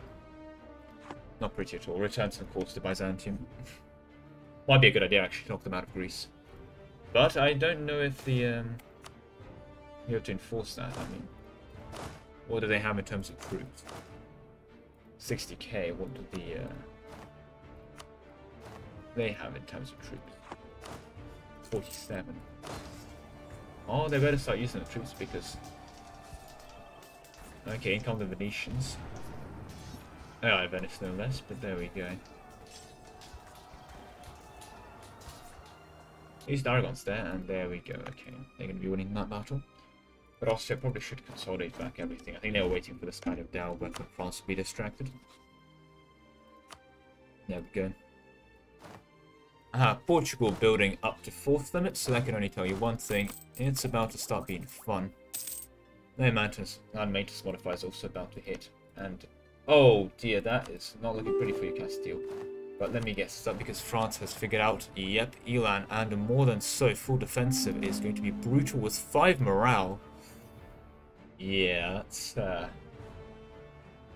Not pretty at all. Return some courts to Byzantium. Might be a good idea actually to knock them out of Greece. But I don't know if the um you have to enforce that, I mean what do they have in terms of troops? 60k, what do the uh they have in terms of troops? 47. Oh, they better start using the troops because Okay, in come the Venetians. Oh, Venice no less, but there we go. East Aragon's there, and there we go. Okay, they're going to be winning that battle. But Austria probably should consolidate back everything. I think they were waiting for the Spine of Dalbert when France would be distracted. There we go. Ah, Portugal building up to fourth limit, so that can only tell you one thing. It's about to start being fun. No maintenance and maintenance modifier is also about to hit. And oh dear, that is not looking pretty for you, Castile. But let me guess, is that because France has figured out, yep, Elan, and more than so, full defensive is going to be brutal with 5 morale. Yeah, that's, uh,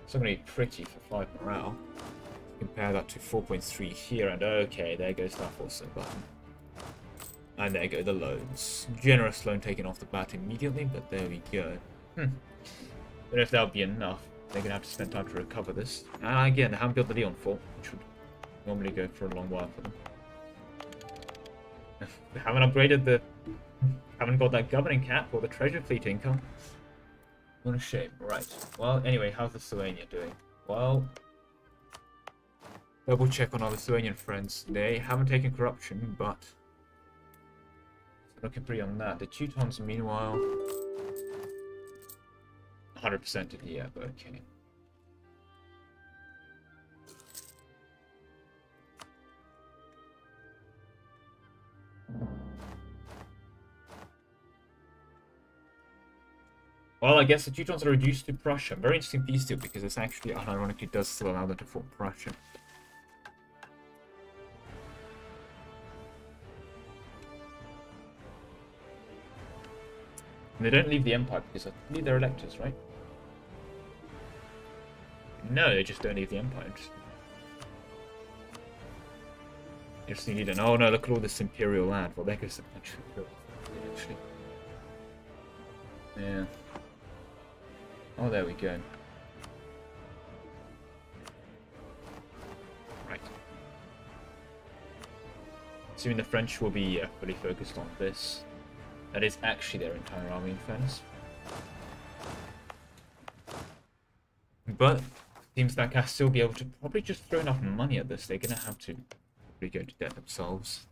it's not going to be pretty for 5 morale. Compare that to 4.3 here, and okay, there goes that also button. And there go the loans. Generous loan taken off the bat immediately, but there we go. Hmm. Don't know if that'll be enough. They're gonna have to spend time to recover this. And again, they haven't built the Leon fort, which would normally go for a long while for them. they haven't upgraded the... haven't got that governing cap or the treasure fleet income. What a shame. Right. Well, anyway, how's the Lithuania doing? Well... Double check on our Lithuanian friends. They haven't taken corruption, but... Looking pretty on that. The Teutons, meanwhile... 100% did yeah, but okay. Well, I guess the Teutons are reduced to Prussia. Very interesting piece too, because this actually unironically does still allow them to form Prussia. And they don't leave the Empire because I believe they're electors, right? No, they just don't leave the Empire. Just... Just need an oh no, look at all this Imperial land. Well, there goes the actually. Yeah. Oh, there we go. Right. Assuming the French will be uh, fully focused on this. That is actually their entire army in fairness. But seems like I'll still be able to probably just throw enough money at this. They're going to have to probably go to debt themselves.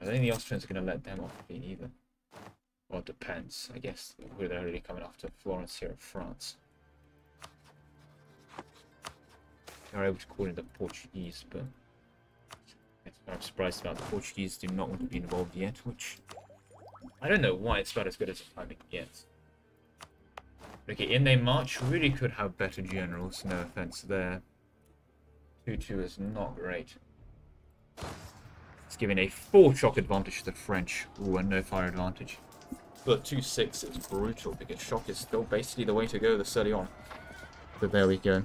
I don't think the Austrians are going to let them off either. Well, it depends. I guess we're really coming after Florence here in France. They're able to call in the Portuguese, but I'm surprised about the Portuguese do not want to be involved yet, which I don't know why it's about as good as a planning gets. Okay, in they march really could have better generals, no offense there. 2-2 is not great. It's giving a 4 shock advantage to the French. Ooh, and no fire advantage. But 2-6 is brutal because shock is still basically the way to go this early on. But there we go.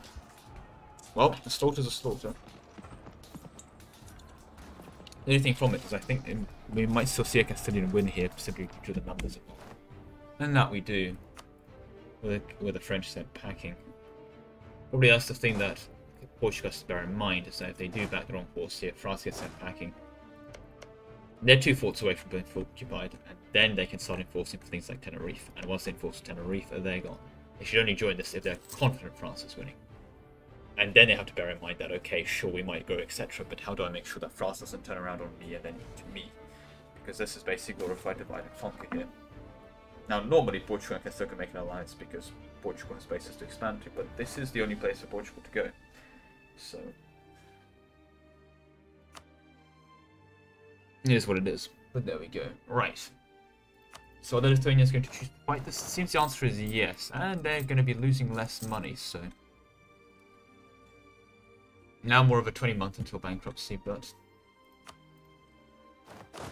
Well, a slaughter's a slaughter. The only thing from it is I think we might still see a Castilian win here simply due to the numbers. And that we do. With the French sent packing. Probably that's the thing that Portugal has to bear in mind, is that if they do back the wrong force here, France gets sent packing. They're two forts away from being occupied, and then they can start enforcing for things like Tenerife. And once they enforce Tenerife, they're gone. They should only join this if they're confident France is winning. And then they have to bear in mind that, okay, sure, we might go, etc., but how do I make sure that France doesn't turn around on me and then to me? Because this is basically glorified divide and conquer here. Now, normally Portugal and Castile can make an alliance because Portugal has bases to expand to, but this is the only place for Portugal to go. So... It is what it is. But there we go. Right. So the Lithuanians going to choose to fight this? Seems the answer is yes. And they're going to be losing less money, so... Now more of a 20 month until bankruptcy, but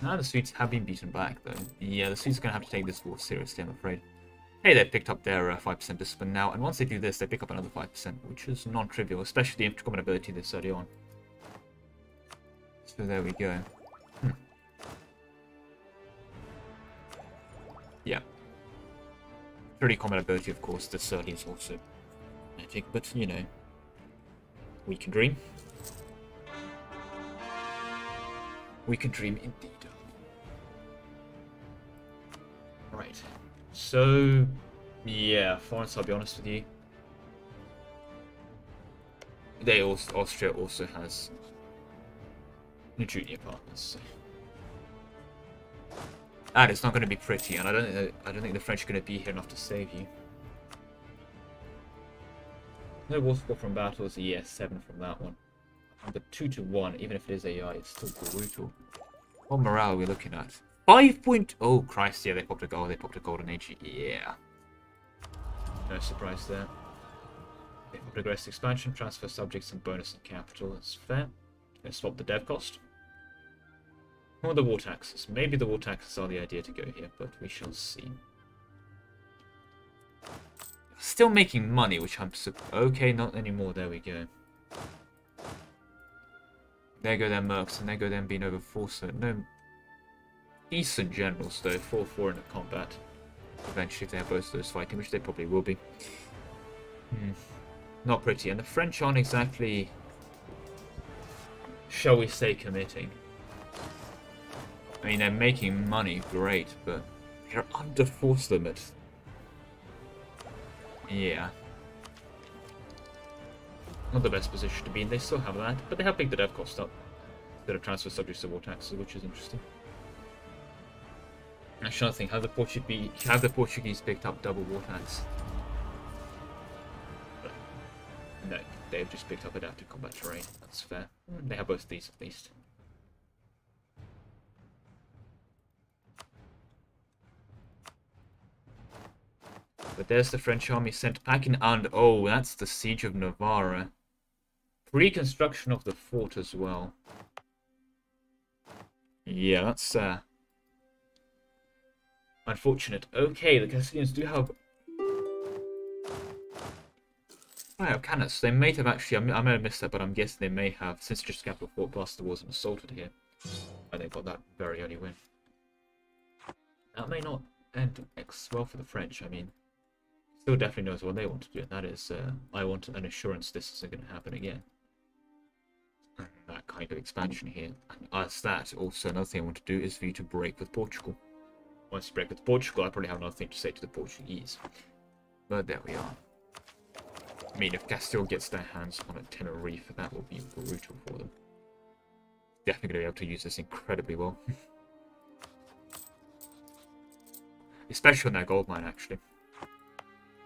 now the Swedes have been beaten back, though. Yeah, the Swedes are going to have to take this war seriously, I'm afraid. Hey, they've picked up their uh, 5% discipline now, and once they do this, they pick up another 5%, which is non-trivial, especially the infantry ability this early on. So there we go. Hmm. Yeah. Pretty common ability, of course, this early is also magic, but, you know, we can dream. We can dream indeed. Right. So, yeah, France, I'll be honest with you. They also, Austria also has junior partners. So. And it's not going to be pretty, and I don't, think, I don't think the French are going to be here enough to save you. No war score from battles, yes, 7 from that one. But 2 to 1, even if it is AI, it's still brutal. What morale are we looking at? 5 point... Oh, Christ, yeah, they popped a goal. They popped a golden age. Yeah. No surprise there. They popped aggressive expansion, transfer subjects, and bonus and capital. That's fair. Let's swap the dev cost. Or the war taxes. Maybe the war taxes are the idea to go here, but we shall see. Still making money, which I'm... Okay, not anymore. There we go. There go their mercs, and there go them being over four, so no decent generals though, 4-4 in the combat. Eventually if they have both of those fighting, which they probably will be. Hmm. Not pretty, and the French aren't exactly, shall we say, committing. I mean, they're making money, great, but they're under force limit. Yeah. Not the best position to be in. They still have that, but they have picked the dev cost up. Instead of transfer subjects to war taxes, which is interesting. Actually, I think have the Portuguese have the Portuguese picked up double war tax? No, they've just picked up adaptive combat terrain. That's fair. They have both of these at least. But there's the French army sent packing and oh, that's the siege of Navarra. Reconstruction of the fort as well. Yeah, that's uh unfortunate. Okay, the Castilians do have I have cannons. They may have actually, I may have missed that, but I'm guessing they may have, since just capital fort Boston wasn't assaulted here. And they got that very early win. That may not end X well for the French. I mean, still definitely knows what they want to do, and that is, uh, I want an assurance this isn't going to happen again. That kind of expansion here. And as that, also another thing I want to do is for you to break with Portugal. Once you break with Portugal, I probably have nothing to say to the Portuguese. But there we are. I mean, if Castile gets their hands on a Tenerife, that will be brutal for them. Definitely going to be able to use this incredibly well. Especially on that gold mine, actually.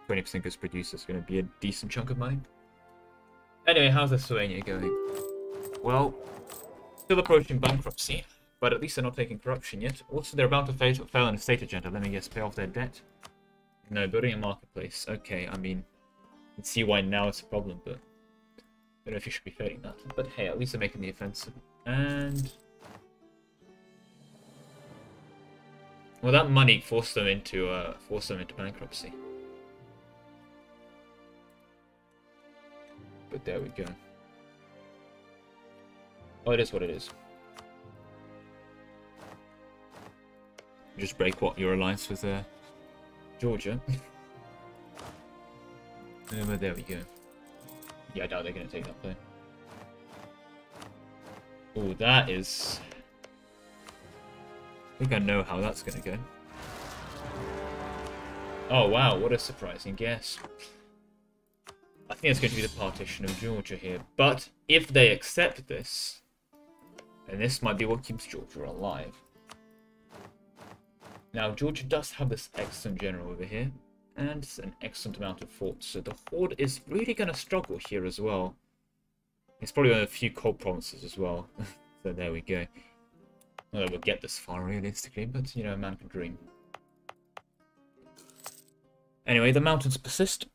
20% goods produced is going to be a decent chunk of money. Anyway, how's the Lithuania going? Well, still approaching bankruptcy, but at least they're not taking corruption yet. Also, they're about to fail, fail in a state agenda. Let me guess, pay off their debt. No, building a marketplace. Okay, I mean, you can see why now it's a problem, but I don't know if you should be failing that. But hey, at least they're making the offensive. And... Well, that money forced them into, uh, forced them into bankruptcy. But there we go. Oh, it is what it is. Just break what your alliance with uh, Georgia. but there we go. Yeah, I doubt they're gonna take that play. Oh, that is. I think I know how that's gonna go. Oh wow, what a surprising guess. I think it's going to be the partition of Georgia here. But if they accept this, then this might be what keeps Georgia alive. Now, Georgia does have this excellent general over here, and an excellent amount of forts, so the Horde is really going to struggle here as well. It's probably one of the few cold provinces as well, so there we go. Not that we'll get this far realistically, but, you know, a man can dream. Anyway, the mountains persist.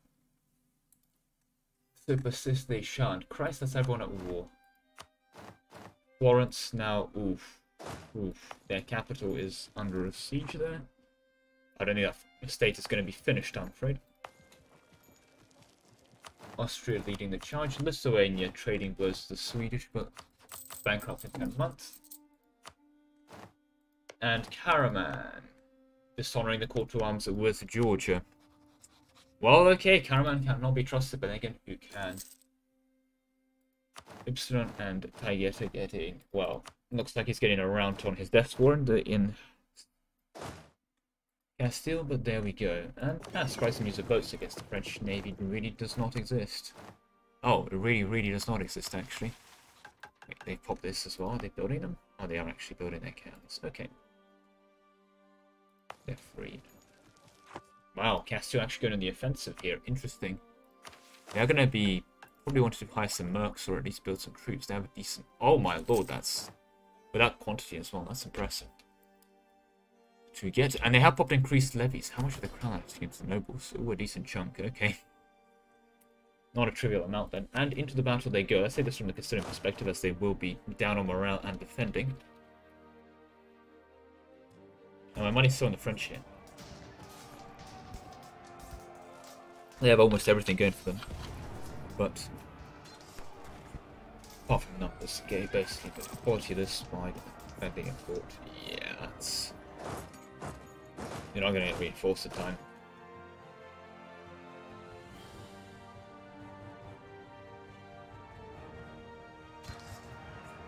So persist they shan't. Christ, that's everyone at war. Florence now, oof. Oof. Their capital is under a siege there. I don't think that state is going to be finished, I'm afraid. Austria leading the charge. Lithuania trading blows the Swedish, but bankrupt in 10 months. And Karaman dishonoring the call to arms with Georgia. Well, okay, Karaman cannot be trusted, but again, who can? Ypsilon and Tayeta getting, well, looks like he's getting around on his death warrant in Castile, but there we go. And ah, surprising use of boats against the French Navy really does not exist. Oh, it really, really does not exist, actually. Wait, they popped this as well. Are they building them? Oh, they are actually building their cannons. Okay. They're freed. Wow, Castile actually going on the offensive here. Interesting. They are going to be... Probably wanted to hire some mercs or at least build some troops. They have a decent... Oh my lord, that's... Without quantity as well. That's impressive. To get... And they have popped increased levies. How much are the crown against the nobles? Oh, a decent chunk. Okay. Not a trivial amount then. And into the battle they go. I say this from the Castilian perspective as they will be down on morale and defending. And my money's still on the French here. They have almost everything going for them. But apart from numbers, okay, basically, but the quality of this by defending a fort, yeah, that's you're not gonna get reinforced in time.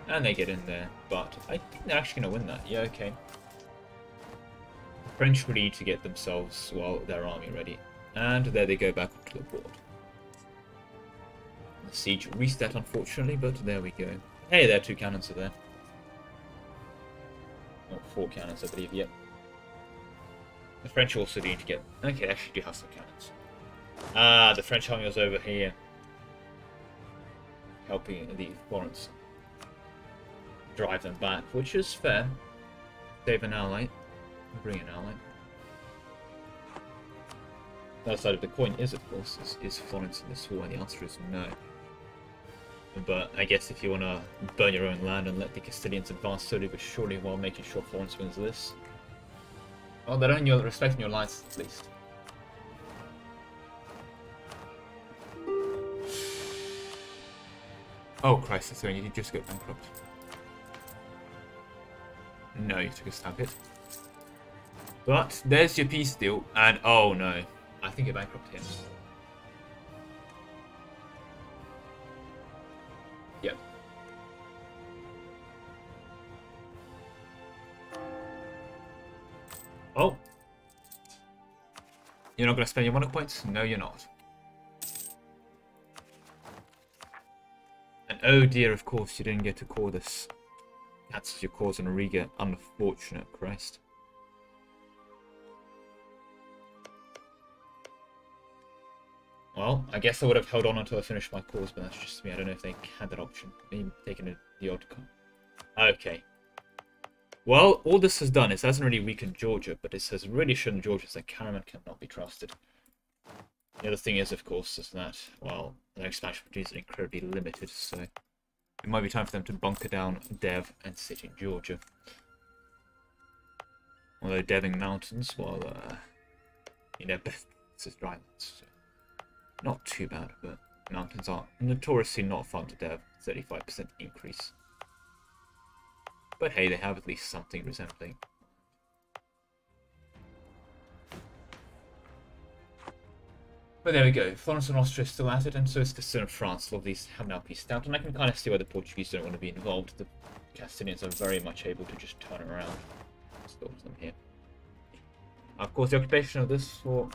And they get in there, but I think they're actually gonna win that. Yeah, okay. The French really need to get themselves, well, their army ready. And there they go back to the board. The siege reset, unfortunately, but there we go. Hey, there, two cannons are there. Not four cannons, I believe, yep. The French also need to get... Okay, they actually do have some cannons. Ah, the French army was over here. Helping the Florence drive them back, which is fair. Save an ally. Bring an ally. The other side of the coin is, of course, is, is Florence in this war, and the answer is no. But I guess if you want to burn your own land and let the Castilians advance slowly but surely while making sure Florence wins this, well, they're earning your respect in your alliance at least. Oh Christ, so you just go bankrupt. No, you took a stab hit. But there's your peace deal, and oh no, I think it bankrupted him. Oh. You're not going to spend your monarch points? No, you're not. And oh dear, of course, you didn't get to call this. That's your cause in Riga. Unfortunate, Christ. Well, I guess I would have held on until I finished my course, but that's just me. I don't know if they had that option. Maybe taking the odd... Okay. Well, all this has done is hasn't really weakened Georgia, but it has really shown Georgia that Karaman cannot be trusted. The other thing is, of course, is that, well, their expansion opportunities are incredibly limited, so it might be time for them to bunker down Dev and sit in Georgia. Although Deving Mountains, well, uh, you know, best is drylands, so not too bad, but mountains are notoriously not fun to dev. 35% increase. But hey, they have at least something resembling. But there we go. Florence and Austria is still at it, and so is Castile and France. All of these have now peaced out, and I can kind of see why the Portuguese don't want to be involved. The Castilians are very much able to just turn around. Still them here. Of course, the occupation of this for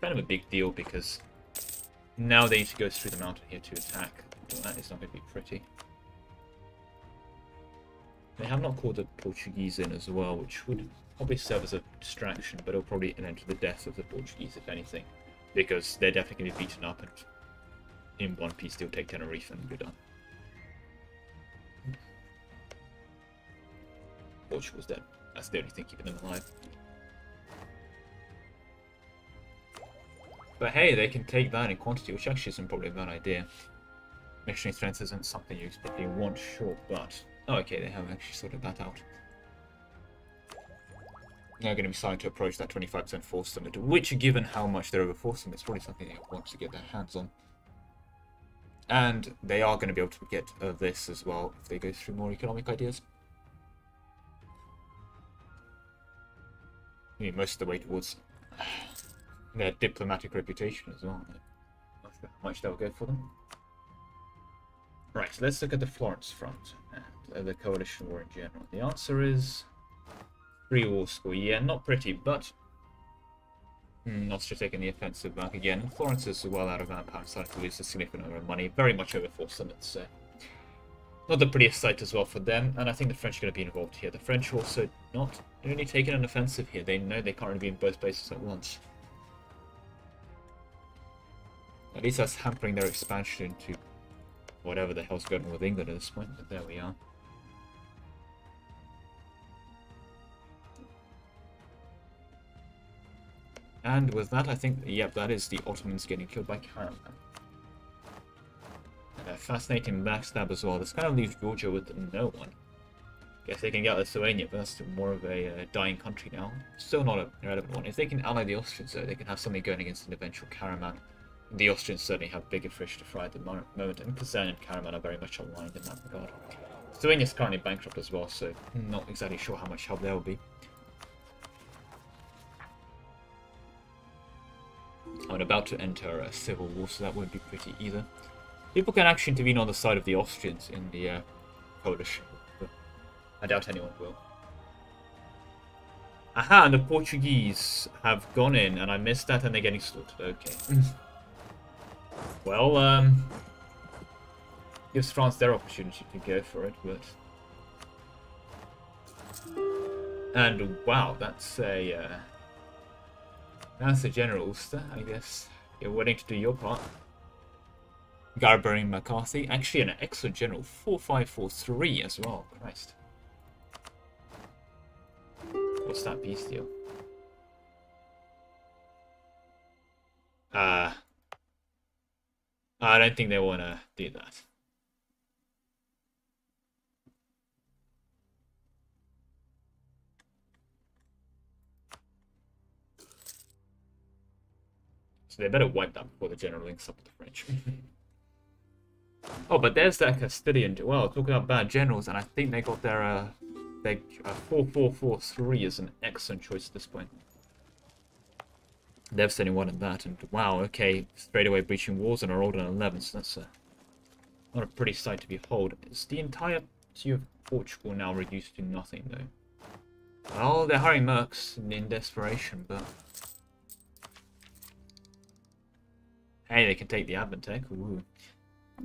kind of a big deal because now they need to go through the mountain here to attack. That is not going to be pretty. They have not called the Portuguese in as well, which would probably serve as a distraction, but it'll probably end to the death of the Portuguese, if anything. Because they're definitely going to be beaten up, and in one piece they'll take Tenerife and go done. Portugal's dead. That's the only thing keeping them alive. But hey, they can take that in quantity, which actually isn't probably a bad idea. Missionary strength isn't something you particularly want, sure, but... Oh, okay, they have actually sorted that out. They're going to be starting to approach that 25% force limit, which, given how much they're overforcing, it's probably something they want to get their hands on. And they are going to be able to get uh, this as well if they go through more economic ideas. I mean, most of the way towards their diplomatic reputation as well. Not sure how much that will go for them. Right, so let's look at the Florence front the coalition war in general. The answer is Free War School. Yeah, not pretty, but mm, Austria taking the offensive back again. Florence is well out of manpower, starting to lose a significant amount of money, very much over force limits. So not the prettiest sight as well for them, and I think the French are going to be involved here. The French also not only taking an offensive here; they know they can't really be in both places at once. At least that's hampering their expansion into whatever the hell's going on with England at this point, but there we are. And with that, I think, yep, that is the Ottomans getting killed by Karaman. A fascinating backstab as well. This kind of leaves Georgia with no one. Guess they can get Lithuania, but that's more of a uh, dying country now. Still not a relevant one. If they can ally the Austrians, though, they can have something going against an eventual Karaman. The Austrians certainly have bigger fish to fry at the moment, and Kazan and Karaman are very much aligned in that regard. Lithuania is currently bankrupt as well, so not exactly sure how much help there will be. I'm about to enter a civil war, so that won't be pretty either. People can actually intervene on the side of the Austrians in the uh, but I doubt anyone will. Aha, and the Portuguese have gone in, and I missed that, and they're getting slaughtered. Okay. well, um... Gives France their opportunity to go for it, but... And, wow, that's a... Uh... That's a General Ulster, I guess. You're willing to do your part. Garbury McCarthy. Actually, an excellent general. 4543 as well. Christ. What's that peace deal? Uh, I don't think they want to do that. They better wipe that before the general links up with the French. oh, but there's that Castilian. Well, talking about bad generals, and I think they got their uh, their uh, 4443 is an excellent choice at this point. They've certainly wanted that, and wow, okay, straight away breaching walls and are rolled an 11, so that's a, not a pretty sight to behold. Is the entire Sea of Portugal now reduced to nothing, though? Well, they're hiring mercs in desperation, but Hey, they can take the Advantech. Ooh.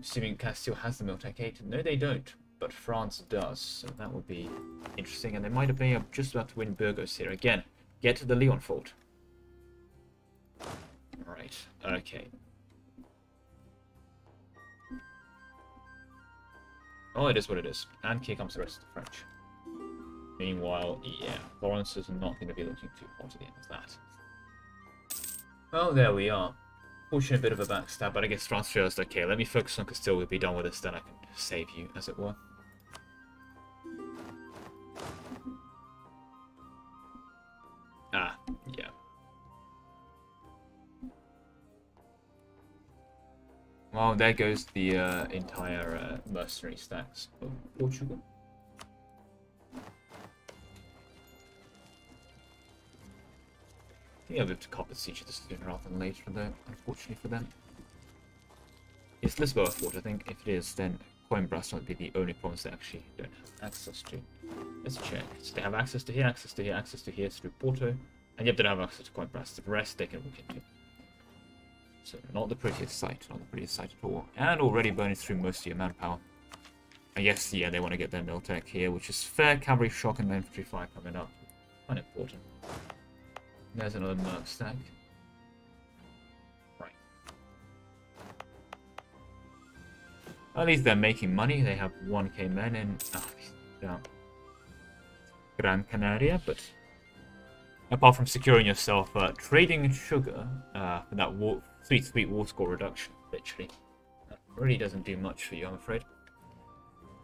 Assuming Castile has the Miltech 8. No, they don't. But France does. So that would be interesting. And they might have been just about to win Burgos here. Again, get to the Leon fort. Right. Okay. Oh, it is what it is. And here comes the rest of the French. Meanwhile, yeah, Florence is not going to be looking too hot at the end of that. Well, there we are. Fortunate bit of a backstab, but I guess France realized, okay, let me focus on Castile, we'll be done with this, then I can save you, as it were. Ah, yeah. Well, there goes the uh, entire uh, mercenary stacks of Portugal. Think I'll be able to a siege this sooner rather than later, though, unfortunately for them. It's Lisboa fort, I think. If it is, then Coimbra might be the only province they actually don't have access to. Let's check. So they have access to here, access to here, access to here through Porto. And yet they don't have access to Coimbra. The rest they can look into. So not the prettiest sight, not the prettiest sight at all. And already burning through most of your manpower. I guess, yeah, they want to get their Miltech here, which is fair. Cavalry shock and infantry fire coming up. Unimportant. There's another merc stack. Right. At least they're making money. They have 1k men in oh, yeah, Gran Canaria, but apart from securing yourself, uh, trading sugar uh, for that war, sweet, sweet war score reduction, literally. That really doesn't do much for you, I'm afraid.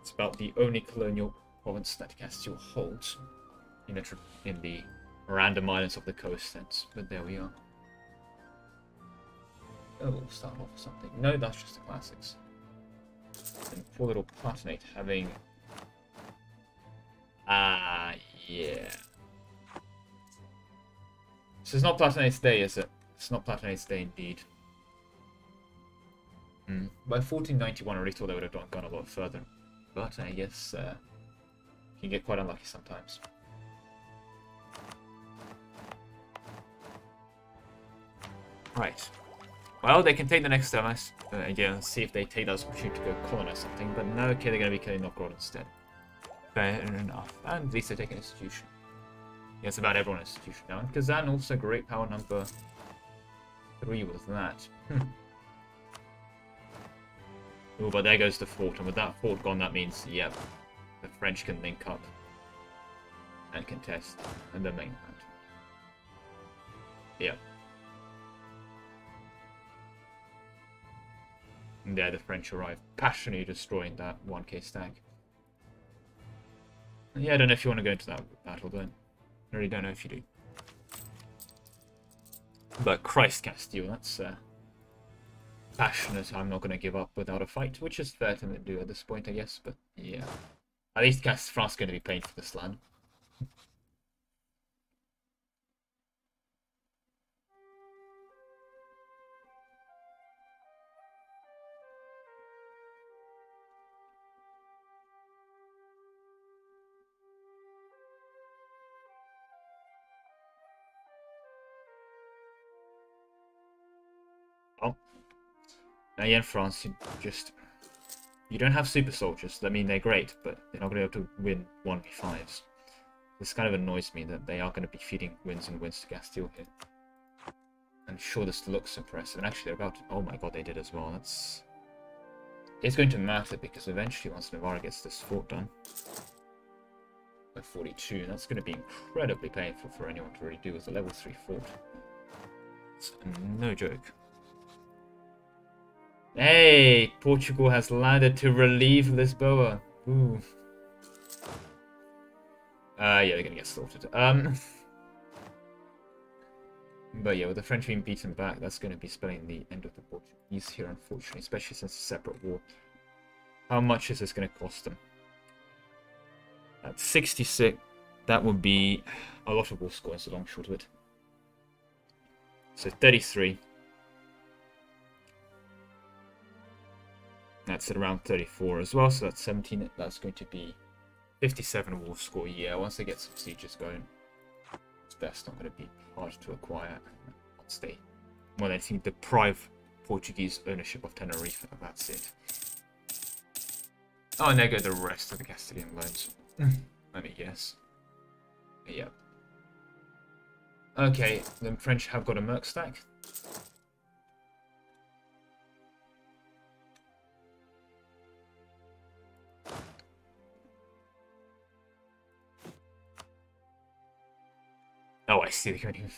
It's about the only colonial province that Castile holds in the, in the random islands of the coast, sense. but there we are. Oh, start off with something. No, that's just the classics. And poor little Palatinate having... Ah, yeah. So it's not Palatinate's day, is it? It's not Palatinate's day indeed. Hmm. By 1491, I really thought they would have gone a lot further. But I guess uh, you can get quite unlucky sometimes. Right. Well, they can take the next step, uh, again, see if they take that opportunity to go colonize something, but no, okay, they're going to be killing Novgorod instead. Fair enough. And at least they take an institution. Yes, about everyone institution now. And Kazan also great power number three with that. Hmm. Oh, but there goes the fort, and with that fort gone, that means, yep, the French can link up and contest in the mainland. Yep. And there the French arrive, passionately destroying that 1k stack. Yeah, I don't know if you want to go into that battle then. I really don't know if you do. But Christ Castile, that's uh, passionate. I'm not going to give up without a fight, which is fair to do at this point, I guess. But yeah, at least Cast France going to be paying for this land. Now, yeah, in France, you just you don't have super soldiers. I mean, they're great, but they're not going to be able to win 1v5s. This kind of annoys me that they are going to be feeding wins and wins to Castile here. And sure, this looks impressive. And actually, they're about to... Oh my god, they did as well. That's... It's going to matter because eventually, once Navarre gets this fort done, by 42, that's going to be incredibly painful for anyone to really do with a level 3 fort. It's no joke. Hey, Portugal has landed to relieve Lisboa. Ooh. Uh, yeah, they're gonna get slaughtered. Um, but yeah, with the French being beaten back, that's gonna be spelling the end of the Portuguese here, unfortunately, especially since it's a separate war. How much is this gonna cost them? At 66, that would be a lot of war scores, a long short of it. So 33. That's at around 34 as well, so that's 17. That's going to be 57 wolf score. Yeah, once they get some sieges going, it's that's not going to be hard to acquire once they, well, they think deprive Portuguese ownership of Tenerife. That's it. Oh, and there go the rest of the Castilian loans. Hmm. Let me guess. Yep. Okay, the French have got a Merc stack. Oh, I see the coding.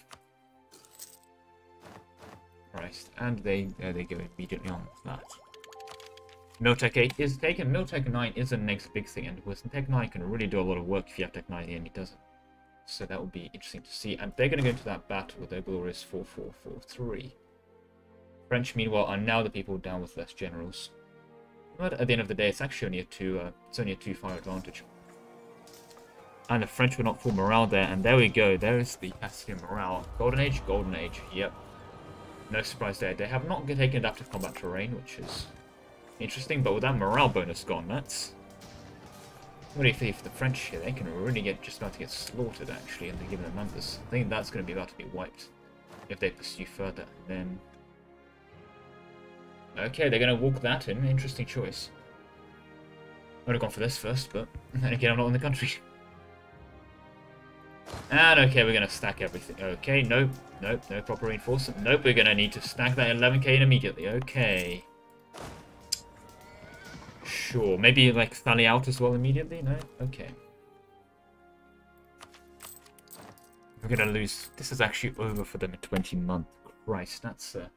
Christ, and they uh, they go immediately on with that. Miltech 8 is taken. Miltech 9 is the next big thing, and with Tech 9 can really do a lot of work if you have Tech 9 the enemy doesn't. So that would be interesting to see. And they're going to go into that battle with their glorious 4443. French, meanwhile, are now the people down with less generals. But at the end of the day, it's actually only a two. Uh, it's only a two-fire advantage. And the French will not full morale there, and there we go. There is the Castilian morale. Golden Age, Golden Age. Yep. No surprise there. They have not taken adaptive combat terrain, which is interesting, but with that morale bonus gone, that's... What do you think for the French here? They can really get just about to get slaughtered, actually, and they're given the numbers. I think that's going to be about to be wiped if they pursue further. then... Okay, they're going to walk that in. Interesting choice. I would have gone for this first, but then again, I'm not in the country. And okay, we're going to stack everything. Okay, nope, nope, no proper reinforcement. Nope, we're going to need to stack that 11k in immediately. Okay. Sure, maybe like Sally out as well immediately? No? Okay. We're gonna lose. This is actually over for them in 20 months. Christ, that's uh,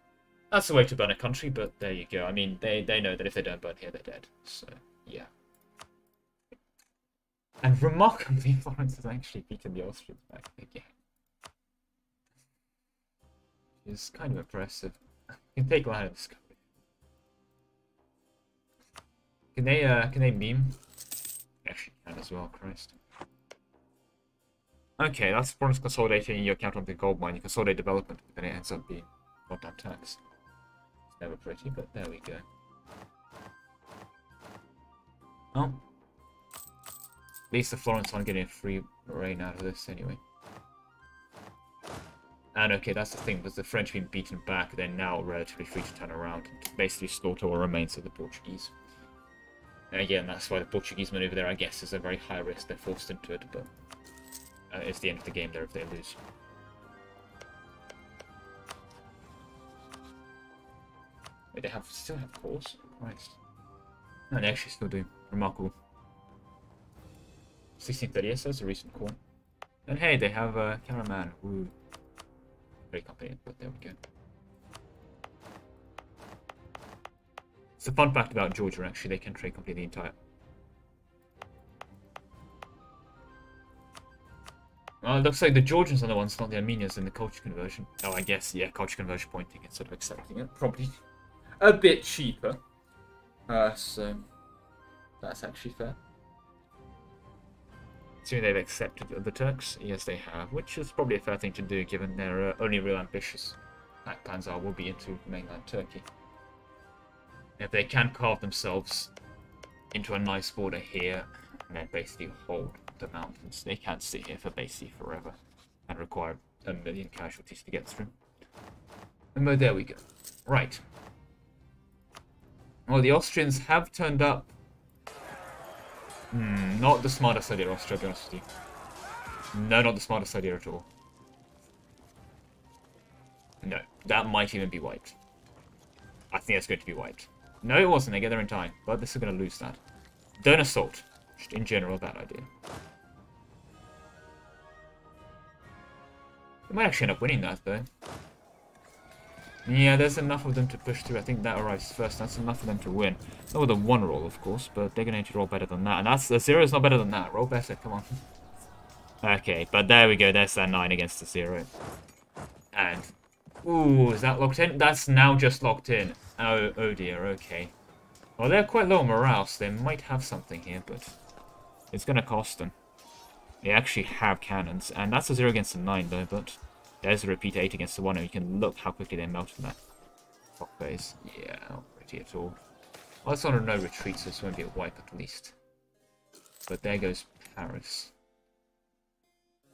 that's the way to burn a country. But there you go. I mean, they they know that if they don't burn here, they're dead. So yeah. And remarkably, Florence has actually beaten the Austrians back again. It's kind of impressive. You can take one of this. Can they uh can they meme? Actually can as well, Christ. Okay, that's Florence consolidating your account on the gold mine. You consolidate development, but then it ends up being goddamn tax. It's never pretty, but there we go. Oh. At least the Florence aren't getting a free rain out of this anyway. And okay, that's the thing, was the French being beaten back, they're now relatively free to turn around and basically slaughter all remains of the Portuguese. And again, that's why the Portuguese maneuver there, I guess, is a very high risk. They're forced into it, but uh, it's the end of the game there if they lose. Wait, they have still have cores? Christ. No, they actually still do. Remarkable. 1630 that's a recent core. And hey, they have a Caraman. Ooh. Very complicated, but there we go. It's a fun fact about Georgia, actually. They can trade completely the entire... Well, it looks like the Georgians are the ones, not the Armenians, in the culture conversion. Oh, I guess, yeah, culture conversion pointing instead of accepting it. Probably a bit cheaper. Uh, so, that's actually fair. Assuming they've accepted the Turks, yes they have, which is probably a fair thing to do given their uh, only real ambitious plans are will be into mainland Turkey. If they can carve themselves into a nice border here, and then basically hold the mountains, they can't sit here for basically forever and require a million casualties to get through. And there we go. Right. Well, the Austrians have turned up Hmm, not the smartest idea, Austria, to honest with you. No, not the smartest idea at all. No, that might even be wiped. I think that's going to be wiped. No, it wasn't. They get there in time. But this is going to lose that. Don't assault. Just in general, bad idea. They might actually end up winning that, though. Yeah, there's enough of them to push through. I think that arrives first. That's enough for them to win. Not with a one roll, of course, but they're going to need to roll better than that. And that's a zero is not better than that. Roll better, come on. okay, but there we go. There's that nine against the zero. And, ooh, is that locked in? That's now just locked in. Oh, oh dear, okay. Well, they're quite low morale, so they might have something here, but it's going to cost them. They actually have cannons, and that's a zero against a nine, though, but there's a repeat 8 against the 1, and you can look how quickly they melt in that rock base. Yeah, not pretty at all. Well, it's on a no retreat, so this won't be a wipe at least. But there goes Paris.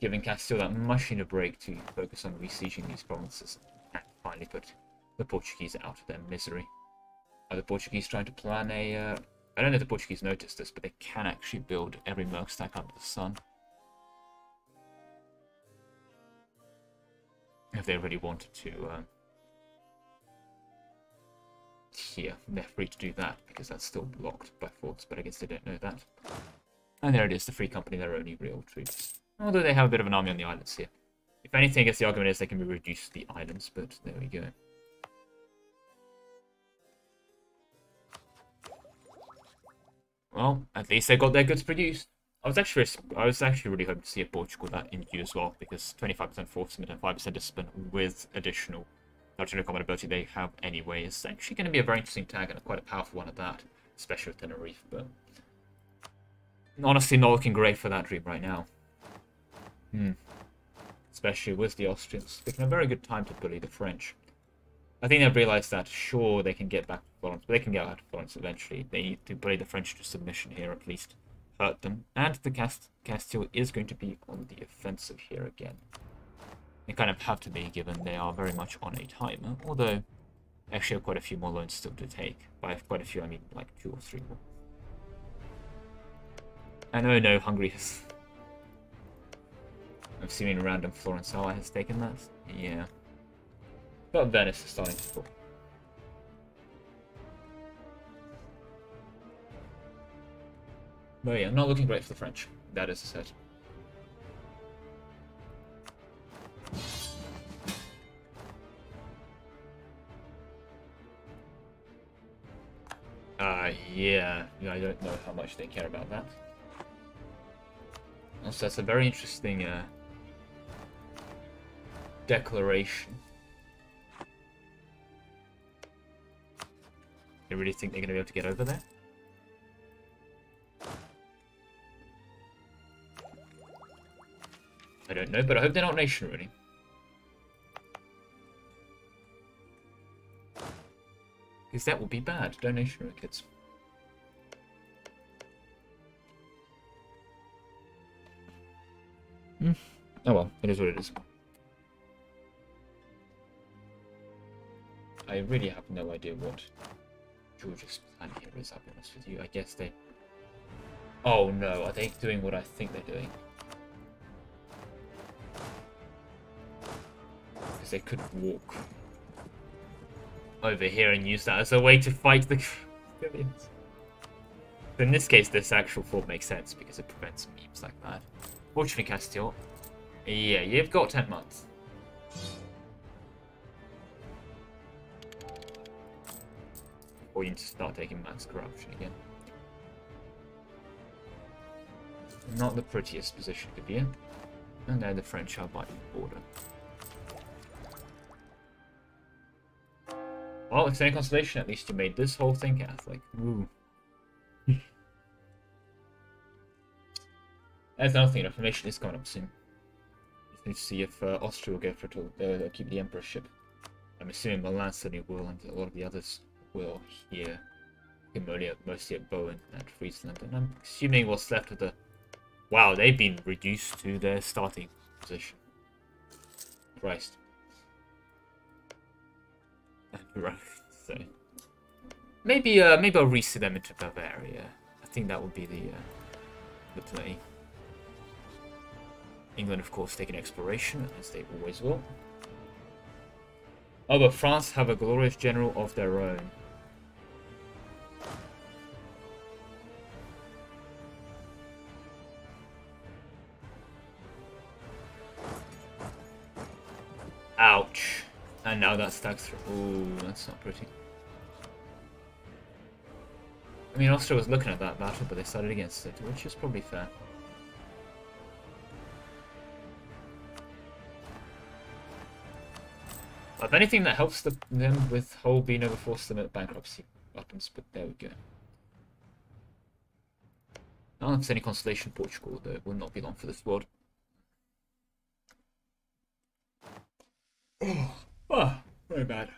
Giving Castile that much in a break to focus on besieging these provinces and finally put the Portuguese out of their misery. Are the Portuguese trying to plan a... Uh, I don't know if the Portuguese noticed this, but they can actually build every merc stack under the sun. If they really wanted to. Um, here, they're free to do that because that's still blocked by forts, but I guess they don't know that. And there it is, the free company, their only real troops. Although they have a bit of an army on the islands here. If anything, I guess the argument is they can be reduced to the islands, but there we go. Well, at least they got their goods produced. I was actually I was actually really hoping to see a Portugal that in you as well because 25% force and 5% discipline with additional military combat ability they have anyway is actually going to be a very interesting tag and quite a powerful one at that, especially with Tenerife. But honestly, not looking great for that dream right now. Hmm. Especially with the Austrians picking a very good time to bully the French. I think they've realised that sure they can get back to Florence, but they can get out of Florence eventually. They need to bully the French to submission here at least hurt them. And the Cast Castile is going to be on the offensive here again. They kind of have to be, given they are very much on a timer. Although, actually have quite a few more loans still to take. By quite a few, I mean like two or three more. And oh no, Hungary has... I'm seen a random Florence ally has taken that. Yeah. But Venice is starting to fall. But yeah, not looking great for the French. That is a Ah, uh, yeah. I don't know how much they care about that. Also, that's a very interesting uh, declaration. They really think they're going to be able to get over there? I don't know, but I hope they're not nation ruining. Because that would be bad. Donation records. Hmm. Oh well, it is what it is. I really have no idea what George's plan here is, I'll be honest with you. I guess they... Oh no, are they doing what I think they're doing? Because they could walk over here and use that as a way to fight the Billions. in this case, this actual thought makes sense because it prevents memes like that. Fortunately, Castile, yeah, you've got 10 months. Or you need to start taking max corruption again. Not the prettiest position to be in. And then the French are by the border. Well, it's any consolation, at least you made this whole thing Catholic. Ooh. That's another thing, information is coming up soon. Just need to see if uh, Austria will go for to uh, keep the emperorship. I'm assuming Milan certainly will, and a lot of the others will here. Cambodia, mostly at Bowen and Friesland, and I'm assuming what's left of the... Wow, they've been reduced to their starting position. Christ. right. So maybe uh maybe I'll reset them into Bavaria. I think that would be the uh, the play. England, of course, taking exploration as they always will. Oh, but France have a glorious general of their own. And now that stacks through. Ooh, that's not pretty. I mean, Austria was looking at that battle, but they started against it, which is probably fair. If anything, that helps the, them with whole being able to force them at bankruptcy buttons, but there we go. Not if any consolation Portugal, though it will not be long for this world. Oh. Very bad.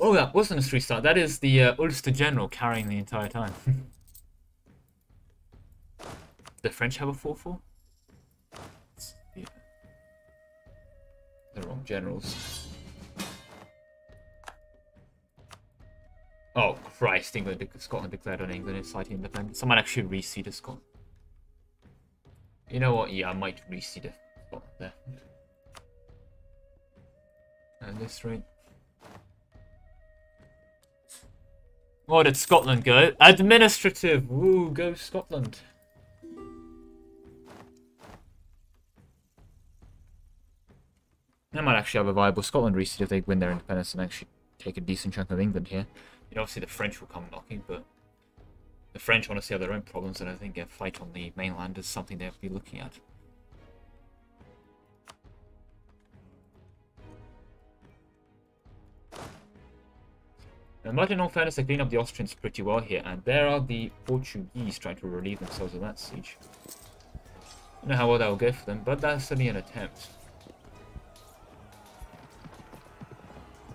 Oh, that wasn't a three star. That is the uh, Ulster General carrying the entire time. the French have a 4 4? Yeah. The wrong generals. Oh, Christ, England, Scotland declared on England inciting independence. Someone actually reseeded Scotland. You know what? Yeah, I might reseed. Scotland there at this rate. Oh, did Scotland go? Administrative! Woo, go Scotland! They might actually have a viable Scotland reseat if they win their independence and actually take a decent chunk of England here. You obviously the French will come knocking, but the French honestly have their own problems, and I think a fight on the mainland is something they'll be looking at. But in all fairness, they clean up the Austrians pretty well here, and there are the Portuguese trying to relieve themselves of that siege. I don't know how well that will go for them, but that's certainly an attempt.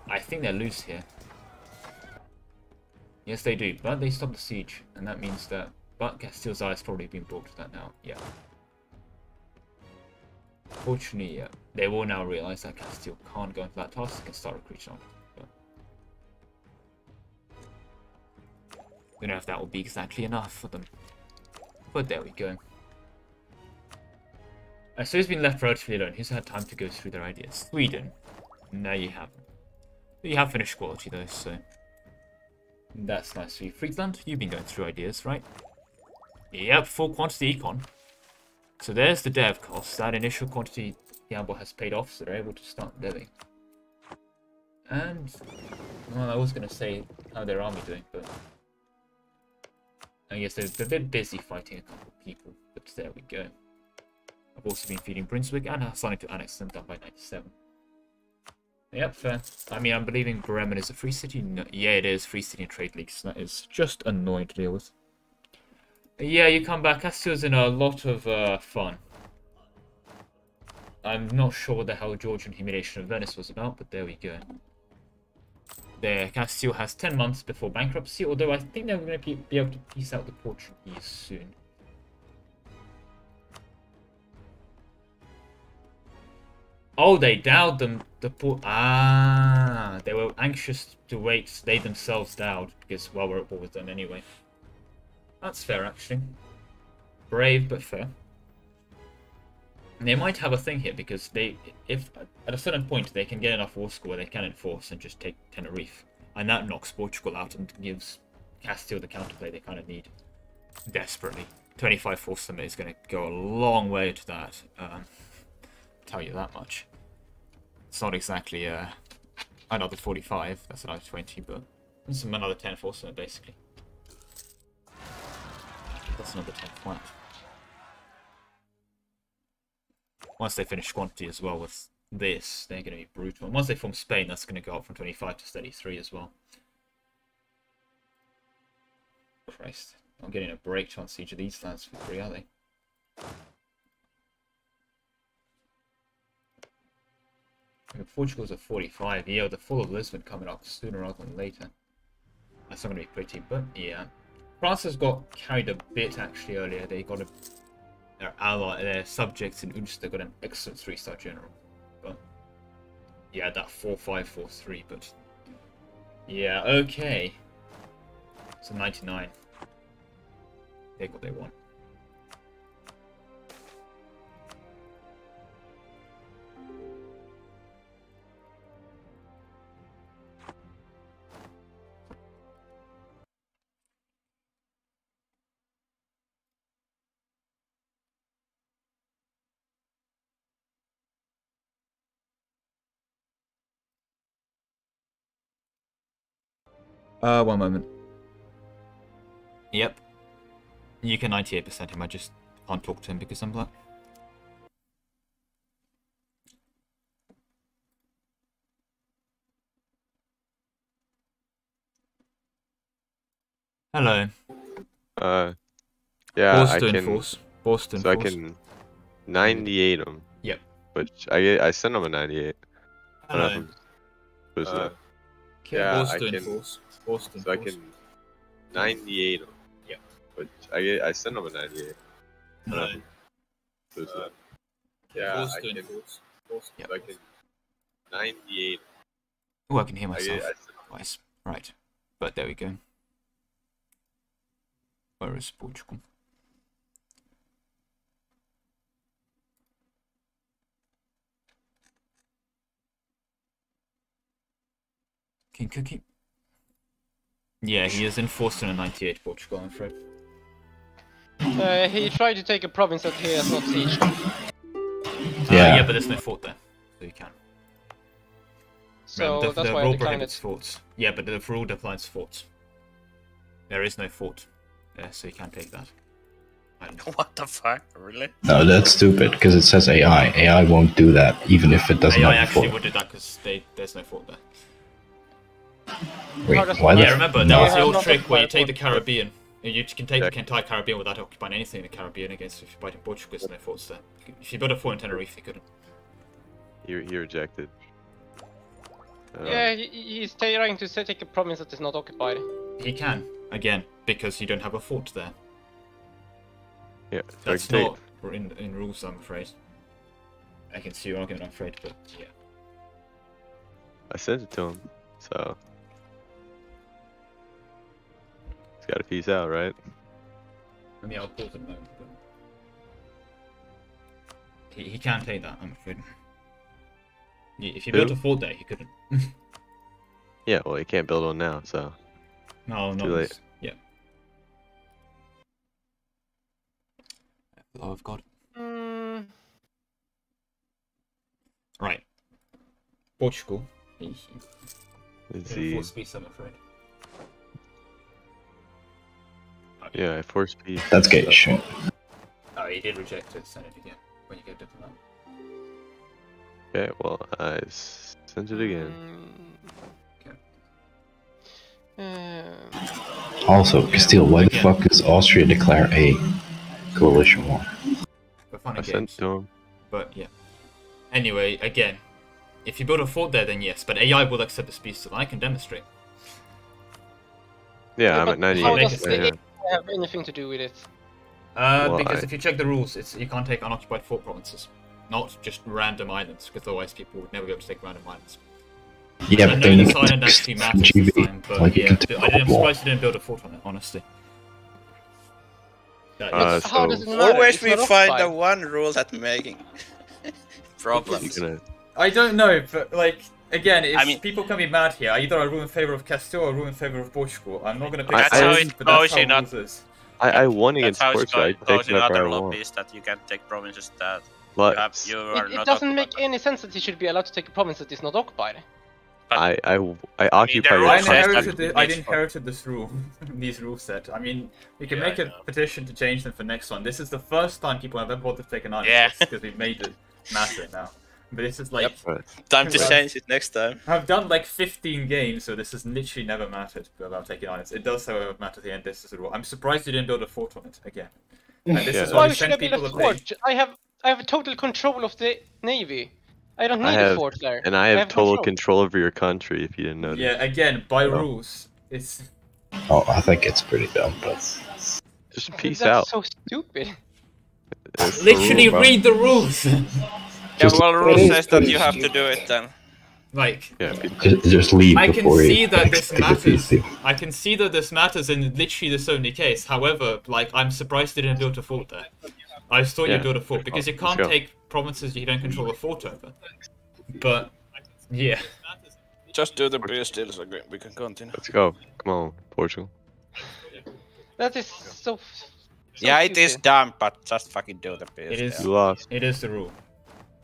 I think they're loose here. Yes, they do, but they stop the siege, and that means that... But Castile's eye has probably been brought to that now, yeah. Fortunately, yeah, they will now realize that Castile can't go into that task and start recruiting on don't know if that will be exactly enough for them. But there we go. So he's been left relatively alone. He's had time to go through their ideas. Sweden. No, you haven't. You have finished quality though, so... That's nice for you. Friesland, you've been going through ideas, right? Yep, full quantity econ. So there's the dev cost. That initial quantity gamble has paid off, so they're able to start deving. And Well, I was gonna say how their army doing, but I guess they're, they're busy fighting a couple of people. But there we go. I've also been feeding Brunswick and starting to annex them down by 97. Yep, fair. I mean, I'm believing Bremen is a free city. No, yeah, it is free city and trade leagues. That is just annoying to deal with. Yeah, you come back. Castile's in a lot of uh, fun. I'm not sure what the hell Georgian humiliation of Venice was about, but there we go. There, Castile has 10 months before bankruptcy, although I think they're going to be able to piece out the Portuguese soon. Oh, they dowed them. The poor ah, they were anxious to wait. They themselves dowed because well, we're at war with them anyway. That's fair, actually. Brave but fair. They might have a thing here because they, if at a certain point they can get enough war score, they can enforce and just take Tenerife, and that knocks Portugal out and gives Castile the counterplay they kind of need desperately. 25 force limit is going to go a long way to that. Um, tell you that much. It's not exactly uh, another 45, that's another 20, but it's another 10 force limit basically. That's another 10 flat. Once they finish quantity as well with this, they're going to be brutal. And once they form Spain, that's going to go up from 25 to 33 as well. Christ. I'm getting a break on Siege of these lands for free, are they? Portugal's at 45. Yeah, the fall of Lisbon coming up sooner rather than later. That's not going to be pretty, but yeah. France has got carried a bit actually earlier. They got a their ally, their subjects in Ulster got an excellent three-star general. But yeah, that four-five-four-three. But yeah, okay. So 99. They got what they want. Uh, one moment. Yep. You can 98% him, I just can't talk to him because I'm black. Hello. Uh, yeah, Boston I can. Force. Boston so Force. I can 98 them. Yep. Which I I send them a 98. One Hello. them was Uh, the- Okay, yeah, I can. Force. Boston so I Force. can 98 them. Yep. Which I I send them a 98. One of Hello. them was the- yeah, Boston I can. Force. Boston So I can 98. Oh, I can hear myself I, twice. Right. But there we go. Where is Portugal? King Cookie? Yeah, he is enforced in a 98 Portugal, I'm afraid. Uh, he tried to take a province that he has not sieged. Uh, Yeah. yeah, but there's no fort there, so you can. So the, that's the why rule declined prohibits it. forts. Yeah, but the rule defines forts. There is no fort there, so you can't take that. What the fuck? Really? No, that's stupid because it says AI. AI won't do that, even if it doesn't AI have a actually fort. would do that because there's no fort there. Wait, How why yeah, remember, no. that was the old trick where you take the. Caribbean. You can take Yeah. the entire Caribbean without occupying anything in the Caribbean against if you fight in Portugal, there's no forts there. If you build a fort in Tenerife, you couldn't. he, he rejected. Uh, Yeah, he, he's trying to say- take a province that is not occupied. He can, again, because you don't have a fort there. yeah. That's take- not in, in rules, I'm afraid. I can see your argument, I'm afraid, but yeah. I sent it to him, so he's got to peace out, right? I mean, I'll pause at the moment, but... He, he can't take that, I'm afraid. Yeah, If you built a fort there, he couldn't. Yeah, well, he can't build one now, so No, no. Too late. Yeah. Oh, I've got. Mm, Right. Portugal. Let's Yeah, see. Force peace, I'm afraid. Yeah, I force peace. That's gay shit. Oh, he did reject it. Send it again when you get diplomat. Okay, well, I s- sent it again. Um, also, Castile, why the fuck does Austria declare a coalition war? For fun I and sent to him. But yeah. Anyway, again, if you build a fort there, then yes. But AI will accept this peace deal. I can demonstrate. Yeah, I'm at 98. How How does does the yeah. the AI have anything to do with it? Uh, Well, because if you check the rules, it's you can't take unoccupied fort provinces, not just random islands, because otherwise people would never be able to take random islands. Yeah, I but then you this can island take actually matters this GV, time, but like you yeah, can take I didn't, I'm wall. surprised you didn't build a fort on it, honestly. That Uh, is- How so does it? Always we find the one rule that making problems. Gonna- I don't know, but like again, it's, I mean- people can be mad here. Either I rule in favor of Castile or I rule in favor of Portugal. I'm not gonna pick I- That's how sides, it but goes that's how in rules oth- is. I, I won That's against how it Portugal. I goes can take in whatever I other want. lobbies that you can take provinces that you But have you are It, it not doesn't make any sense that he should be allowed to take a province that is not occupied. I, I, I occupy I are country. inherited, the, I inherited this rule, these rule set. I mean, we can Yeah, make a petition to change them for next one. This is the first time people have ever wanted to take an island Yeah. because we've made it matter now. But this is like But Time to Well- change it next time. I've done like 15 games, so this has literally never mattered But I'm taking islands. It does, however, matter at the end. This is the rule. I'm surprised you didn't build a fort on it again. And this Yeah. is Why why Why we should I send build people a a fort? I have I have total control of the navy. I don't need I a have, fort there. and I have, total control. control over your country. If you didn't know. Yeah, again, by No. rules, it's Oh, I think it's pretty dumb, but Just peace That's out. so stupid. It's the literally rule, read the rules. Yeah, well, It rule says that you have to do it then. like, Yeah, pe- just, just leave I can before see that this take the peace matters. deal. I can see that this matters in literally this only case. However, like I'm surprised you didn't build a fort there. I thought Yeah. you build a fort because you oh, can't go. take provinces you don't control a fort over. But yeah, Just do the peace deal so we can continue. let's go. Come on, Portugal. That is so. so Yeah, it is stupid. dumb, but just fucking do the peace it is. deal. You lost. It is the rule.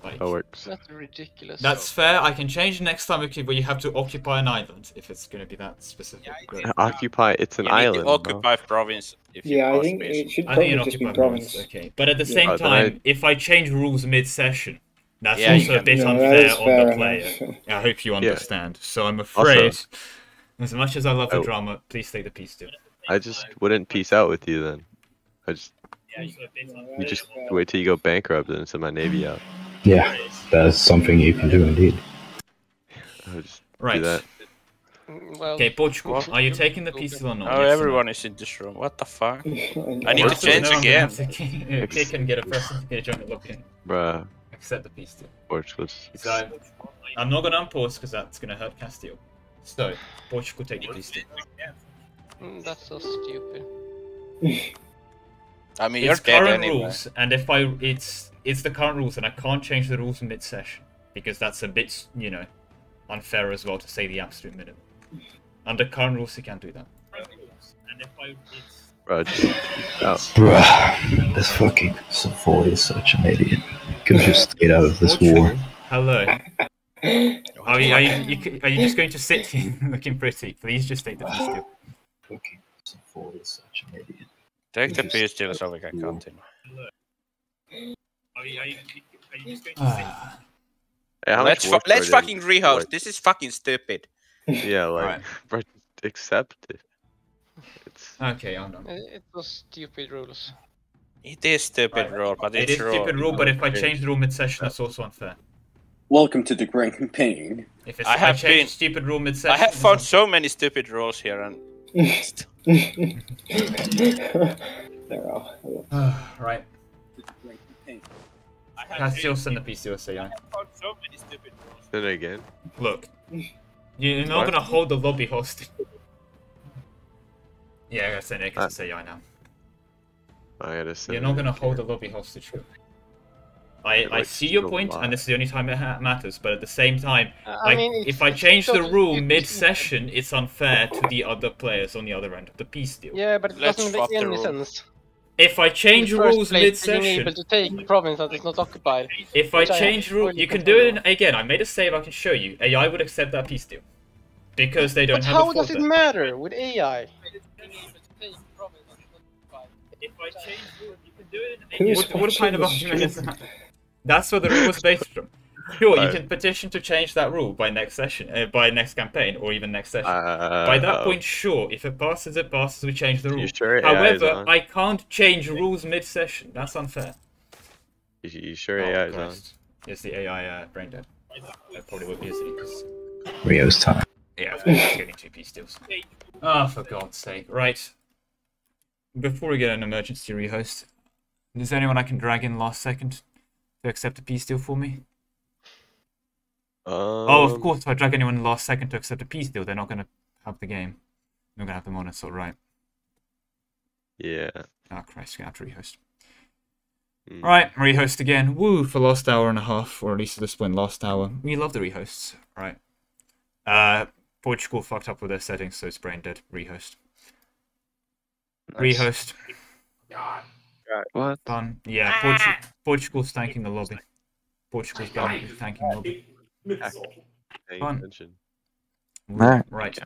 Like, That works. That's ridiculous. that's fair. I can change next time okay, where you have to occupy an island if it's going to be that specific. but- Occupy. It's an You need island. to bro. occupy province if Yeah, I think peace. it should I think probably an just be province. province. Okay, but at the Yeah. same Uh, then I- time, if I change rules mid-session, that's Yeah, also a bit Yeah, that unfair on fair the enough. player. I hope you Yeah. understand. So I'm afraid, also, as much as I love the I- drama, please take the peace deal. I just wouldn't peace out with you then. I just you just wait till you go bankrupt and send my navy out. Yeah, that's something you can do indeed. I would just Right. do that. Well, Okay, Portugal, What? are you taking the peace deal or not? Oh, Yes or no? everyone is in this room. What the fuck? I need to change no, I'm gonna again. have to kick- Kick and get a person to get a joint login. Bruh, Accept the peace deal. Portugal's. So I'm not gonna unpause because that's gonna hurt Castile. So Portugal take the peace deal. mm, that's so stupid. I mean, you're it's dead current anyway. rules, and if I it's it's the current rules, and I can't change the rules in mid-session because that's a bit you know unfair as well to say the absolute minimum. Under current rules, you can't do that. And if I it's Bruh, just peace out. Bruh, this fucking Savoy is such an idiot. Could have just stayed out of this war. hello. Are you, are you, you are you just going to sit here looking pretty? Please just take the peace deal. Fucking Savoy is such an idiot. Take the peace deal so we can continue. Hey, how much Let's fu- let's fucking they- rehost. like- This is fucking stupid. Yeah, like, Alright. bro, just accept it. It's Okay, I'm done. It, it was stupid rules. It is stupid rule, but It it's is stupid rule, but if I change the rule mid-session, that's also unfair. Welcome to the Grand Campaign. If it's, I I have change been- stupid rule mid-session, I have found so many stupid rules here, and there are. unfair. right. Castile send the peace deal, say I. Say it again. Look, you're not What? gonna hold the lobby hostage. Yeah, I gotta say Nick Uh, to say I now. I gotta send You're not gonna again. hold the lobby hostage. I, I see your still point, lie. and this is the only time it ha- matters. But at the same time, Uh, I like, mean, if I change the rule mid-session, it's unfair to the other players on the other end of the peace deal. Yeah, but it Let's doesn't make any sense. If I change In the first rules place, being mid-session, able to take a province that is not occupied. if I change have rule, you can do it in, again. I made a save. I can show you. AI would accept that peace deal. Because they don't But have how a does it matter with AI? Who's What, what kind of watching argument this is that? That's what the rule was based from. Sure, you can petition to change that rule by next session, uh, by next campaign, or even next session. Uh, by that point, sure, if it passes, it passes. We change the rule. Sure However. I can't change rules mid-session. That's unfair. You, you sure Oh, AI is on? Christ. Is the AI uh, brain dead? That probably would be, isn't it? 'Cause- Rio's time. Yeah, it's getting two piece deals. Ah, for God's sake. Right. Before we get an emergency rehost, is there anyone I can drag in last second to accept a peace deal for me? oh, of Um, course, if I drag anyone in last second to accept a peace deal, they're not going to have the game. They're going to have them on it, so right. Yeah. Ah, Christ, we're going to have to rehost. Mm. Right, rehost again. Woo, for last hour and a half, or at least at this point, last hour. We love the rehosts. Right. Uh, Portugal fucked up with their settings, so it's brain dead. Rehost. Nice. Rehost. What? Done. Yeah, Portu- Portugal's thanking the lobby. Portugal's done thanking the lobby. Paying Fun. attention. Alright. Right.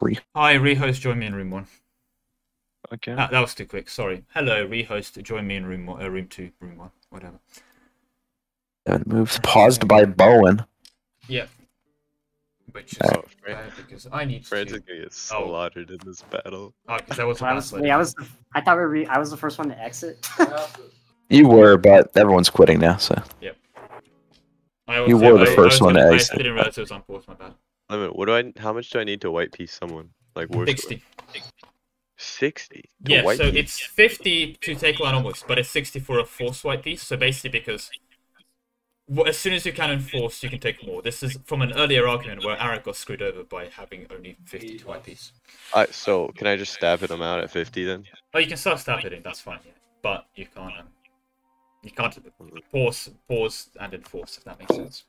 Re- Hi, rehost, join me in room one. Okay. Ah, that was too quick. Sorry. Hello, rehost, join me in room one, uh, room two, room one, whatever. That moves paused by Bowen. Yep. Which is Oh, uh, Fran- because I need Fran's to. gonna get Oh. slaughtered in this battle. Oh, because that was a I was, bad I was, the, I thought we were, I was the first one to exit. You were, but everyone's quitting now, so. Yep. I You also- were the I- I first was one to gonna- I didn't realize it was on pause. My bad. Lemon, what do I? How much do I need to white piece someone? Like worst. Sixty. Sixty. Yeah, white so piece? it's 50 to take one almost, but it's 60 for a force white piece. So basically, because well, as soon as you can enforce, you can take more. This is from an earlier argument where Arak got screwed over by having only 50 to white piece. I, so can I just stab it him out at fifty then? Oh, you can start stab hitting, that's fine, yeah. But you can't, um, you can't pause, pause and enforce, if that makes sense.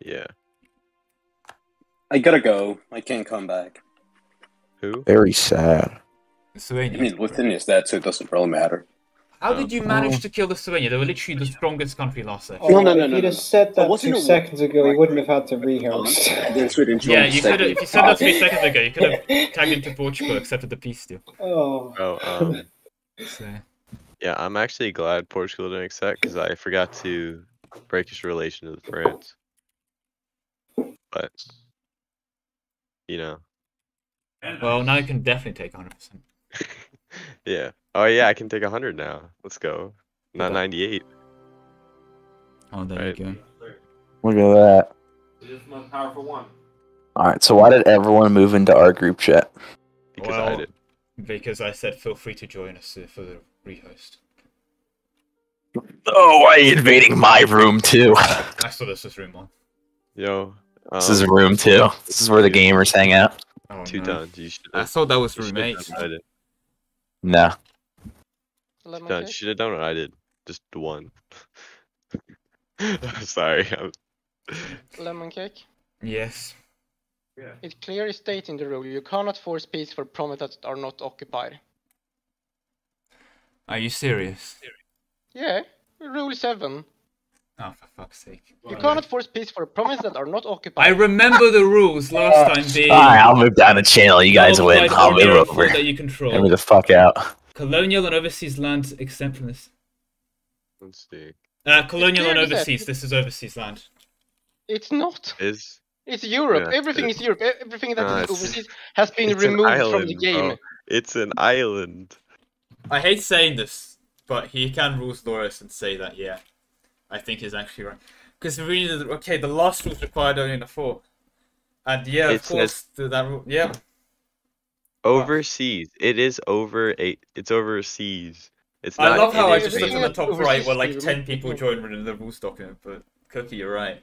Yeah. I gotta go. I can't come back. Who? Very sad. I mean, Lithuania is dead, so it doesn't really matter. How did you manage to kill the Slovenia? They were literally the strongest country last session. Oh, no, no, no. if he'd have said that wasn't two seconds ago, he wouldn't have had to rehost. Yeah, you could have, if you said that three seconds ago, you could have tagged into Portugal, accepted the peace deal. Oh. Oh, um, So, yeah, I'm actually glad Portugal didn't accept because I forgot to break his relation with France. But you know, well, now you can definitely take 100%. yeah. Oh yeah, I can take hundred now. Let's go. Not ninety-eight. Oh, there Right. you go. Look at that. Just the most powerful one. Alright, so why did everyone move into our group chat? Because I did. because I said feel free to join us uh, for the rehost. Oh, why are you invading my room too? I saw this was room one. Yo. This is um, room two. This is where the gamers hang out. Oh, Two no. done. You. I thought that was you room should've eight. done what I did. No. Lemon Should have done what I did. Just one. Sorry. I'm... Lemon cake? Yes. Yeah. It clearly states in the rule you cannot force peace for provinces that are not occupied. Are you serious? Yeah, rule 7. Oh, for fuck's sake. You cannot force peace for provinces that are not occupied. I remember the rules last ah, time being. Alright, I'll move down the channel. You guys Not win. quite I'll move ordinary over. food that you control. Get me the fuck out. Colonial and overseas lands exempt from this. Let's see. Uh, colonial and clearly said- overseas. This is overseas land. It's not. Is It's Europe. Yeah, Everything it- is Europe. Everything that No, is ah, overseas has been it's an removed from the island, game. bro. It's an island. I hate saying this, but he can rules Loris and say that, yeah, I think is actually right. Because really, the- okay, the last rules required only in the four. And yeah, It of course, th- that rule, yeah. Overseas. It is over eight. It's overseas. It's I not. love how I just looked base. on the top overseas right where like 10 people removed. joined within the rules document, but Cookie, you're right.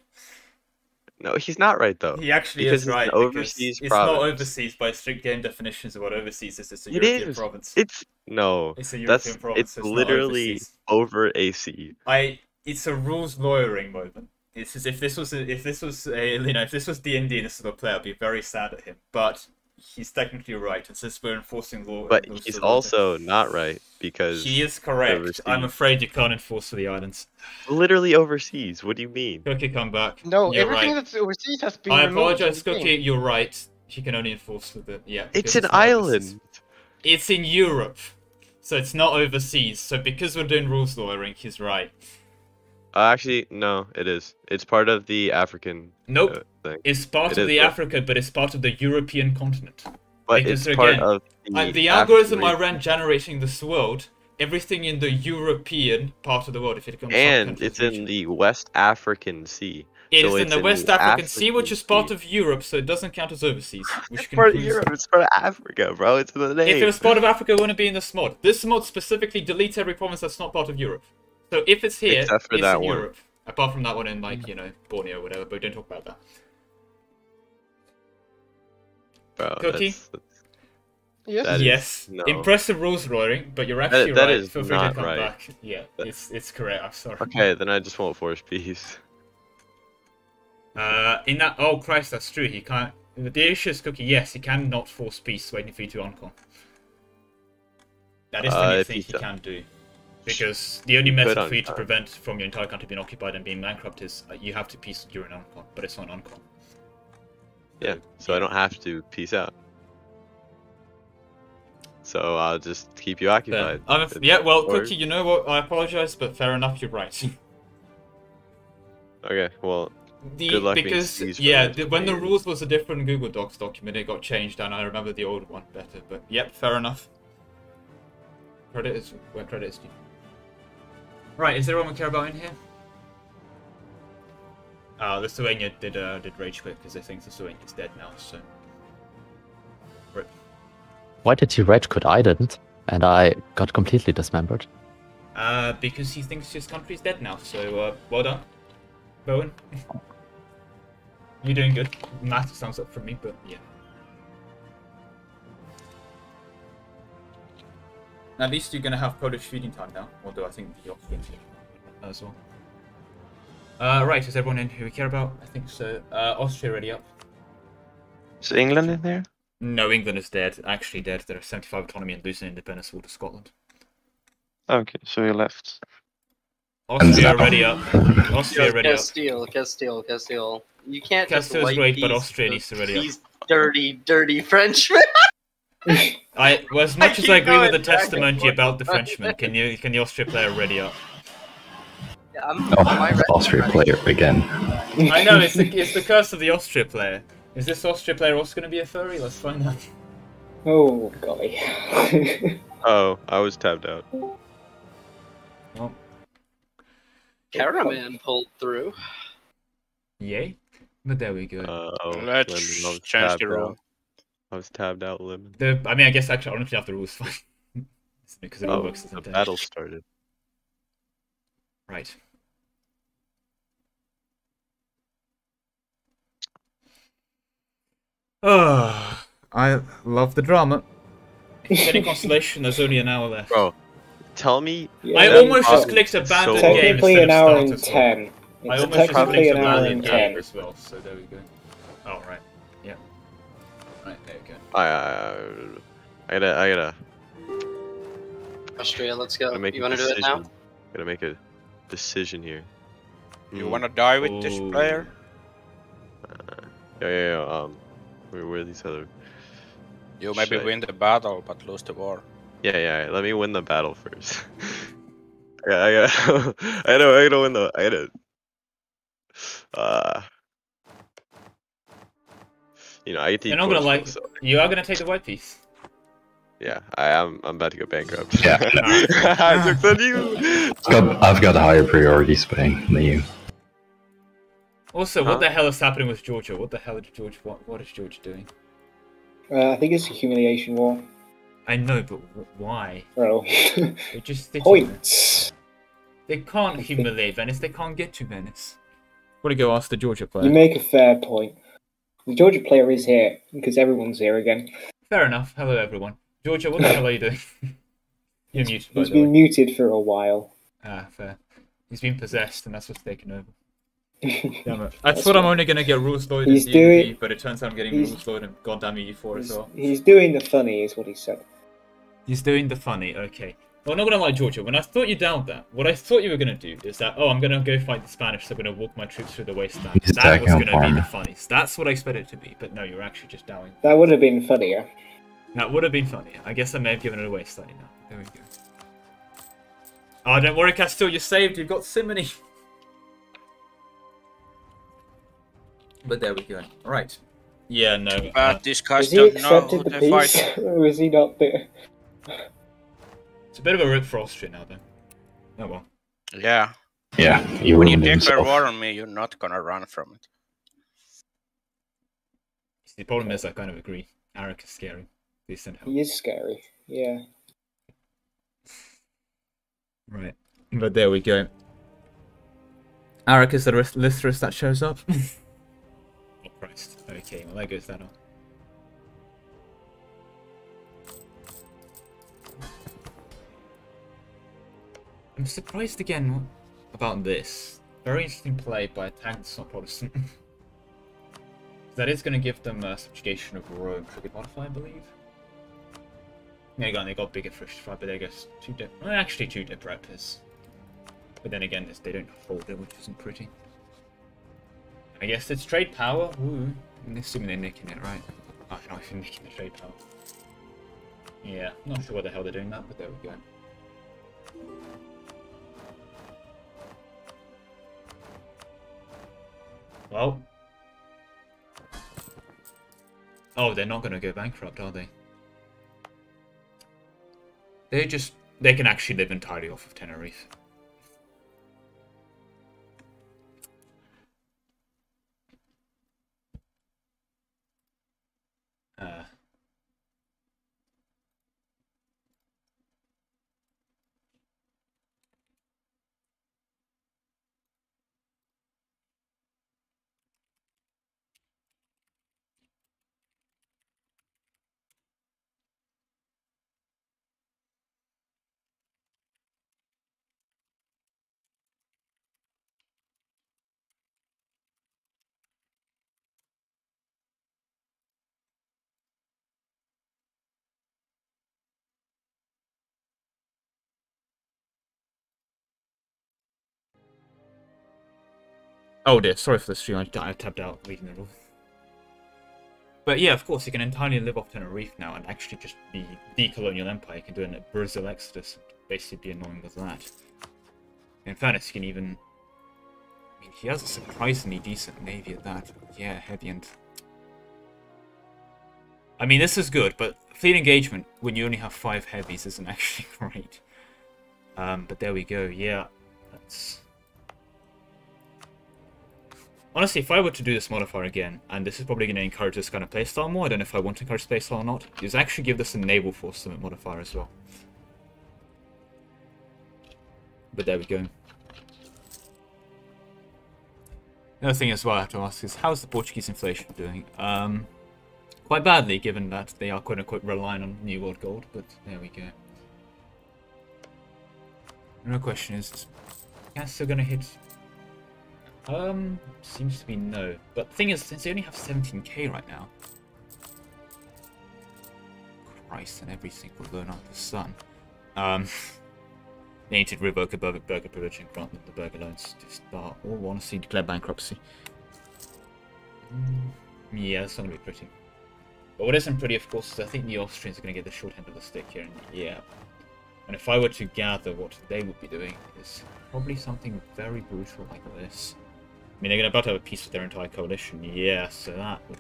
No, he's not right though. He actually because is it's right. An because overseas it's province. not overseas by strict game definitions of what overseas is. It's a It European is. province. It's no. It's a That's European province, it's it's literally overseas. over AC. I it's a rules lawyering moment. It's as if this was a, if this was a you know if this was D and D and this was a player, I'd be very sad at him. But he's technically right. And since we're enforcing law, But he's for the water- also not right because He is correct. I'm afraid you can't enforce for the islands. literally overseas. What do you mean? Cookie, come back. No, You're everything right. that's overseas has been I apologize, the game. Cookie. You're right. He can only enforce for the yeah. It's because an not island. overseas. It's in Europe, so it's not overseas. So because we're doing rules lawyering, he's right. Uh, actually, no, it is. It's part of the African. Nope. uh, thing. It's part It of is the part- Africa, but it's part of the European continent. But because it's part again, of uh, the the algorithm I ran generating this world, everything in the European part of the world, if it comes and it's in the West African Sea. It so is in the West African Sea, which is part of Europe, so it doesn't count as overseas. Which It's part of Europe. It's part of Africa, bro. It's in the name. If it was part of Africa, it wouldn't be in this mod. This mod specifically deletes every province that's not part of Europe. So if it's here, Except for it's that in one. Europe. Apart from that one in like you know Borneo or whatever, but don't talk about that. Bro, Cookie? that's- that's- Yes. that is- yes, no. impressive rules lawyering, but you're actually that right. is Feel free not to come right. back. Yeah, it's it's correct. I'm sorry. Okay, then I just won't force peace. Uh, in that, oh Christ, that's true. He can't. The issue is cookie. Yes, he cannot force peace waiting for you to encore. That is the Uh, only if thing he he do- can do. Because the only method for you to prevent from your entire country being occupied and being bankrupt is uh, you have to peace during uncom, but it's not uncom. Yeah, so I don't have to peace out. So I'll just keep you occupied. I'm a- It's- yeah, well, or- Cookie, you know what? I apologize, but fair enough. You're right. Okay, well, The, good luck because yeah, the, when the rules was a different Google Docs document, it got changed, and I remember the old one better. But yep, fair enough. Credit is where credit is due. Right, is there anyone we care about in here? Uh, the Suenya did uh, did rage quit because they think the Suenya is dead now. So, Rip. Why did you rage quit? I didn't, and I got completely dismembered. uh, because he thinks his country's dead now. So, uh, well done, Bowen. You're doing good. Math sounds up for me, but yeah. At least you're gonna have Polish feeding time now, although I think the Austrians will as well. Uh, right, is everyone in who we care about? I think so. Uh, Austria ready up? Is England in there? No, England is dead. Actually dead. They're 75 autonomy and losing independence all to Scotland. Okay, so you left. Austria ready up. Austria ready up. Castile, Castile, Castile. You can't just Castile's wipe great, but these- Austria needs to ready up. These dirty, dirty Frenchmen. I, well, as much as I agree with the going back and testimony about the Frenchman, can you can the Austria player ready up? Yeah, I'm, Oh, my red- Austria player again. I know it's the it's the curse of the Austria player. Is this Austria player also going to be a furry? Let's find out. Oh golly. Oh, I was tapped out. Well, Caraman pulled through. yay! But there we go. Uh, oh, Let's Lemon, I was change the rule. Out. I was tabbed out, Lemon. The I mean, I guess actually honestly have the rules fine because it all Oh, works the the same time. battle started. Right. Oh, I love the drama. Any consolation? There's only an hour left. Bro, tell me. I that almost just clicked is abandon so game Technically instead an of hour start and as well. ten. I almost just technically clicked an hour abandon game ten. as well. So there we go. Oh I, I, I gotta, I gotta, Austria, let's go. make You want to do it decision. now? Gotta make a decision here. You Hmm. wanna die with this Ooh. player? Yeah, yeah, yeah. Um, where, where are these other? You maybe Shit. win the battle but lose the war. Yeah, yeah. Let me win the battle first. I gotta, I gotta, I gotta, I gotta win the, I gotta. Uh, you know, I get to. You're eat not gonna like. so- You are gonna take the white piece. Yeah, I am. I'm about to go bankrupt. Yeah. Jokes on you. I've got, I've got higher priority Spain than you. Also, Huh? what the hell is happening with Georgia? What the hell is Georgia? What What is Georgia doing? Uh, I think it's a humiliation war. I know, but why? Oh. They just they, just- Points. they can't humiliate Venice. They can't get to Venice. Want to go ask the Georgia player? You make a fair point. The Georgia player is here because everyone's here again. Fair enough. Hello, everyone. Georgia, what the hell are you doing? You're muted, He's the way. been muted for a while. Ah, fair. He's been possessed, and that's what's taken over. Damn it. I thought I'm only gonna get rules loaded in D&D, doing- but it turns out I'm getting he's- rules loaded in goddamn EU4 as well. He's doing the funny, is what he said. He's doing the funny, okay. Well, not gonna lie, Georgia, when I thought you downed that, what I thought you were gonna do is that, oh, I'm gonna go fight the Spanish, so I'm gonna walk my troops through the wasteland. He's That was gonna be the funniest. That's what I expected it to be, but no, you're actually just downing. That would have been funnier. That would have been funny. I guess I may have given it away slightly now. There we go. Oh, don't worry, Castile, you're saved. You've got Simony. But there we go. Alright. Yeah, no. uh, But these guys Has he don't know who accepted the they're peace, or is he not there? It's a bit of a rip for Austria now, though. Oh well. Yeah. Yeah, you when you ruined declare himself. war on me, you're not gonna run from it. The problem is, I kind of agree. Arik is scary. Please send help. He is scary. Yeah. Right. But there we go. Arik is the Lith- that shows up. oh Christ. Okay, well there goes that on. I'm surprised again about this. Very interesting play by a tank that's not Protestant. that is going to give them uh, subjugation of Rome trigger modify, I believe. There you go, they got bigger fish to fry, but they guess two dip. Well, actually, two dip raptors. But then again, they don't hold it, which isn't pretty. I guess it's trade power. Woo. I'm assuming they're nicking it, right? I don't know if they're nicking the trade power. Yeah, not sure what the hell they're doing that, but there we go. Well. Oh, they're not going to go bankrupt, are they? They just they can actually live entirely off of Tenerife. Oh dear, sorry for the stream, I, I tabbed out reading it all. But yeah, of course, you can entirely live off Tenerife now and actually just be the colonial empire. You can do a Brazil Exodus and basically be annoying with that. In fairness, you can even... I mean, he has a surprisingly decent navy at that. Yeah, heavy and... I mean, this is good, but fleet engagement, when you only have five heavies, isn't actually great. Um, but there we go, yeah. That's... Honestly, if I were to do this modifier again, and this is probably going to encourage this kind of playstyle more, I don't know if I want to encourage playstyle or not, is actually give this a naval force limit modifier as well. But there we go. Another thing as well I have to ask is, how's the Portuguese inflation doing? Um, quite badly, given that they are quote-unquote relying on New World Gold, but there we go. Another question is, still going to hit um, seems to be no. But the thing is, since they only have 17k right now... Christ, and every single loan under the sun. Um, they need to revoke a burgher, burgher privilege and grant them the burgher loans to start. Or want to see declare bankruptcy. Mm, yeah, that's not going to be pretty. But what isn't pretty, of course, is I think the Austrians are going to get the short end of the stick here. And yeah. And if I were to gather what they would be doing, is probably something very brutal like this. I mean, they're about to have a piece of their entire coalition, yeah, so that would...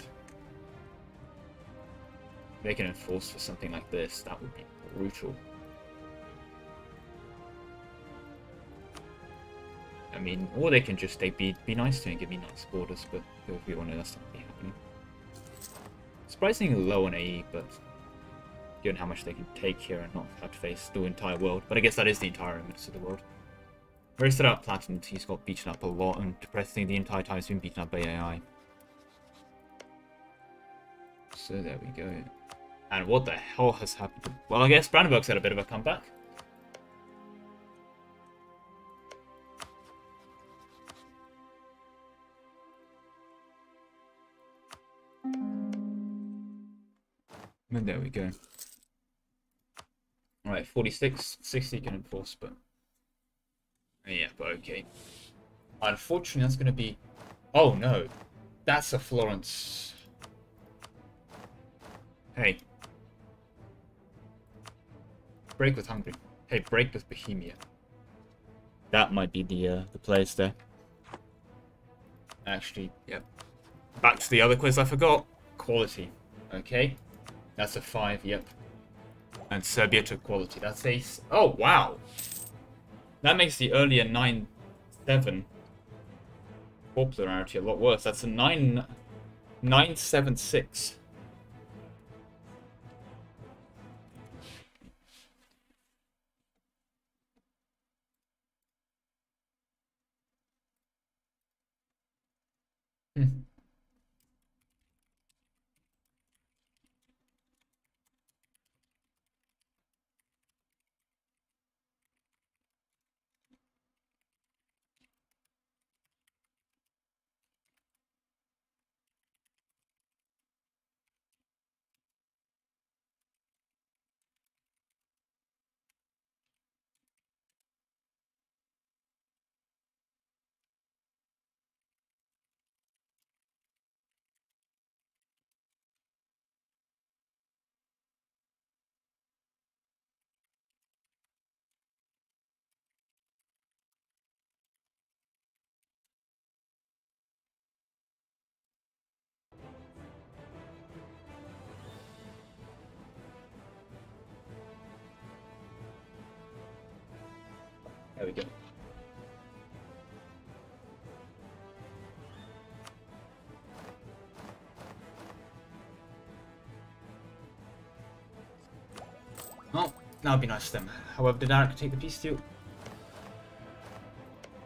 They can enforce for something like this, that would be brutal. I mean, or they can just they be be nice to me and give me nice borders, but we all know that's not really happening. Surprisingly low on AE, but given how much they can take here and not have to face the entire world. But I guess that is the entire image of the world. Very set up, Platinum, he's got beaten up a lot, and depressingly the entire time he's been beaten up by AI. So there we go. And what the hell has happened? Well, I guess Brandenburg's had a bit of a comeback. And there we go. Alright, 46, 60 can enforce, but... Yeah, but okay. Unfortunately, that's going to be... Oh, no. That's a Florence. Hey. Break with Hungary. Hey, break with Bohemia. That might be the uh, the place there. Actually, yep. Back to the other quiz I forgot. Quality. Okay. That's a 5, yep. And Serbia took quality. That's a... Oh, wow. That makes the earlier 9-7 popularity a lot worse. That's a 9... 976. That would be nice of them. However, did Eric take the peace deal?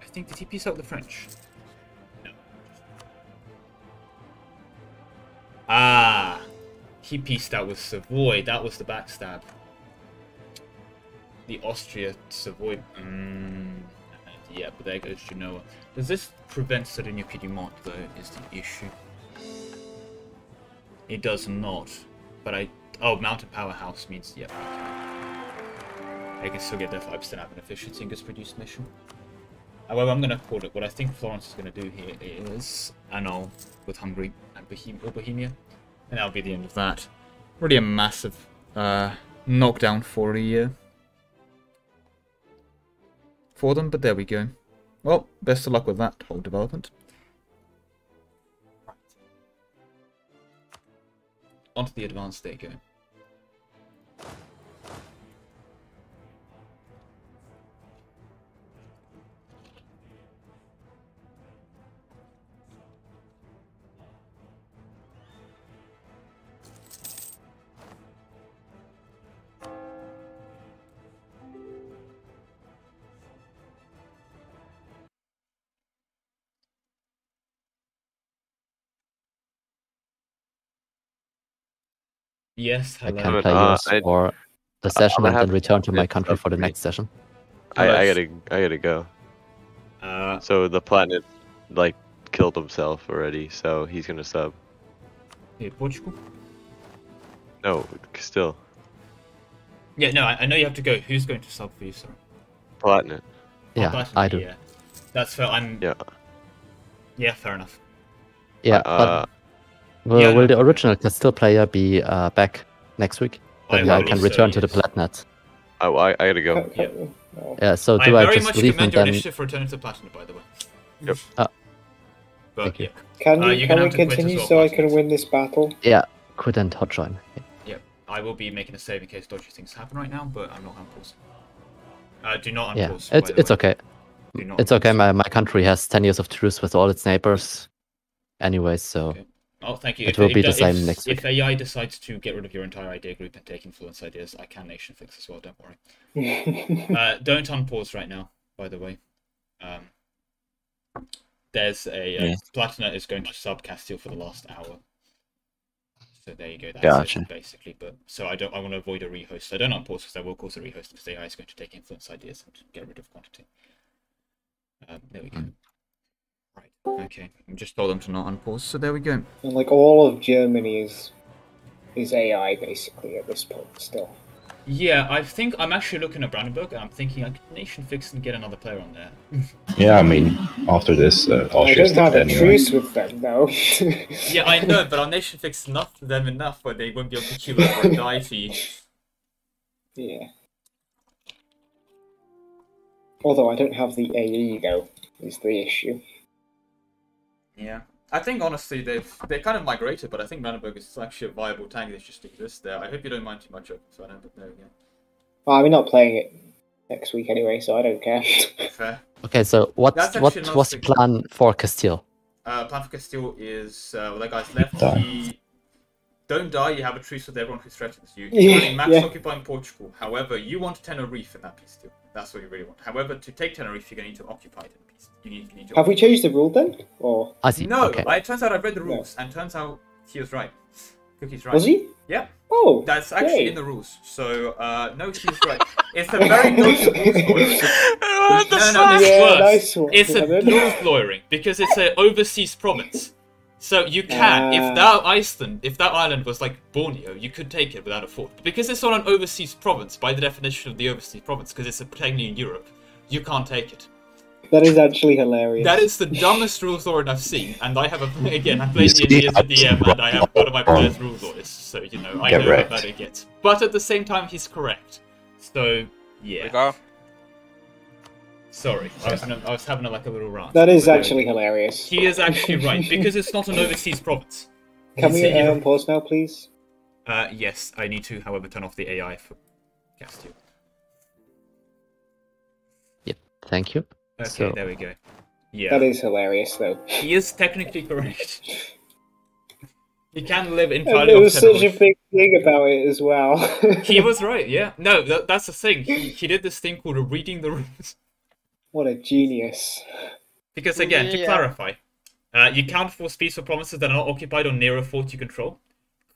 I think did he peace out the French? No. Ah, he pieced out with Savoy. That was the backstab. The Austria Savoy. Mm, yeah, but there goes Genoa. Does this prevent Sardinia Piedmont though? Is the issue? It does not. But I. Oh, Mountain Powerhouse means yeah. I can still get their 5% admin efficiency and just produce mission. However, I'm going to call it. What I think Florence is going to do here is annul with Hungary and Bohem Bohemia. And that'll be the end of that. Really a massive uh, knockdown for a year. For them, but there we go. Well, best of luck with that whole development. Onto the advanced, there you go. Yes, I hello. can play Uh, yours I- for the session I'm and then return to to my country for the next session. I, I gotta, I gotta go. Uh, so the planet, like, killed himself already, so he's gonna sub. Here, Portugal? No, still, Yeah, no, I, I know you have to go. Who's going to sub for you, sorry? planet. Yeah, Platinum, I do. Yeah. That's fair. I'm. Yeah. Yeah, fair enough. Yeah, Uh, but will, yeah, will no, the original Castile player be uh, back next week? I Then I, believe can so, return to the yes. Oh, I, I gotta go. Yeah. Yeah, so I do I, very just much leave and commend your then... initiative for returning to Platinum, by the way. Yep. Ah, But thank you. yeah. Can, Uh, you, you're can we have to quit as continue well, so I can win this battle? Yeah, quit and hot join. Yep. I will be making a save in case dodgy things happen right now, but I'm not unpause. Uh, do not Yeah, unpause. it's it's way. okay. Do not It's okay. My my country has ten years of truce with all its neighbors, anyways. So Oh, thank you. it If will be do- the same if, next If. AI decides to get rid of your entire idea group and take influence ideas, I can nation fix as well. Don't worry. uh, don't unpause right now. By the way, um, there's a uh, Yeah. Platina is going to sub Castile for the last hour. So there you go. That's Gotcha. it, basically. But so I don't. I want to avoid a rehost. So I don't unpause because I will cause a rehost because AI is going to take influence ideas and get rid of quantity. Um, there we go. Right. Okay. I just told them to not unpause. So there we go. And like all of Germany is is AI basically at this point still. Yeah, I think I'm actually looking at Brandenburg and I'm thinking I could nation fix and get another player on there. Yeah, I mean, after this, uh, all I shit's don't have dead a anyway. truce with them though. yeah, I know, but our nation fixed enough for them enough where they won't be able to queue up or die for yeah. Although I don't have the AE though, is the issue. Yeah. I think honestly they've they kind of migrated, but I think Brandenburg is actually a viable tank that just exists there. I hope you don't mind too much of it, so I don't but there we go. Well, I'm not playing it next week anyway, so I don't care. Fair. Okay, so what That's what actually was the plan for Castile? Uh, plan for Castile is uh, well, that guy's left. Die. He don't die. You have a truce with everyone who threatens you. You're running max yeah. occupying Portugal. However, you want Tenerife in that peace deal. That's what you really want. However, to take Tenerife, you're going to need to occupy it in peace. You need, you need to have we changed the rule then? Or I see. No, Okay. I, it turns out I've read the rules, and turns out he was right. Cookie's right. Was he? Yeah. Oh, That's actually yay. in the rules. So, uh, no, he's right. It's a very notable rules lawyering. no, no, it's Yeah, worse. nice one, it's a Kevin. rules lawyering because it's an overseas province. So you can, Ah. if that Iceland, if that island was like Borneo, you could take it without a fort. But because it's not an overseas province, by the definition of the overseas province, because it's a technically in Europe, you can't take it. That is actually hilarious. That is the dumbest rules lawyer I've seen, and I have a again I played You D&D as a DM, and I have one of my wrong. players' rules lawyers, so you know I Get know wrecked. how bad it gets. But at the same time, he's correct. So yeah. go. Sorry, I was, gonna, I was having a, like a little rant. That is but, uh, actually hilarious. He is actually right because it's not an overseas province. Can we It's a- um, pause now, please? Uh, yes, I need to, however, turn off the AI for Castile. Yep. Thank you. Okay, So- there we go. Yeah. That is hilarious, though. He is technically correct. he can live And entirely there off was such a big thing about it as well. he was right, yeah. No, that, that's the thing. He, he did this thing called reading the rules. What a genius. Because again, to Yeah. clarify, uh, you can't force peaceful provinces that are not occupied or near a fort you control.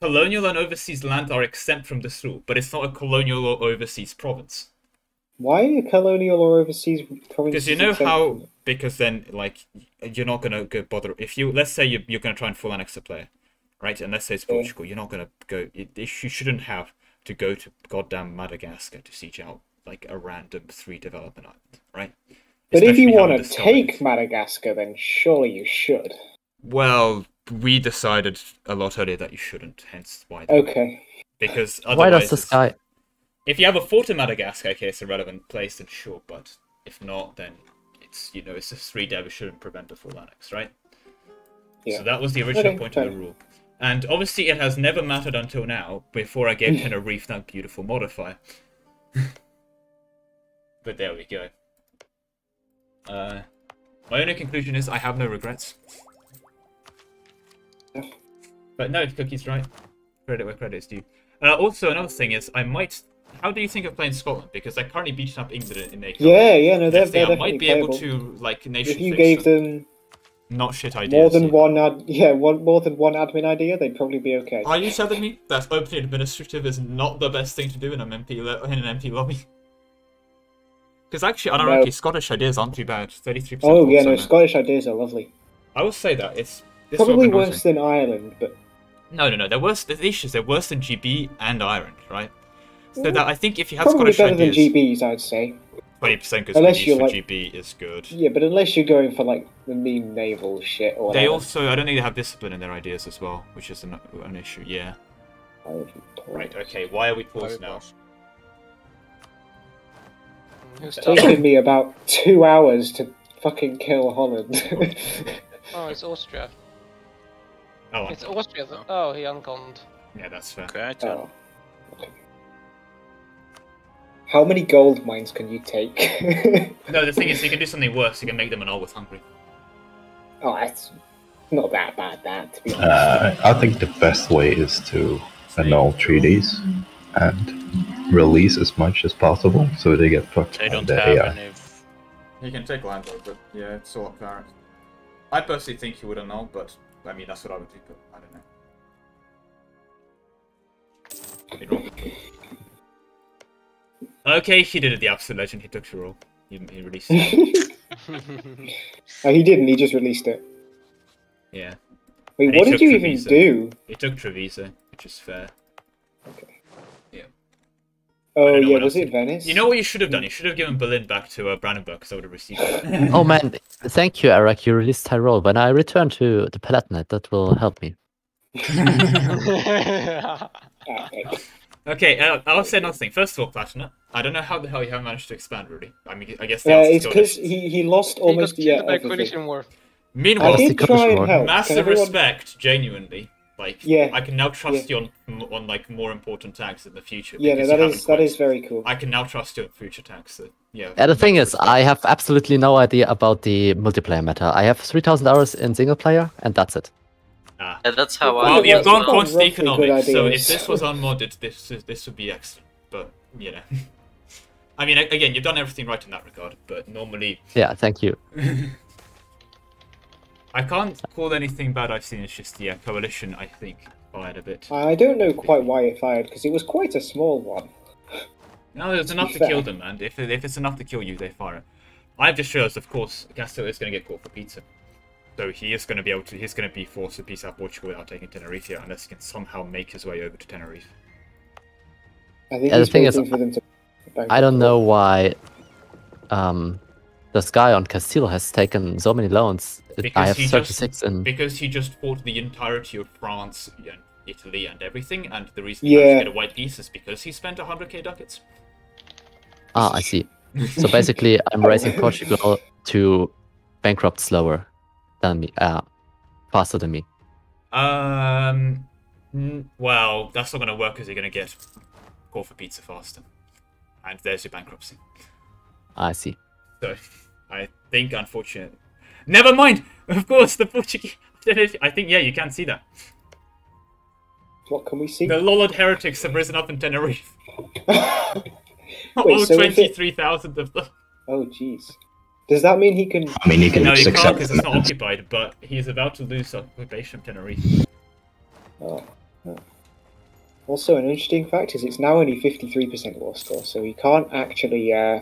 Colonial and overseas land are exempt from this rule, but it's not a colonial or overseas province. Why are colonial or overseas provinces? Because you know exempt how, because then, like, you're not gonna go bother. If you, let's say you, you're gonna try and full annex a player, right? And let's say it's Portugal, you're not gonna go. It, it- you shouldn't have to go to goddamn Madagascar to siege out like a random three development island, right? But if you want to take Madagascar, then surely you should. Well, we decided a lot earlier that you shouldn't, hence why. Okay. Because Why otherwise, does this it's- guy? If you have a fort in Madagascar, okay, it's a relevant place, then sure. But if not, then it's you know it's a three dev. It shouldn't prevent a full annex, right? Yeah. So that was the original Okay, point of the rule. And obviously, it has never mattered until now. Before I gave Tenerife that beautiful modifier. but there we go. Uh, my only conclusion is I have no regrets. But no, Cookie's right. Credit where credit is due. Uh, also, another thing is, I might. How do you think of playing Scotland? Because they're currently beating up England in a. Yeah, yeah, no, they're, they're I might be able to like nation If you gave them. Not shit ideas. more than yeah. one, ad- yeah, one more than one admin idea, they'd probably be okay. Are you telling me that opening administrative is not the best thing to do in an MP in an MP lobby? Because actually, ironically, No. Scottish ideas aren't too bad. Thirty-three percent. Oh yeah, no, Scottish ideas are lovely. I will say that it's what Probably worse than Ireland, but No, no, no. They're worse. The issue is they're worse than GB and Ireland, right? So that I think if you have probably Scottish better ideas, than GBs, I'd say. twenty percent because Unless use you for like- GB is good. Yeah, but unless you're going for like the mean naval shit or They whatever. also, I don't think they have discipline in their ideas as well, which is an, an issue. Yeah. Right. Okay. Why are we paused now? It's taken me about two hours to fucking kill Holland. Oh, it's Austria. Oh, It's Austria. Oh, he unconned. Yeah, that's fair. Okay, Oh. How many gold mines can you take? No, the thing is, you can do something worse. You can make them annul with Hungary. oh, that's not that bad, that, to be honest. Uh, I think the best way is to annul treaties and release as much as possible so they get fucked They don't the have AI. any. He can take land, though, but yeah, it's all apparent. I personally think he would annul, but I mean that's what I would do. But I don't know. Could be wrong. Okay, he did it. The absolute legend. He took the role. He, he released it. oh, he didn't, he just released it. yeah. Wait, And what did took you even do? He took Treviso, which is fair. Okay. Yeah. Oh yeah, what was else it Venice? You know what you should have done? You should have given Berlin back to uh, Brandenburg because I would have received it. oh man, thank you, Eric. You released Tyrol. When I return to the Palatinate, that will help me. Okay, uh, I'll say another thing. First of all, Platinum, I don't know how the hell you haven't managed to expand, really. I mean, I guess the Yeah, it's because he, he lost He almost got yeah by everything. coalition war. Meanwhile, I did try and help. Massive everyone- respect, genuinely. Like, Yeah, I can now trust yeah. you on on like more important tags in the future. Yeah, no, because that you is haven't that quit. is very cool. I can now trust you on future tags. So, yeah. Yeah, the thing is, I have absolutely no idea about the multiplayer meta. I have 3,000 hours in single player, and that's it. Ah. Yeah, that's how I. Well, you've as gone well. quantity roughly good economics, so if this was unmodded, this this would be excellent. But you know, I mean, again, you've done everything right in that regard. But normally, Yeah, thank you. I can't call anything bad I've seen. It's just the uh, coalition. I think fired a bit. I don't know quite why it fired because it was quite a small one. No, it's To enough to fair. kill them, and if if it's enough to kill you, they fire it. I've just realised, of course, Castile is going to get caught for pizza. So he is going to be able to. He's going to be forced to peace out Portugal without taking Tenerife unless he can somehow make his way over to Tenerife. I think Yeah, the thing is, for them to. I don't know why um, this guy on Castile has taken so many loans. It- I have 36 just in. because he just fought the entirety of France and Italy and everything, and the reason he managed Yeah. to get a white peace is because he spent 100k ducats. Ah, I see. So basically, I'm raising Portugal to bankrupt slower than me, uh, faster than me. Um, well, that's not going to work because you're going to get called for pizza faster, and there's your bankruptcy. I see. So, I think, unfortunately, never mind. Of course, the Portuguese. I don't know if- I think yeah, you can see that. What can we see? The Lollard heretics have risen up in Tenerife. All so if it- twenty-three thousand of them. Oh jeez. Does that mean he can? I mean, he can no, just you can't because it's not occupied. But he is about to lose occupation of Tenerife. Oh. oh. Also, an interesting fact is it's now only fifty-three percent war score, so he can't actually. Uh,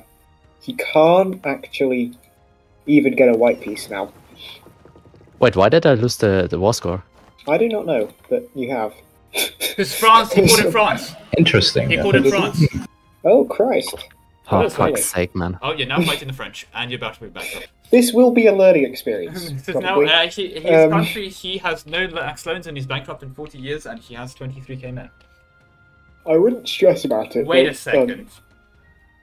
he can't actually even get a white peace now. Wait, why did I lose the, the war score? I do not know, but you have. Because France, he caught in France. Interesting. He yeah. caught in France. Oh Christ! For that's fuck's funny. sake, man. Oh, you're now fighting the French, and you're about to be bankrupt. This will be a learning experience. This is now, probably. uh, he, his Um, country, he has no max loans and he's bankrupt in 40 years and he has 23k men. I wouldn't stress about it. Wait a second. um,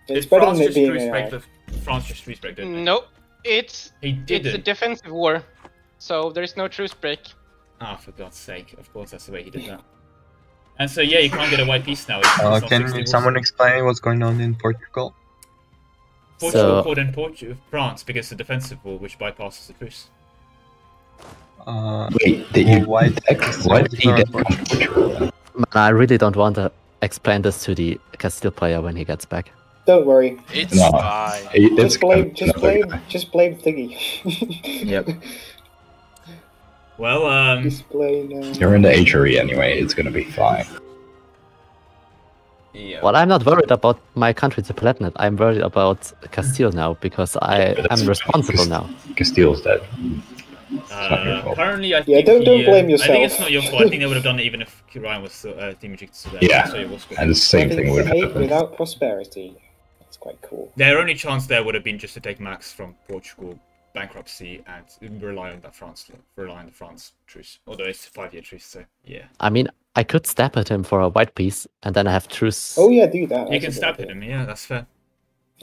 it's Did better France than it just being respect AI. the France just respect it? No, it's He it's a didn't. defensive war, so there is no truce break. Ah, for God's sake! Of course, that's the way he did that. And so yeah, you can't get a white peace now. Uh, can someone explain what's going on in Portugal? Portugal So- called in Portu- France because the defensive wall, which bypasses the truce. Uh, Wait, did you, why why did he? Man, I really don't want to explain this to the Castile player when he gets back. Don't worry. It's No, fine. Just blame. Just blame. Just blame Thingy. Yep. Well, um, Just blame. Uh... You're in the HRE anyway. It's gonna be fine. yeah. Well, I'm not worried about my country, the planet. I'm worried about Castile now because I that's- am responsible now. Castile's dead. not Uh, fault. currently, I Yeah, think don't- don't he, uh, blame I think it's not your fault. I think they would have done it even if Ryan was still, uh, Team Egypt still there. Yeah, So it and the same thing would have hate happened. without prosperity. That's quite cool. Their only chance there would have been just to take Max from Portugal bankruptcy and rely on that France, rely on the France truce. Although it's a five-year truce, so yeah. I mean, I could stab at him for a white peace, and then I have truce. Oh yeah, do that. You That's can a good stab idea. him, yeah, that's fair.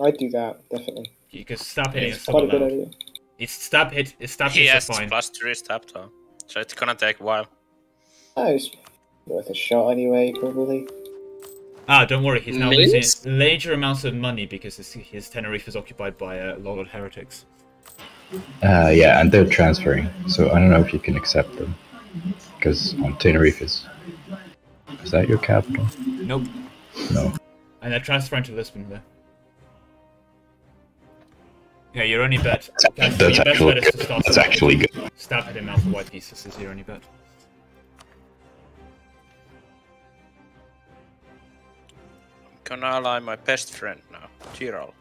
I'd do that definitely. You can stab hitting It's is quite a still good allowed. idea. It's stab hit. It's stab He hits has are fine. plus three stab though, so it's gonna take a while. Oh, it's worth a shot anyway, probably. Ah, don't worry. He's now Millions? losing major amounts of money because his, his Tenerife is occupied by uh, Lollard heretics. Uh, yeah, and they're transferring, so I don't know if you can accept them. Because on Tenerife is. Is that your capital? Nope. No. And they're transferring to Lisbon there. Yeah, your only bet. That's, your that's best actually bet good. to start That's with- actually good. Stab at him out for white peaces is your only bet. Gonna ally my best friend now, Tyrol.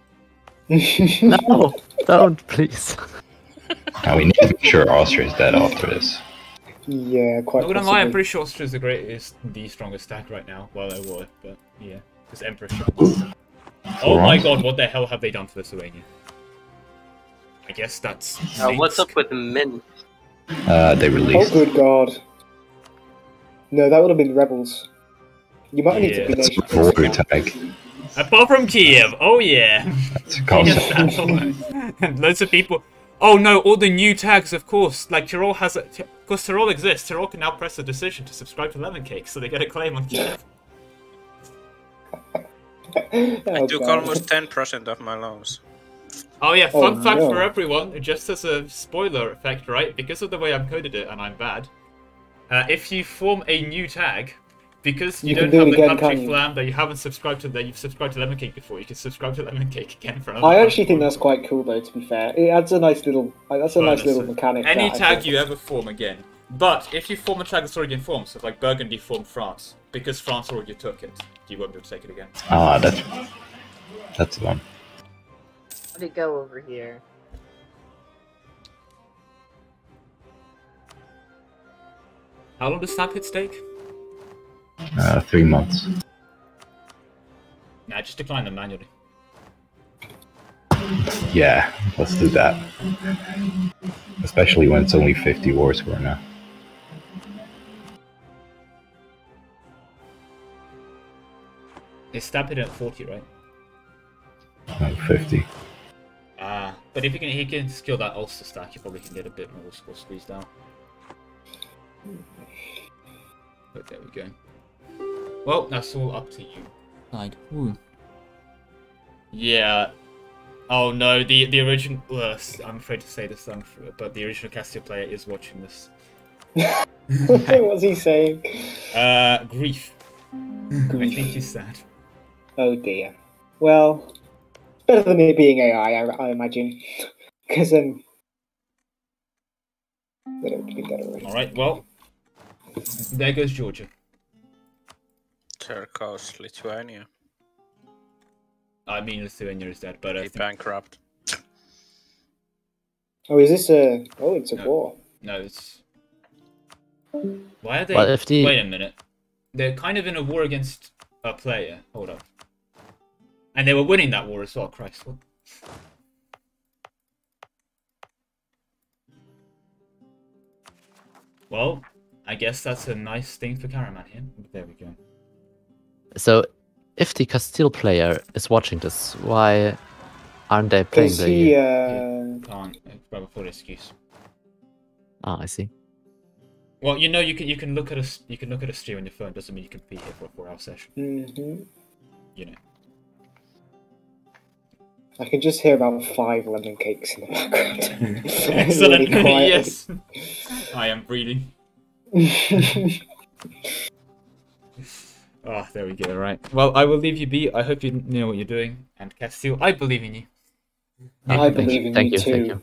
no, don't, please. Now we need to make sure Austria is dead after this. Yeah, quite Not gonna lie, I'm pretty sure Austria is the greatest, the strongest stack right now. Well, they were, but yeah, because Emperor Shot. Oh my god, what the hell have they done to Lithuania? I guess that's. Uh, what's up with the Min? Uh, they released. Oh, good god. No, that would have been rebels. You might need to be Yeah. nation. Border tag. Apart from Kiev, oh yeah. called Yes, that's all. and loads of people. Oh no, all the new tags, of course. Like Tyrol has a. Because Tyrol exists, Tyrol can now press a decision to subscribe to Lemon Cake, so they get a claim on Kiev. I Oh, took God. almost 10% of my loans. Oh yeah, Oh, fun fact no. for everyone, just as a spoiler effect, right? Because of the way I've coded it, and I'm bad. Uh, if you form a new tag, because you, You don't do have it the again, country can't you? flam that you haven't subscribed to, that you've subscribed to Lemon Cake before, you can subscribe to Lemon Cake again for another. I month. actually think that's quite cool, though. To be fair, it adds a nice little. like, That's a nice little mechanic. Any that tag you ever form again. But if you form a tag that's already been formed, so like Burgundy formed France, because France already took it, you won't be able to take it again. Ah, that's that's the one. Let it go over here. How long does Snap hit stake? Uh, three months. Nah, just decline them manually. Yeah, let's do that. Especially when it's only 50 war score now. Is Stab hit at 40, right? No, 50. Ah, but if he can, he can skill that Ulster stack, you probably can get a bit more score squeezed out. But there we go. Well, that's all up to you. Side. Ooh. Yeah. Oh no, the the original. Uh, I'm afraid to say this, I'm but the original Castile player is watching this. What's he saying? Uh, grief. I think he's sad. Oh dear. Well, it's better than it being AI, I, I imagine. Because um, they don't do that already. All right. Well, there goes Georgia. Turkos, Lithuania. I mean, Lithuania is dead, but I think bankrupt. Oh, is this a? Oh, it's a No. war. No, it's. Why are they? Well, if the- Wait a minute. They're kind of in a war against a player. Hold up. And they were winning that war as well. Christ. What? Well, I guess that's a nice thing for Caraman here. There we go. So, if the Castile player is watching this, why aren't they playing the? he, uh, Can't. It's probably for excuse. Ah, I see. Well, you know, you can you can look at a s- you can look at a stream on your phone. Doesn't mean you can be here for a four-hour session. mhm. You know. I can just hear about five lemon cakes in the background. Excellent. Really yes. I am breathing. Oh, there we go. Right. Well, I will leave you be. I hope you know what you're doing. And Castile, I believe in you. I believe in Thank you you, thank you.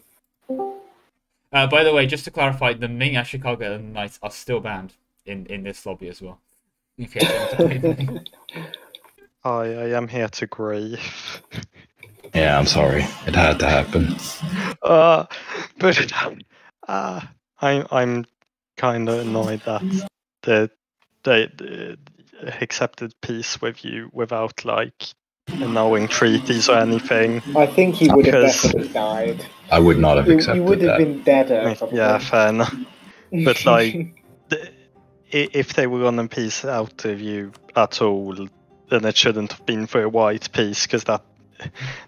Uh, by the way, just to clarify, the Ming at Chicago Knights are still banned in, in this lobby as well. If you ever want to play them. I, I am here to grieve. Yeah, I'm sorry. It had to happen. Uh, but uh, I'm I'm kind of annoyed that the they, they accepted peace with you without like knowing treaties or anything. I think he would have definitely died. I would not have You, accepted you would have that. been deader. Probably. Yeah, fair enough. But like, the, if they were gonna peace out of you at all, then it shouldn't have been for a white peace because that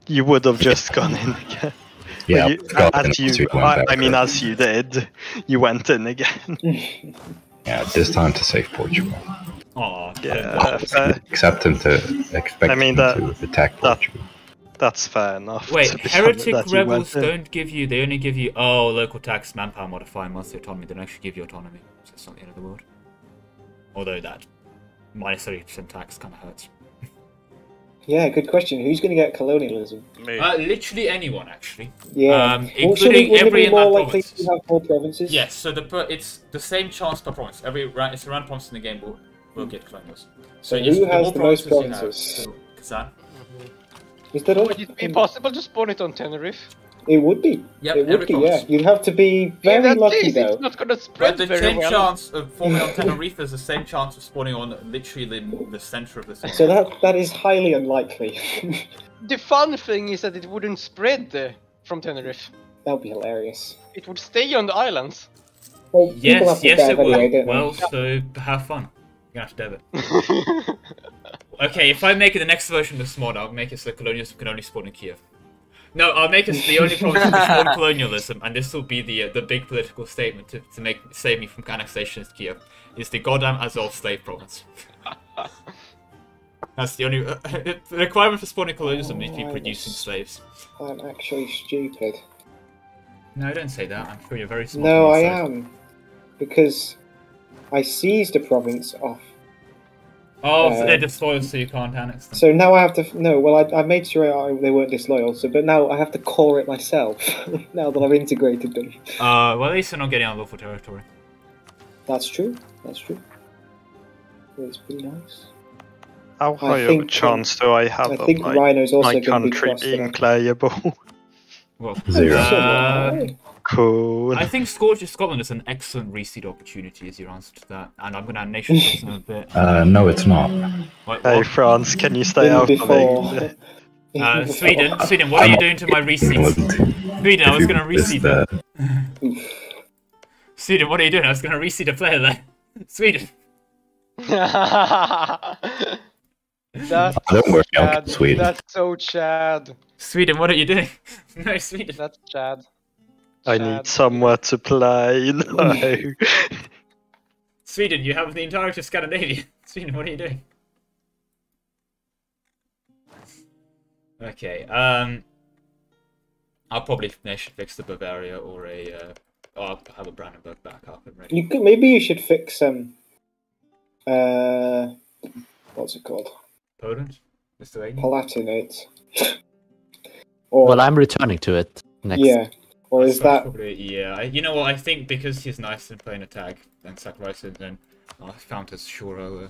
you would have just gone in again. Yeah, you, as you, I, I mean, as you did, you went in again. Yeah, this time to save Portugal. Oh, Yeah, fair. Accept him uh, to expect I mean, him that- to attack Portugal. That's fair enough. Wait, heretic honest, that you rebels don't give you. They only give you oh local tax manpower modifier monthly autonomy. They don't actually give you autonomy. So it's not the end of the world. Although that minus thirty percent tax kind of hurts. Yeah, good question. Who's going to get colonialism? Uh, literally anyone actually. Yeah. Um, Well, including wouldn't every be more inland likely province. to have more provinces? Yes, so the per, it's the same chance per province. Every ra- it's a random province in the game will will get colonialism. So yes, who has more the most provinces you have, provinces? so Kazan. Is that all? Would it be possible to spawn it on Tenerife? It would be. Yep, it would every be. Yeah, you'd have to be very at lucky least though. It's not gonna But spread the very same well. chance of forming on Tenerife is the same chance of spawning on literally the, the center of the city. So that that is highly unlikely. The fun thing is that it wouldn't spread uh, from Tenerife. that would be hilarious. It would stay on the islands. Well, Yes, have to yes, it will. anyway, don't well, so have fun. You're gonna have to dev it. okay, if I make it the next version of this mod, I'll make it so colonialism can only spawn in Kiev. No, I'll make it the only province to spawn colonialism, and this will be the uh, the big political statement to, to make save me from annexation of Kiev. Is the goddamn Azov slave province. That's the only uh, the requirement for spawning colonialism is to be Oh, producing slaves. I'm actually stupid. No, don't say that. I'm sure you're very smart. No, I am. Because I seized a province off. Oh, Uh, so they're disloyal, so you can't annex them. So now I have to. No, well, I, I made sure I, they weren't disloyal, so but now I have to core it myself, now that I've integrated them. Uh, well, at least they're not getting unlawful territory. That's true, that's true. It's pretty nice. How I high of a think, chance do I have I of think my, Rhino's also my gonna be country crossed being playable? Well, Zero. uh, cool. I think Scorch Scotland is an excellent reseed opportunity, is your answer to that. And I'm going to add nation building in a bit. Uh, no, it's not. What- Hey what? France, can you stay out of Uh, Sweden, Sweden, what are you doing to my reseeds? Sweden, I was going to reseed them. Sweden, what are you doing? I was going to reseed a player there. Sweden. That's Don't worry, I'll Chad. Sweden. That's so Chad. Sweden, what are you doing? no, Sweden. That's Chad. I need somewhere to play. No. Sweden, you have the entirety of Scandinavia. Sweden, what are you doing? Okay, um... I'll probably nation fix the Bavaria or a, uh... or I'll have a Brandenburg back up and ready. You could maybe you should fix um. Uh, what's it called? Poland? Lithuania? Palatinate. or Well, I'm returning to it next. yeah, or is that Probably, yeah. I, you know what, I think because he's nice in playing a tag and sacrifices, then I found as sure I'll uh,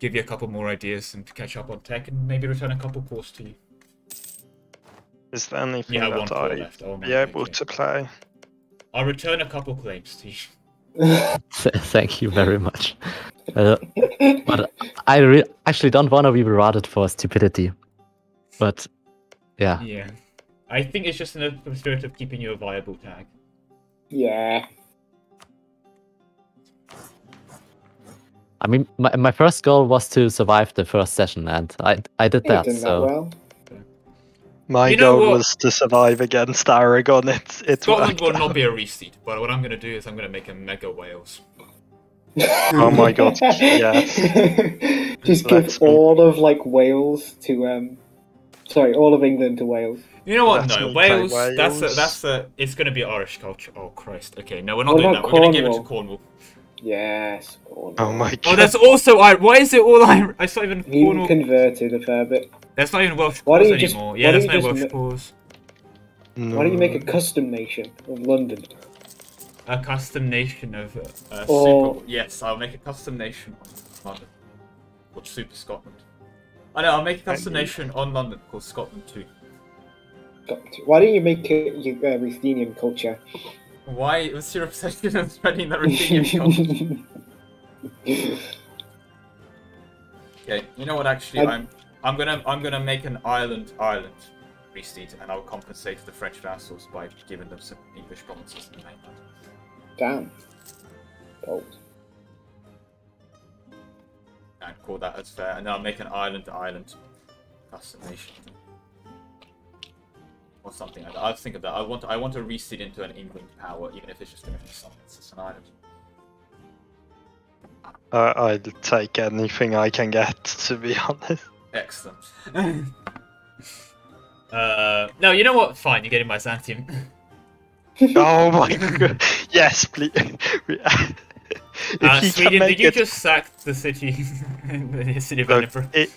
give you a couple more ideas and catch up on tech and maybe return a couple cores to you. Is there anything Yeah, one that core I left. Oh, be able okay. to play? I'll return a couple claims to you. Thank you very much. Uh, but I re- actually don't want to be rewarded for stupidity. But yeah, Yeah. I think it's just in the spirit of keeping you a viable tag. yeah? I mean, my, my first goal was to survive the first session, and I I did that. done that So well. My You know goal what? was to survive against Aragon. It's it Scotland worked will not be a reseed, but what I'm going to do is I'm going to make a Mega Wales. Oh my god, yes. Just Let's give all of like Wales to um, sorry, all of England to Wales. You know what? Let no, me play Wales, That's a, that's a. It's going to be Irish culture. Oh Christ. Okay, no, we're not What doing that. about We're going to give it to Cornwall? Cornwall. Yes. Cornwall. Oh my god. Oh, that's also Irish. Why is it all Irish? It's not even He Cornwall. converted a fair bit. That's not even Welsh Why cause don't you just- anymore. why yeah, don't there's you no just Welsh ma- cause. Why don't you make a custom nation of London? A custom nation of uh, uh, Or- super. Yes, I'll make a custom nation on London. Called Super Scotland. I know. I'll make a custom nation on London called Scotland too. Got to- Why don't you make it your uh, Ruthenian culture? Why was your obsession of spreading the Ruthenian culture? Okay, you know what? Actually, I- I'm I'm gonna I'm gonna make an island island reseed, and I'll compensate the French vassals by giving them some English provinces in the mainland. Damn. Bold. And call that as fair, and then I'll make an island to island custom nation. Or something like that. I'll think of that. I want I want to reseed into an England power, even if it's just be something. It's just an island. Uh, I'll take anything I can get, to be honest. Excellent. uh, no, you know what? Fine, you're getting Byzantium. oh my god. Yes, please. if Uh, you Sweden, can make did you it, just sack the city, the city of Look, Edinburgh? it,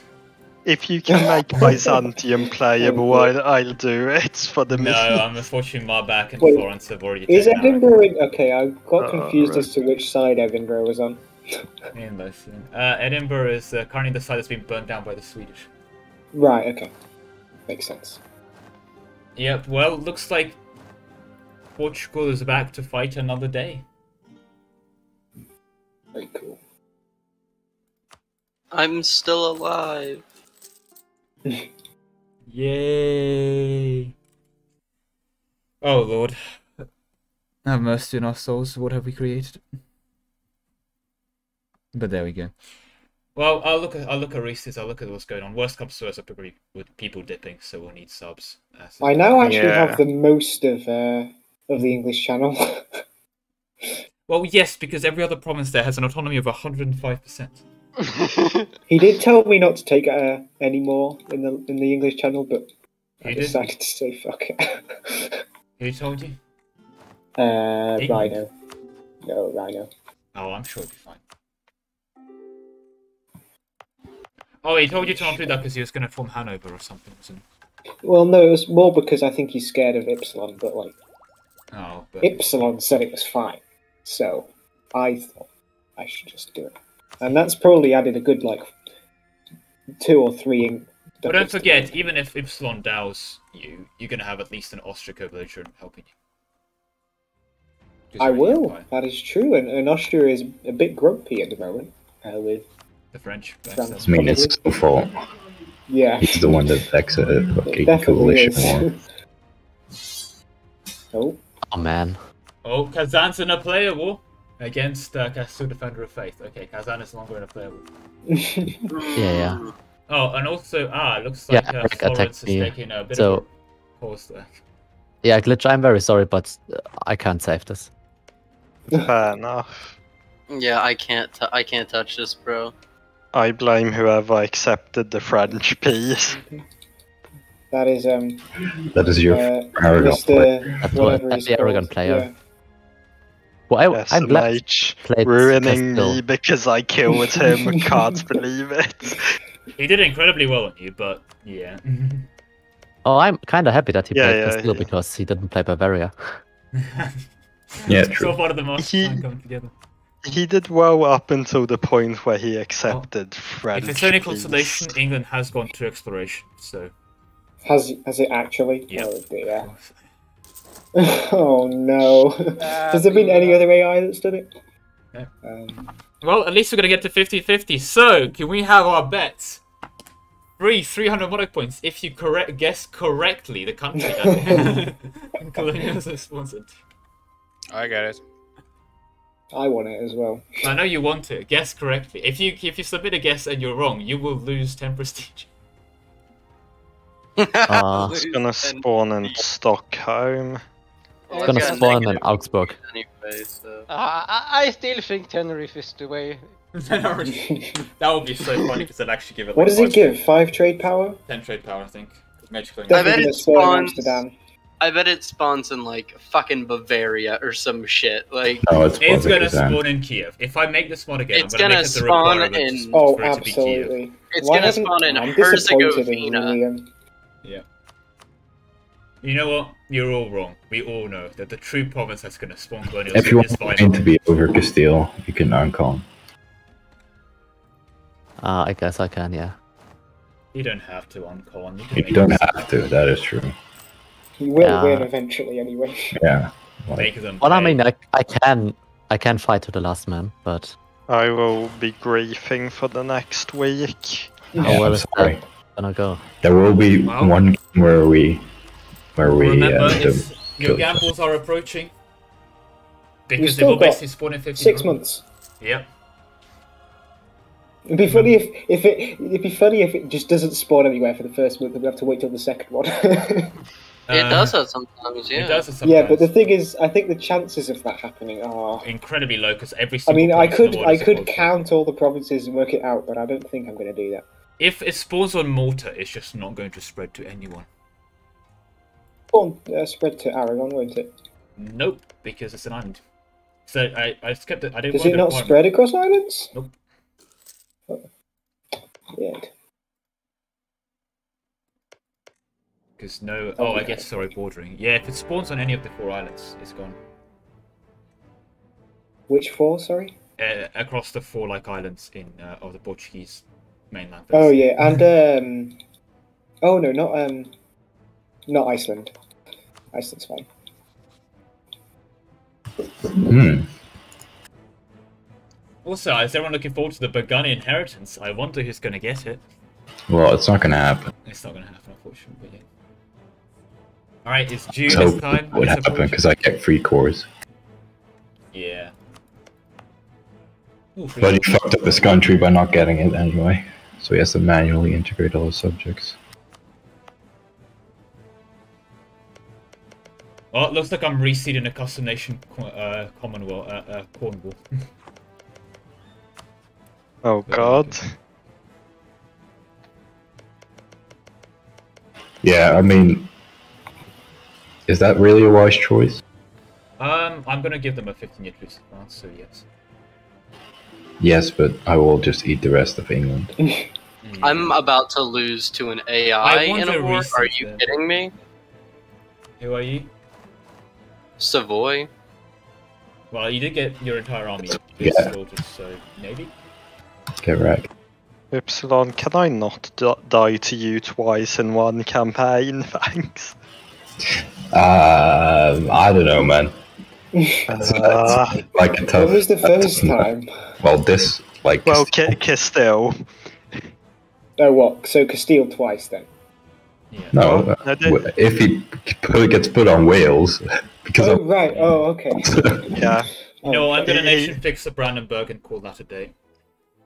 if you can make Byzantium playable, I'll, I'll do it for the No. I'm unfortunately Marback and Wait, Florence have already Is Edinburgh in... Okay, I got Oh, confused right. as to which side Edinburgh was on. Arrack. In both, yeah. Uh, Edinburgh is uh, currently the side that's been burnt down by the Swedish. Right, okay. Makes sense. Yep. Well, looks like Portugal is back to fight another day. Very cool. I'm still alive. Yay! Oh Lord, have mercy on our souls. What have we created? But there we go. Well, I'll look at I'll look at races. I'll look at what's going on. Worst comes to worst, I probably with people dipping, so we'll need subs. I now actually Yeah. have the most of uh, of the English channel. Well, yes, because every other province there has an autonomy of 105%. he did tell me not to take uh, any more in the in the English channel, but I He did? decided to say fuck it. Who told you? uh, England. Rhino. No, Rhino. Oh, I'm sure it'll be fine. Oh, he told you to not do that because he was going to form Hanover or something, wasn't he? Well, no, it was more because I think he's scared of Ypsilon, but like Oh, but Ipsilon said it was fine, so I thought I should just do it, and that's probably added a good like two or three. In- But don't forget, even if Ipsilon dows you, you're going to have at least an Ostrico belligerent helping you. I will. Empire. That is true, and, and Austria is a bit grumpy at the moment uh, with The French. France. I mean, it's his fault. Yeah, He's the one that exited it fucking coalition war. oh, Oh man. Oh, Kazan's in a player war against uh, Castile Defender of Faith. Okay, Kazan is no longer in a playable. war. Yeah, yeah. Oh, and also, ah, it looks Yeah, like uh, Eric attacked Florence is taking a bit So- of a pause there. Yeah, Glitch, I'm very sorry, but uh, I can't save this. Fair enough. Yeah, I can't. T- I can't touch this, bro. I blame whoever accepted the French peace. that is um. That is your uh, Aragon player. Mr. That's whatever what- the Aragon called. player. Yeah. Well, I, I'm glad SMH played ruining Castile. me because I killed him. Can't believe it. He did incredibly well on you, but yeah. Oh, I'm kind of happy that he Yeah, played yeah, Castile yeah. because he didn't play Bavaria. Yeah, so true. far the master He- plan coming together. He did well up until the point where he accepted oh. French. If it's any consolation, England has gone to exploration, so Has has it actually? Yep. Oh dear. oh no. Has there been any other AI that's done it? Yeah. Um, Well, at least we're gonna get to 50-50. So, can we have our bets? Three, 300 monarch points if you correct guess correctly the country that colonials are sponsored. I got it. I want it as well. I know you want it. Guess correctly. If you if you submit a guess and you're wrong, you will lose 10 prestige. Uh, It's gonna spawn in Stockholm. it's gonna got spawn in Augsburg. Anyway, so. Uh, I, I still think Tenerife is the way. that would be so funny because they'd actually give it. What like does it give? Five trade power? Ten trade power, I think. Magically. I bet it gonna spawn in spawns. I bet it spawns in like fucking Bavaria or some shit. Like Oh, it's, It's gonna spawn in Kiev. If I make this mod again, It's I'm gonna, gonna make it a spawn in- Oh, for it to be Kiev. absolutely. it's Why gonna spawn in I'm disappointed in Herzegovina. William. Yeah. You know what? You're all wrong. We all know that the true province that's gonna spawn colonials If you is want final. To be over Castile, you can uncon. Uh, I guess I can, yeah. You don't have to on con. You, You don't this- have to. That is true. He will Yeah. win eventually anyway. Yeah. make them. Well, I mean, I, I can I can fight to the last man, but I will be griefing for the next week. how Yeah, well I'm is sorry. that gonna go? There will be Well- one game where we, where we Remember, uh, do it's, your kill each other. gambles are approaching. Because they still will got basically spawn in 50 Six months. Yep. It'd be funny if, if it it'd be funny if it just doesn't spawn anywhere for the first month and we have to wait till the second one. It Uh, does that sometimes, yeah. It does it yeah, but the thing is, I think the chances of that happening are. incredibly low because every I mean, I could I could count all the provinces and work it out, but I don't think I'm going to do that. If it spawns on Malta, it's just not going to spread to anyone. Spawn uh, spread to Aragon, won't it? Nope, because it's an island. So I, I skipped it. I didn't Does want it not spread across islands? Nope. Weird. Because no. Oh, Oh, I guess sorry, bordering. Yeah, if it spawns on any of the four islands, it's gone. Which four? Sorry. Uh, across the four like islands in uh, of the Portuguese mainland. Oh yeah, and um, oh no, not um, Not Iceland. Iceland's fine. Hmm. Also, is everyone looking forward to the Burgundy inheritance? I wonder who's going to get it. Well, it's not gonna happen. It's not going to happen, unfortunately. All right, it's June So this time. it would happen because I get free cores. Yeah. Ooh, free But he fucked up this country by not getting it anyway. So he has to manually integrate all his subjects. Oh, it looks like I'm reseeding a custom nation uh, Commonwealth, uh, uh, Cornwall. Oh god. Yeah, I mean, is that really a wise choice? um, I'm gonna give them a 15 year truce advance, so yes. Yes, but I will just eat the rest of England. I'm about to lose to an AI in a war. Are you them. kidding me? Who are you? Savoy. Well, you did get your entire army Yeah. slaughtered, so maybe. Get wrecked. Epsilon, can I not d- die to you twice in one campaign? Thanks. Um, I don't know, man. That's, Uh, that's like a tough. When was the first time? Well, this like well, K- Castile. Oh, what? So Castile twice then? no. no, uh, if he put, gets put on Wales, because Oh, of, right. Oh, okay. Yeah. You know, I'm gonna Hey. nation fix the Brandenburg and call that a day.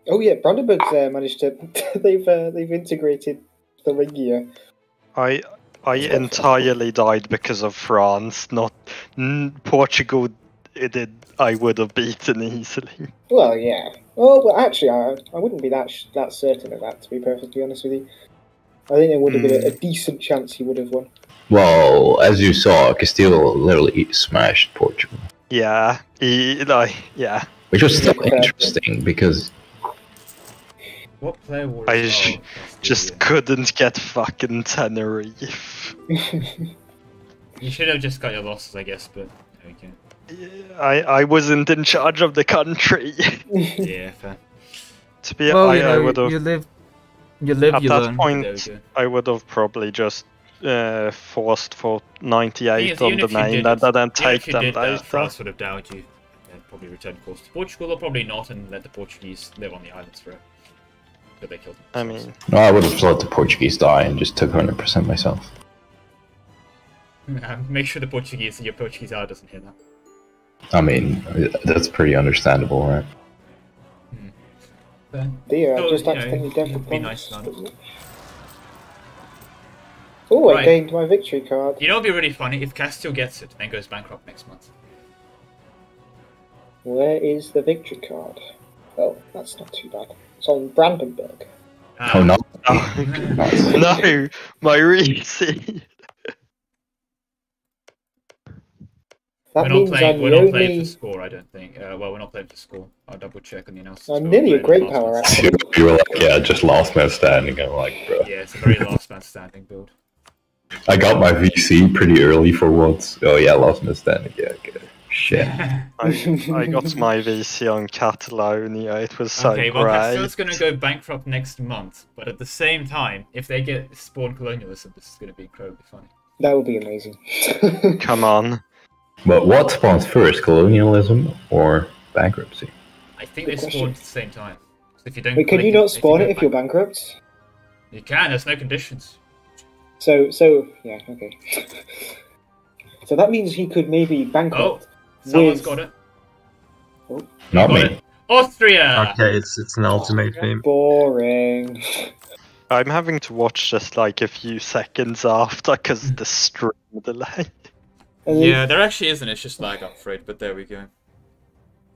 Oh yeah, Brandenburg's uh, managed to. they've uh, they've integrated Thuringia. I I entirely died because of France, not n- Portugal. It did. I would have beaten easily. Well, yeah. Oh, well, actually, I, I wouldn't be that sh- that certain of that. To be perfectly honest with you, I think there would have been a, a hmm. decent chance he would have won. well, as you saw, Castile literally smashed Portugal, Yeah, he, like, yeah. which was still interesting because What player war I is j- just couldn't get fucking Tenerife. You should have just got your losses, I guess, but there we. I I wasn't in charge of the country. Yeah, fair. to be, Well, I, you I would have. you live- you live, At you that learn. Point. I would have probably just uh, forced for 98 is, on the if main did and it- then take them did that, later. France would have doubted you and probably return course to Portugal, or probably not, and let the Portuguese live on the islands forever. But they killed I mean, no, I would have let the Portuguese die and just took hundred percent myself. Make sure the Portuguese, your Portuguese eye doesn't hear that. I mean, that's pretty understandable, right? Fair. Dear, I So, just you know, accidentally dealt the be nice, man. Oh, I gained my victory card. You know, it'd be really funny if Castile gets it and then goes bankrupt next month. Where is the victory card? Oh, that's not too bad. It's on Brandenburg. Oh no! no, my reseed. That we're not means playing. I'm We're the not playing for score. I don't think. Uh, well, we're not playing for score. I'll double check on the announcements. I'm but nearly we're a great power, actually. You were like, yeah, just last man standing. I'm like, bro. Yeah, it's a very last man standing build. I got my VC pretty early for once. Oh yeah, last man standing. Yeah, okay. Shit. I, I got my VC on Catalonia. It was so okay, well, great. Castile's going to go bankrupt next month, but at the same time, if they get spawn colonialism, this is going to be incredibly funny. That would be amazing. Come on. But what spawns first, colonialism or bankruptcy? I think they Good spawn at the same time. So if you don't, Wait, can you not spawn go it if you're bankrupt? You can. There's no conditions. So, so yeah, okay. so that means he could maybe Oh, bankrupt. Someone's with... got it. Not Got me. it. Austria. Okay, it's it's an ultimate meme. Boring. I'm having to watch just like a few seconds after because the stream delay. Yeah, there actually isn't. It's just lag, I'm afraid. But there we go.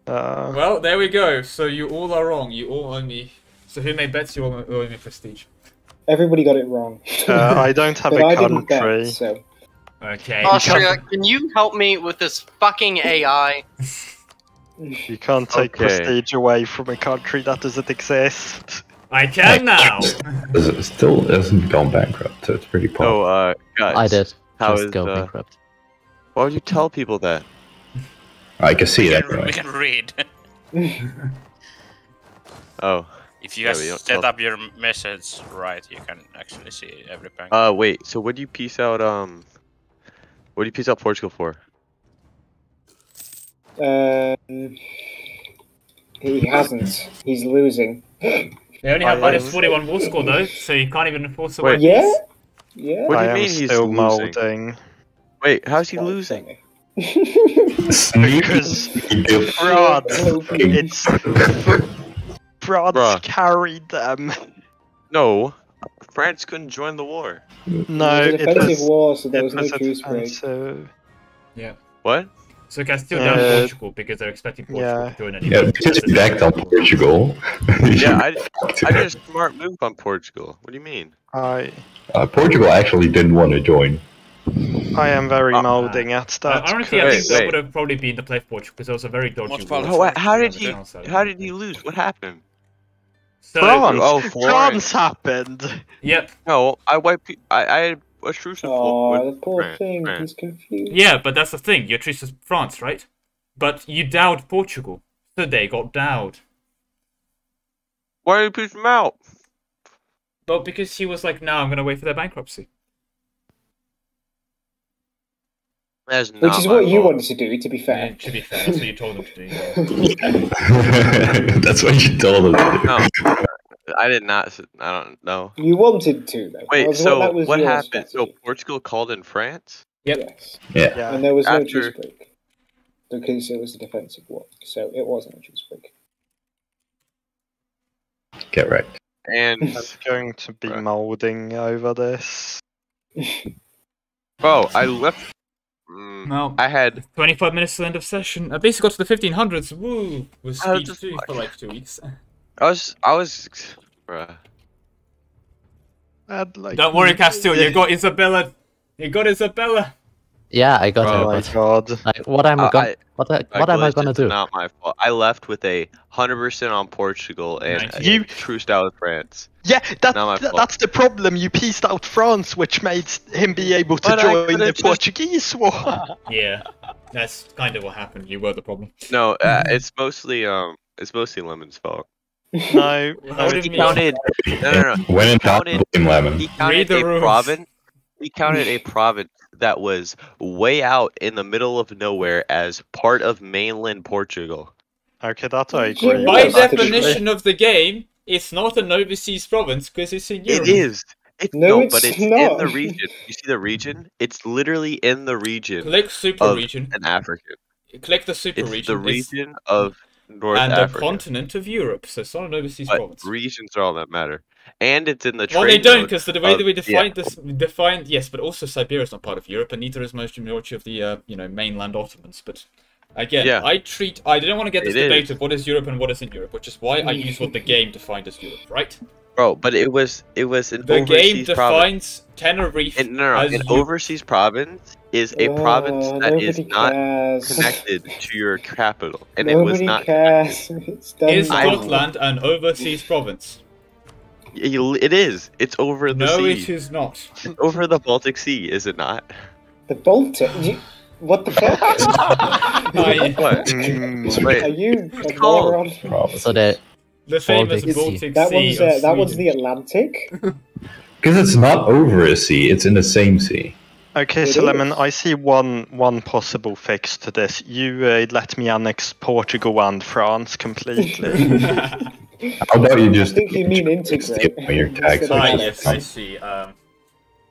Uh, Well, there we go. So you all are wrong. You all owe me. So who made bets? You all owe me prestige. Everybody got it wrong. uh, I don't have but a I didn't country. bet, so Okay. Austria, can you help me with this fucking AI? You can't take Okay. prestige away from a country that doesn't exist. I can now. It still hasn't gone bankrupt, so it's pretty Oh, uh, guys. I did. How just is, go uh, bankrupt. Why would you tell people that? I can see We that. can, we can read. Oh, If you Yeah, guys we don't set tell- up your message right, you can actually see every bank. Uh, wait. So what do you piece out? Um, what do you piece out Portugal for? Um, he hasn't. He's losing. They only have I minus am- 41 war score though, so you can't even enforce a Wait. Yeah. Yeah. What do you am mean he's still losing? molding. Wait, how's he losing? Because France, it's France Bruh. carried them. No, France couldn't join the war. No, it was a it defensive was, war, so there it was no was truce break. defensive. Yeah. What? So Castile down Uh, Portugal because they're expecting Portugal yeah. to join Yeah, anyway. because you backed on Portugal. Yeah, I, I did a smart move on Portugal. What do you mean? I Uh, Portugal actually didn't want to join. I am very Uh, molding at that. Honestly, I Wait, think that would have probably been the play for Portugal because it was a very dodgy Most war. Oh, wha- how did he? How did he lose? What happened? So, France, Oh, France happened. Yep. No, I wiped. I, I had a truce with, Oh, the poor France, thing. France. He's confused. Yeah, but that's the thing. Your truce is France, right? But you dowed Portugal, so they got dowed. Why did you push him out? But because he was like, "No, I'm gonna wait for their bankruptcy." That's not Which is what you wanted to do, to be Yeah, fair. to be fair, that's what you told them to do. yeah. That's what you told them to do. No, I did not. I don't know. You wanted to, though. Wait, was so that was what your happened? So. Portugal called in France? Yes. Yeah. Yeah. And there was no After- truce break. Because it was a defensive war. So it wasn't a truce break. Get right. And I'm going to be Right. molding over this. oh, I left. Mm, No. I had. 25 minutes to the end of session. At least it got to the 1500s. Woo! Was I was speed just two for like- like two weeks. I was. I was. Bruh. I'd like Don't worry, Castile. You got Isabella. You got Isabella. Yeah, I got Oh her. Oh my god. like, what am I Uh, gonna I- what I, I what am I gonna it's do? Not my fault. I left with a hundred percent on Portugal and Nice. I You- truced out with France. Yeah, that, Not my that- fault. that's the problem. You pieced out France, which made him be able to But join the just- Portuguese war. Yeah, that's kind of what happened. You were the problem. No, uh, it's mostly um, it's mostly Lemon's fault. no, How no, did He we- counted. No, no, no. When in doubt, counted- blame Lemon. He counted the a province. He counted a province that was way out in the middle of nowhere as part of mainland Portugal. Okay, that I agree. By with, definition of the game, it's not an overseas province because it's in Europe. It is. It's No, no, it's but it's in not. the region. You see the region? It's literally in the region Click super of region. an African. Click the super It's region. the It's- region of North Africa and Africa. the continent of Europe. So it's not an overseas but province. regions are all that matter, and it's in the. Well, they trade don't because the way that we of- define this, define yes, but also Siberia is not part of Europe, and neither is most majority of the uh, you know mainland Ottomans. But again, Yeah. I treat I didn't want to get this It debate is. of what is Europe and what isn't Europe, which is why I use what the game defined as Europe, right? bro. But it was it was an The game overseas province. defines Tenerife And, no, no, as an Eu- overseas province is a province that is nobody not cares. connected to your capital, and it was not. cares. It's done. Is I- Scotland an overseas province? It it is. It's over the No, sea. it is not. It's over the Baltic Sea, is it not? The Baltic. You, what the fuck? I- What? Mm, Wait, Are you a called? moron? Problem. So the The famous Baltic Sea. That Sea. one's of uh, that one's the Atlantic. Because it's not over a sea, it's in the same sea. Okay, It so Lemon. I see one one possible fix to this. You uh, let me annex Portugal and France completely. How about you just I think you mean fix integrate. your tax instead of Ah, yes. I see. Um,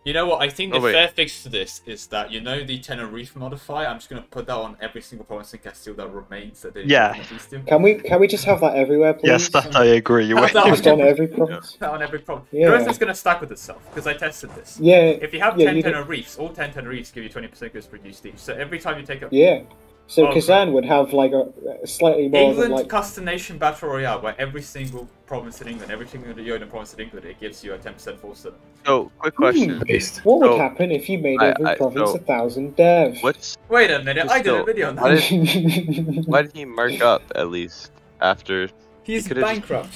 you know what? I think the Oh, fair fix to this is that you know the Tenerife modifier. I'm just gonna put that on every single province in Castile that remains that they Yeah. didn't at least do. Can we can we just have that everywhere, please? yes, that I agree Have that Just on every province. That on every province. Yeah. The rest is gonna stack with itself because I tested this. Yeah. If you have yeah, 10 you do- Tenerifes, all 10 Tenerifes give you 20% goods produced each. So every time you take a Yeah. So Oh, Kazan would have like a, a slightly more England than like Custom Nation Battle Royale, where every single province in England, every single Yoda province in England, it gives you a 10% force to them. So, quick question. Based. what would happen if you made every I- province so- a thousand dev? What's Wait a minute, I did a video on why that. did, why did he mark up at least after? He's could've just- bankrupt.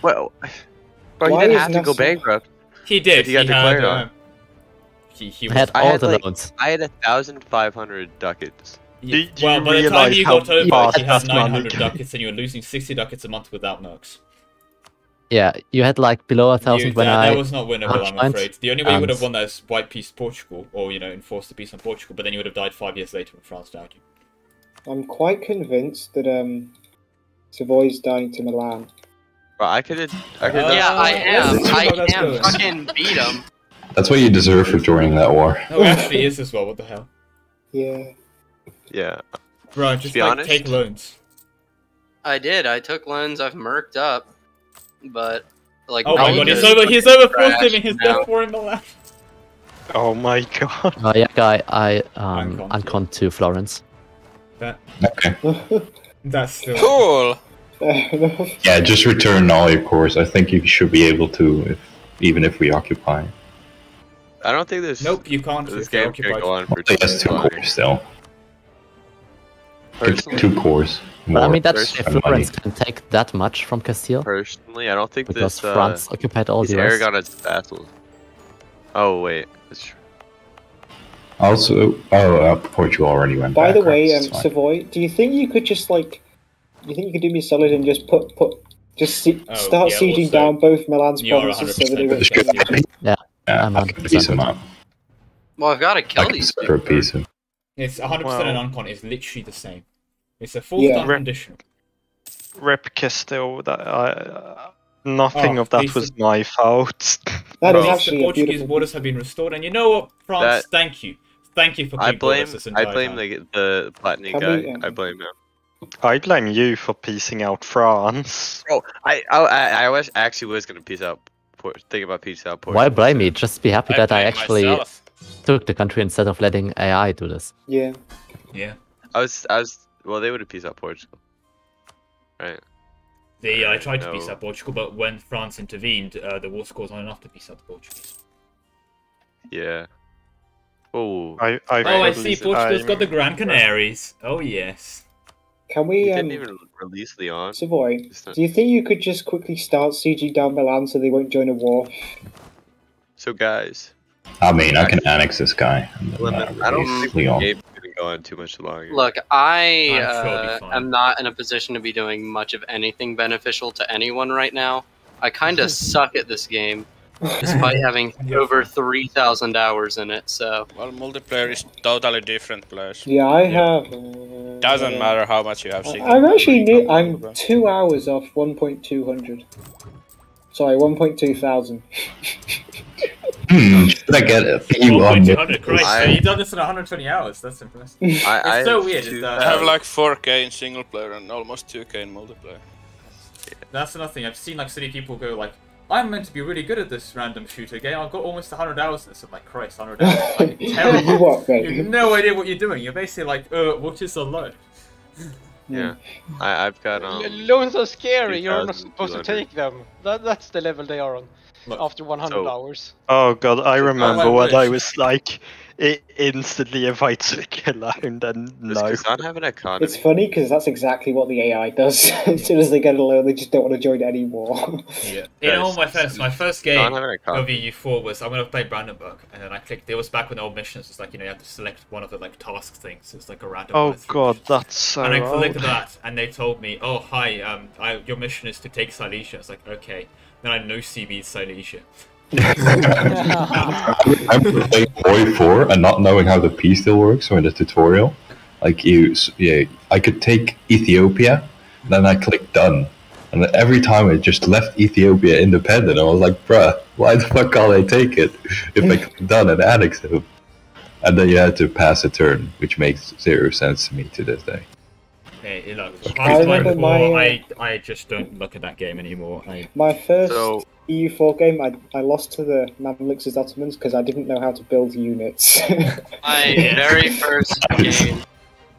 Well, bro, he didn't is have to go bankrupt. He did. He got had, declared uh, on. He, he I was had I all had, the like- loans. I had a thousand five hundred ducats. Do, do well, by the time you how got over, fast he had 900 ducats, and you were losing 60 ducats a month without mercs. yeah, you had like below a thousand when that, I. that was not winnable, I'm afraid. The only way you would have won that is white peace Portugal, or you know, enforce the peace on Portugal. But then you would have died five years later when France died you. I'm quite convinced that um, Savoy's dying to Milan. Bro, I could have. I could Uh, yeah, I am. I how am. Fucking beat him. That's what you deserve for joining that war. No, it actually is as well. What the hell, Yeah. Yeah. bro? Just be like honest- take loans. I did. I took loans. I've merked up, but like. Oh my god, he's over. He's fucking over trash forcing his now. death war in Milan. Oh my god. Oh yeah, guy, I um Uncon. uncon to Florence. That Okay. that's still. Cool. Yeah, just return all your cores. I think you should be able to, if, even if we occupy. I don't think this. Nope, you can't. This game can occupied. go on for He has two too long. cores still. It's Personally, two cores. But I mean, that's if and. Florence can take that much from Castile personally, I don't think because this. Uh, France occupied all these the rest. Aragon is vassals. Oh wait, that's true. Also, oh, uh, Portugal already went By back. the way, um. Savoy, do you think you could just like, you think you could do me a solid and just put put just see, Oh, start yeah, sieging also, down both Milan's provinces so that they 100% won't Just get That's a piece- Yeah, yeah, I'm I can piece 100% them up. Well, I've got to I kill these. for a piece of. It's 100% Wow. an uncon is literally the same. It's a full Yeah. yeah. conditional. Rip Castile. That I, uh, nothing Oh, of that was of- my fault. That is At least actually the Portuguese borders have been restored, and you know what, France? That- thank you, thank you for I blame. us this I blame time. the the Palatinate Can guy. we, I blame him. I blame you for piecing out France. Bro, I I I, I was actually was gonna piece out. Port, think about piece out. Why blame me? Just be happy I that I actually myself. took the country instead of letting AI do this. Yeah. Yeah, I was I was. Well, they would have piece out Portugal. Right. they I tried to piece No. out Portugal, but when France intervened, uh, the war scores not enough to piece out the Portuguese. Yeah. Oh. I, I Oh, I see. that Portugal's I'm- got the Grand Canaries. Oh yes. Can We we, didn't um, even release Leon. Savoy? Not- Do you think you could just quickly start sieging down Milan so they won't join a war? So guys, I mean, I can annex this guy. and Lemon, uh, I don't release think the Leon. Game's gonna go on too much longer. Look, I I'm sure it'll be uh, fine. am not in a position to be doing much of anything beneficial to anyone right now. I kind of suck at this game, despite having Yeah. over 3,000 hours in it, so. Well, multiplayer is totally different players. Yeah, I have. Uh, Doesn't matter how much you have. I- single I'm actually new. I'm two hours off 1.200. Sorry, 1.2 thousand. Hmm, should I get a few on Christ, I- so you've done this in 120 hours. That's impressive. I, I It's so have weird, two- is that- I have like 4k in single player and almost 2k in multiplayer. That's another thing. I've seen like silly people go like, "I'm meant to be really good at this random shooter game. I've got almost 100 hours in this." I'm like, Christ, 100 hours. is Fucking you terrible. what, you have no idea what you're doing. You're basically like, uh, what is a load? Yeah. I, I've got um. Loans are scary. You're not supposed to take them. That, that's the level they are on Look, after 100 so- hours. Oh god, I remember I when I was like, it instantly invites a kill out and then Does no. Kazan have an economy? It's funny because that's exactly what the AI does. as soon as they get alone, they just don't want to join anymore. Yeah. In all my first, my first game Kazan have an of economy. EU4 was I'm gonna play Brandenburg, and then I clicked. It was back when the old missions. It's like you know you have to select one of the like task things. It's like a random. Oh god, missions. that's so and I old. clicked that, and they told me, "Oh, hi, um, I, your mission is to take Silesia." It's like, okay. Then I know CB Silesia. I remember playing HOI4 and not knowing how the P still works, so in the tutorial, like you, yeah, I could take Ethiopia, then I click done, and every time it just left Ethiopia independent. I was like, bruh, why the fuck can't I take it if I click done and annex it? And then you had to pass a turn, which makes zero sense to me to this day. Hey, look, I remember 24, my, uh, I, I just don't look at that game anymore. I, My first So- EU4 game, I, I lost to the Mamluks as Ottomans because I didn't know how to build units. My very first game,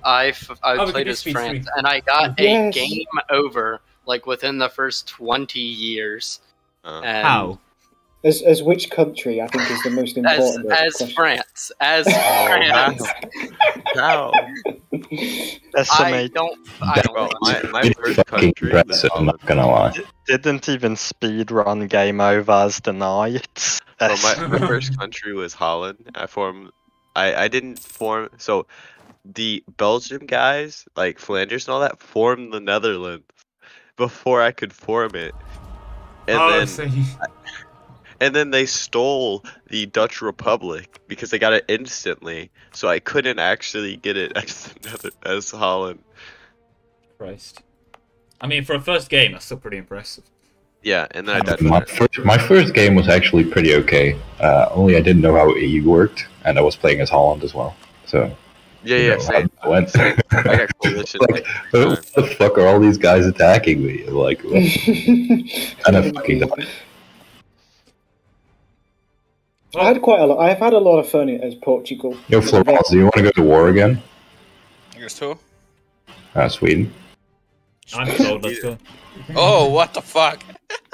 I, f- I Oh, played as speed France, and I got Yes. a game over like within the first 20 years. Uh, And how? As, as which country, I think, is the most important. of the as. France. As Oh, France. How? I Estimate don't. I don't Bro, know. my, my first country was impressive, I'm not gonna um, lie. didn't even speedrun game over as the Knights. Bro, my, my first country was Holland. I formed. I I didn't form. So, the Belgium guys, like Flanders and all that, formed the Netherlands before I could form it. and Oh, then so you- and then they stole the Dutch Republic because they got it instantly, so I couldn't actually get it as another as Holland. Christ. I mean, for a first game, that's still pretty impressive. Yeah, and then I died. My first, my first game was actually pretty okay. Uh, only I didn't know how EU worked, and I was playing as Holland as well. So Yeah, yeah, know, same. how it went. I got coalition. like, what the fuck are all these guys attacking me? Like, what? and I fucking died. I had quite a lot. I've had a lot of fun as Portugal. Yo, Florence, do you want to go to war again? Here's two. Uh, Sweden. I'm sold, let's go. Oh, what the fuck?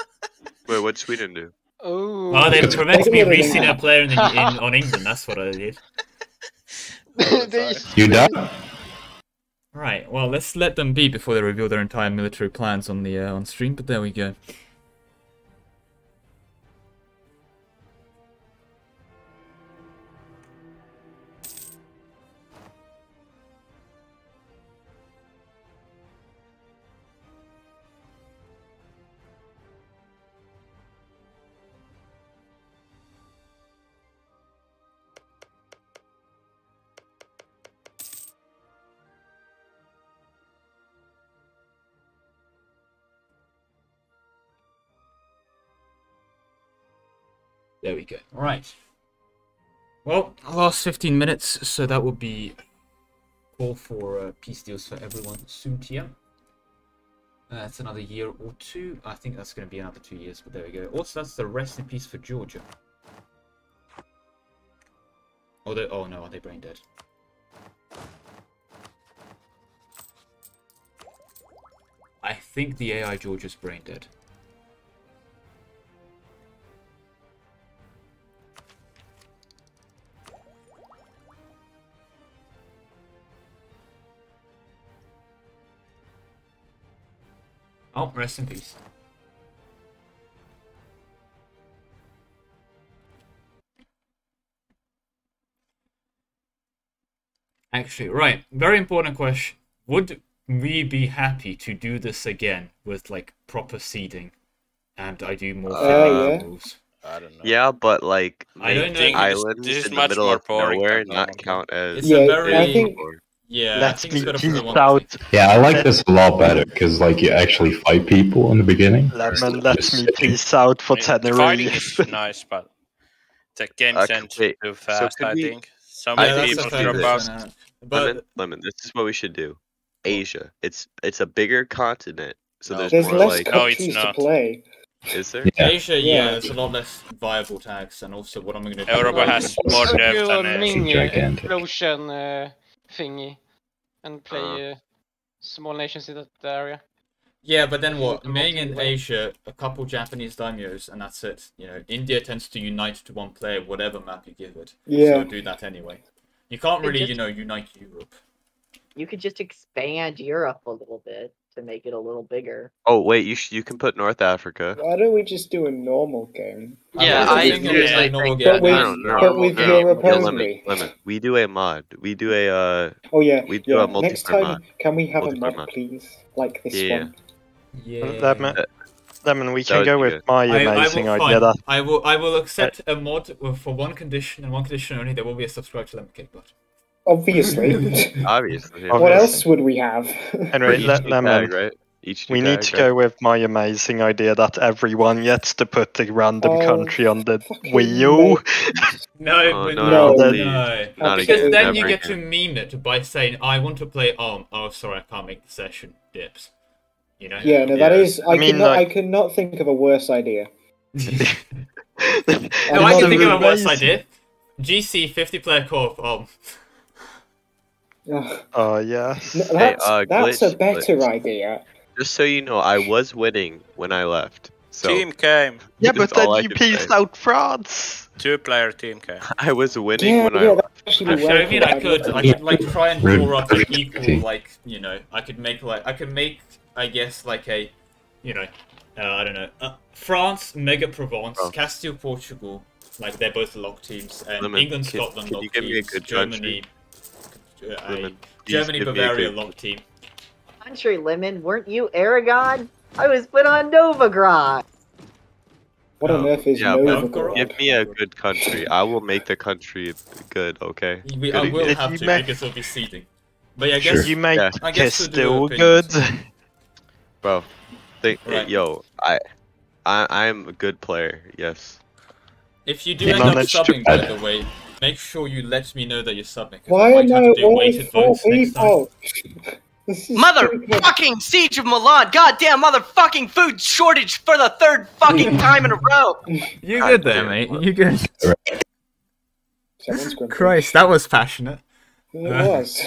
Wait, what'd Sweden do? Oh. Oh, they prevented me reseeing a player in, the, in on England. That's what I did. You done? Right. Well, let's let them be before they reveal their entire military plans on the uh, on stream. But there we go. There we go. Right. Well, last 15 minutes, so that will be all for uh, peace deals for everyone soon, TM. Uh, that's another year or two. I think that's going to be another two years, but there we go. Also, that's the rest in peace for Georgia. Oh, they, oh no, are they brain dead? I think the AI Georgia's brain dead. Oh, rest in peace. Actually, right. Very important question. Would we be happy to do this again with like proper seeding? And I do more Uh, federal yeah. rules. I don't know. Yeah, but like I don't make know. This- islands this is in the much middle more of boring nowhere than not count as. It's Yeah, a very I think- yeah. I Let's think it's be better for the peaced out. Yeah, I like this a lot better because like you actually fight people in the beginning. Lemon, let Just me sitting. peace out for The fighting Tenerife. is nice, but the game Uh, ends wait, too so fast, could I we- think. So I many think people we should drop out. this. But Lemon, lemon, this is what we should do. Asia. It's it's a bigger continent, so No. there's, There's more less like. No, it's countries to not. play. Is there? Yeah. Asia, yeah, Yeah. there's a lot less viable tags, and also what I'm going to do. Europa has more Could depth do a than uh, mini gigantic. explosion uh, thingy and play Uh. uh, small nations in that area. Yeah, but then what? Multiple Being in. Asia, a couple Japanese daimyos, and that's it. You know, India tends to unite to one player, whatever map you give it. Yeah. So do that anyway. You can't really, just- you know, unite Europe. You could just expand Europe a little bit to make it a little bigger. Oh wait, you sh- you can put North Africa. Why don't we just do a normal game? Yeah, was I think it's of like normal But game. with, no, no, but with no, Europe no, only. lemon, lemon. We do a mod. We do a uh. Oh yeah, We do yeah. a Next multiplayer time, mod. can we have a Multiplayer mod, mod. please? Like this Yeah. one. Yeah. Lemon, Lemon, we That can would go be with good. my I, I amazing will, idea fine. that I will I will accept a mod with- for one condition and one condition only. There will be a subscribe to Lemon Cake bot. Obviously. Obviously. yeah. what Obviously. else would we have? Anyway, Each let new Lemon. tag, right? Each We new need tag, to right? go with my amazing idea that everyone gets to put the random Oh, country on the fucking Wii U. No, Oh, but no, no, no, no. because again, then you never get to meme it by saying, "I want to play ARM." Oh, sorry, I can't make the session. Dips. You know. Yeah, no, that Yeah. is. I, I mean, cannot. like- I cannot think of a worse idea. no, I can think of a worse idea. GC 50 player co-op ARM. Ugh, Oh yes. no, that's uh, that's a better glitch. idea. Just so you know, I was winning when I left. So team came. Yeah, but then you can pieced out France. Two player team came. I was winning Yeah, when I left. actually Actually, I mean, I could, I could like try and draw up an equal, like, you know, I could make like, I could make, I guess, like a, you know, uh, I don't know, uh, France, Mega Provence, Oh. Castile, Portugal, like they're both lock teams, and Lemon, England, Scotland can lock you give me a teams, good Germany, uh, a- Germany, give me Bavaria good- lock team. Country Lemon, weren't you Aragon? I was put on Novigrad. What on oh, earth is Yeah, but Novgorod? give me a good country. I will make the country good. Okay. We, Good I will idea. have you to make- because it'll be seeding. But yeah, I guess You make Yeah. I guess we'll do good. Bro, think, Right. yo, I, I, I'm a good player. Yes. If you do He end up managed to subbing, by the way, make sure you let me know that you're subbing. 'cause Why I am might I have to do always weighted four votes next time. people? This Mother fucking siege of Milan! Goddamn motherfucking food shortage for the third fucking time in a row! You good there, mate? You good? Christ, that was passionate. It was.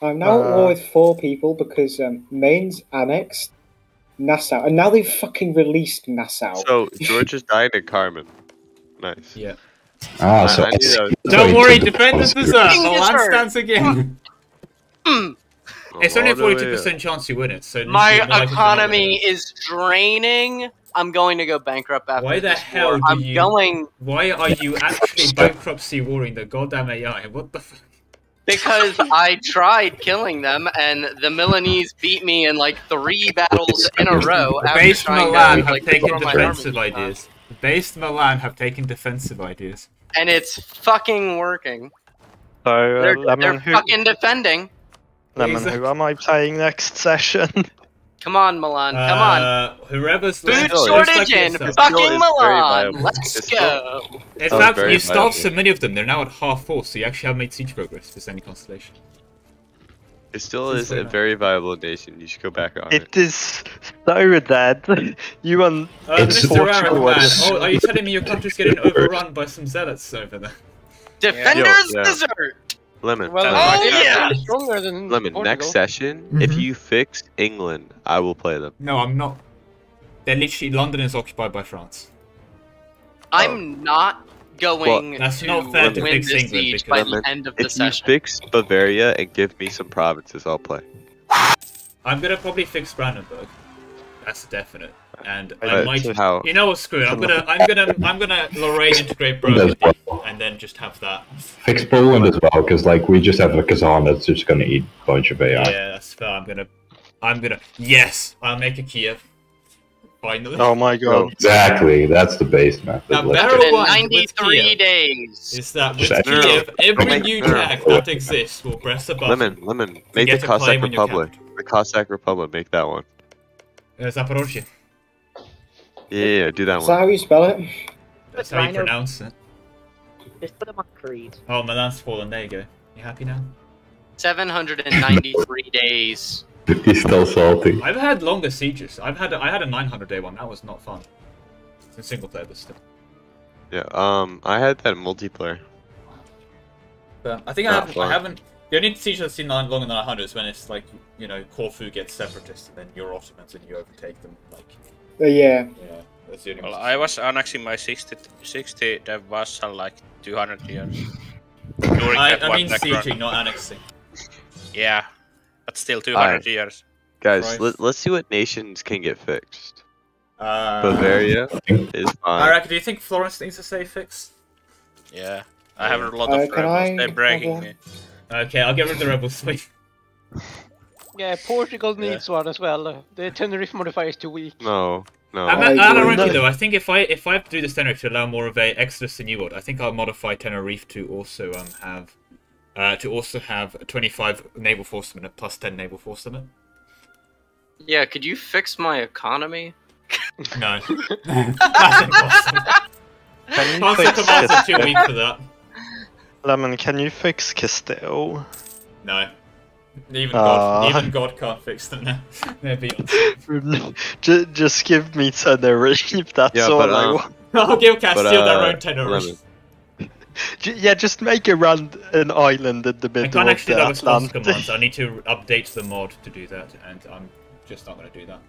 I'm now at war with four people because um, Maine's annexed Nassau, and now they've fucking released Nassau. So George is dying in Karaman. Nice. Yeah. Ah, so I, I knew Don't so worry, it's- defend the it's good. Milan stands again. Hmm. Hmm. It's only a all the way forty-two percent chance you win it. So My you're more likely to not win economy is draining. I'm going to go bankrupt after Why the this hell war. do I'm you? going Why are you actually bankruptcy warring the goddamn AI? What the? F- because I tried killing them, and the Milanese beat me in like three battles in a row. The after based trying Milan to, have like, taken defensive ideas. The based Milan have taken defensive ideas. and it's fucking working. So, uh, They're, they're who, fucking defending. Lemon, who am I playing next session? Come on, Milan. Come on. Uh, whoever's Food left, still- shortage in fucking Milan. Let's go. In fact, very you starved viable. so many of them, they're now at half full, so you actually have made siege progress for Sandy Constellation. It still is a very viable nation. You should go back on it. It is so dead. You and Uh, It's Mr. Portugal Raran, man, was- oh, are you telling me your country's getting overrun by some zealots over there? Defenders yeah. dessert. Lemon. Well, Oh, yeah. stronger than Lemon. Portugal. Next session, if Mhm. you fix England, I will play them. No, I'm not. They're literally London is occupied by France. I'm not going That's to not fair to win this England siege by the end of the If you session. fix Bavaria and give me some provinces, I'll play. I'm gonna probably fix Brandenburg. That's definite. And I But might. how? You know what? Screw it. I'm gonna. I'm gonna. I'm gonna Lorraine integrate Burgundy, and then just have that. Fix Poland as well, because like we just have a Kazan that's just gonna eat a bunch of AI. Yeah, that's fair. I'm gonna. I'm gonna. Yes, I'll make a Kiev. Finally. oh my god. Exactly, that's the base method. Now, Let's go. in one with 93 Kiev days. is that with Just- No, no, Kiev, every new no, no. tag that exists will press a button. Lemon, lemon. Make the Cossack Republic. The Cossack Republic. Make that one. Uh, Zaporozhye. Yeah, yeah, yeah, do that Is that how you spell it? That's how you pronounce it. Just put him on Creed. Oh, Milan's fallen. There you go. You happy now? 793 days. He's still salty. I've had longer sieges. I've had. A, I had a 900 day one. That was not fun. In single player, but still. Yeah. Um, I had that in multiplayer. But I think I haven't. fun. I haven't. The only siege I've seen nine- longer than 100 is when it's like you know Corfu gets separatists and then you're Ottomans and you overtake them. Like Uh, yeah. yeah, that's the only. Well. I was annexing my 60, 60 dev vassal like 200 years. I, I mean black run. sieging, not annexing. Yeah, but still 200 Alright. years. Guys, let, let's see what nations can get fixed. Uh, Bavaria is fine. Alright, do you think Florence needs a safe fix? Yeah, I have a lot Uh, of can rebels. I They're breaking have a- me. Okay, I'll get rid of the rebels. Wait. Yeah, Portugal needs one as well. Uh, The Tenerife modifier is too weak. No, no. I'm I not, agree. ironically though, I think if I if I do this Tenerife to allow more of a Exodus to New World, I think I'll modify Tenerife to also um have uh to also have 25 naval force limit plus 10 naval force limit. Yeah, could you fix my economy? No, that's impossible. Can you Console commands are too weak for that. Lemon, can you fix Castile? No, even God, Ah. even God can't fix them now. They're beyond. just, just give me ten Tenerife, that's Yeah, all but, I um, want. I'll give Castile But, their uh, own Tenerife. Yeah, just make it rand an island in the I middle can't of actually the with constant Atlantic. commands. I need to update the mod to do that, and I'm just not going to do that.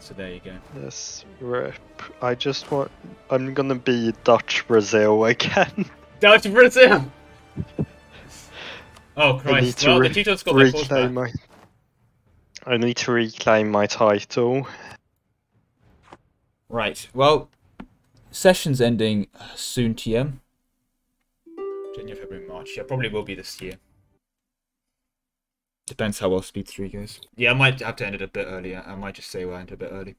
So there you go. Yes, rip. I just want. I'm gonna be Dutch Brazil again. Dutch Brazil! Oh Christ! to Well, the Tito's got force back. my. I need to reclaim my title. Right. Well, session's ending soon. TM. January, February, March. Yeah, probably will be this year. Depends how well Speed Three goes. Yeah, I might have to end it a bit earlier. I might just say we'll end a bit early.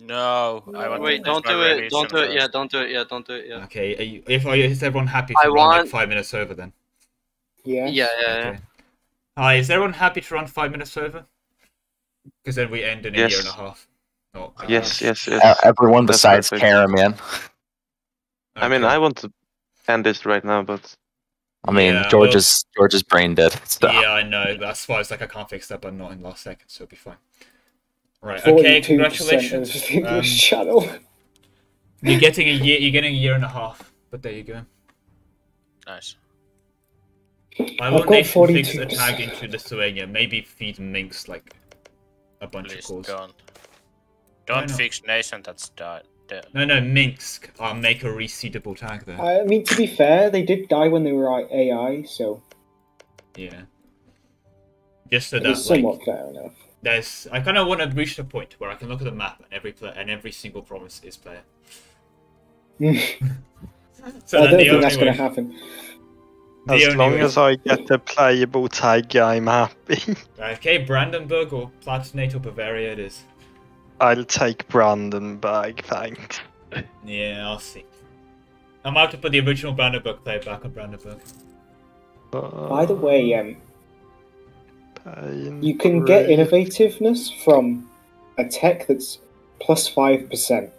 No, I want Wait, don't do it. Don't do it. Yeah, don't do it. Yeah, don't do it. Yeah. Okay, are you, if are you, is everyone happy I to run like five minutes over then? Yeah. Yeah, yeah, yeah. Hi, is everyone happy to run five minutes over? Because then we end in a year and a half. Oh, Yes, yes, yes. Everyone That's besides perfect. Karen, man. I mean, I want to end this right now, but I mean, Yeah, George well- is George is brain dead. So. Yeah, I know. That's why it's like I can't fix that, but not in last second, so it'll be fine. Right. Okay. Congratulations. of Um, channel. you're getting a year. You're getting a year and a half. But there you go. Nice. I I've will got nation fix a tag into Lithuania. Maybe feed Minsk like a bunch Please of cores. don't. Don't no. fix nation that's died. Dead. No, no, Minsk. I'll make a reseedable tag there. I mean, to be fair, they did die when they were AI, so Yeah. Just so it that was like, somewhat fair enough. there's, I kind of want to reach the point where I can look at the map and every player and every single province is player. So I don't the think that's only going to happen. The As long way- as I get a playable tag, I'm happy. Okay, Brandenburg or Palatinate or Bavaria it is. I'll take Brandon Brandenburg, thanks. Yeah, I'll see. I'm out to put the original Brandenburg player back on Brandenburg. By the way, um, you can get free. innovativeness from a tech that's plus five percent.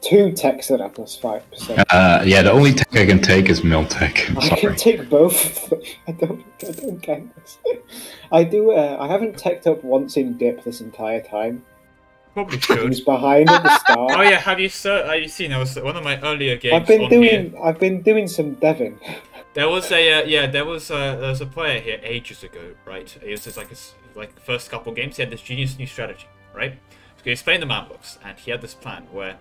Two techs that are plus five percent. Uh, yeah, the only tech I can take is Miltech. I'm I can take both. I don't. I don't get this. I do. Uh, I haven't teched up once in dip this entire time. Probably He should. was behind at the start. oh yeah, have you sir? Have you seen? That was one of my earlier games. I've been on doing. Here. I've been doing some Devon. There was a uh, yeah, there was uh, there was a player here ages ago, right? It was just like his like the first couple games. He had this genius new strategy, right? So he explained the man books, and he had this plan where,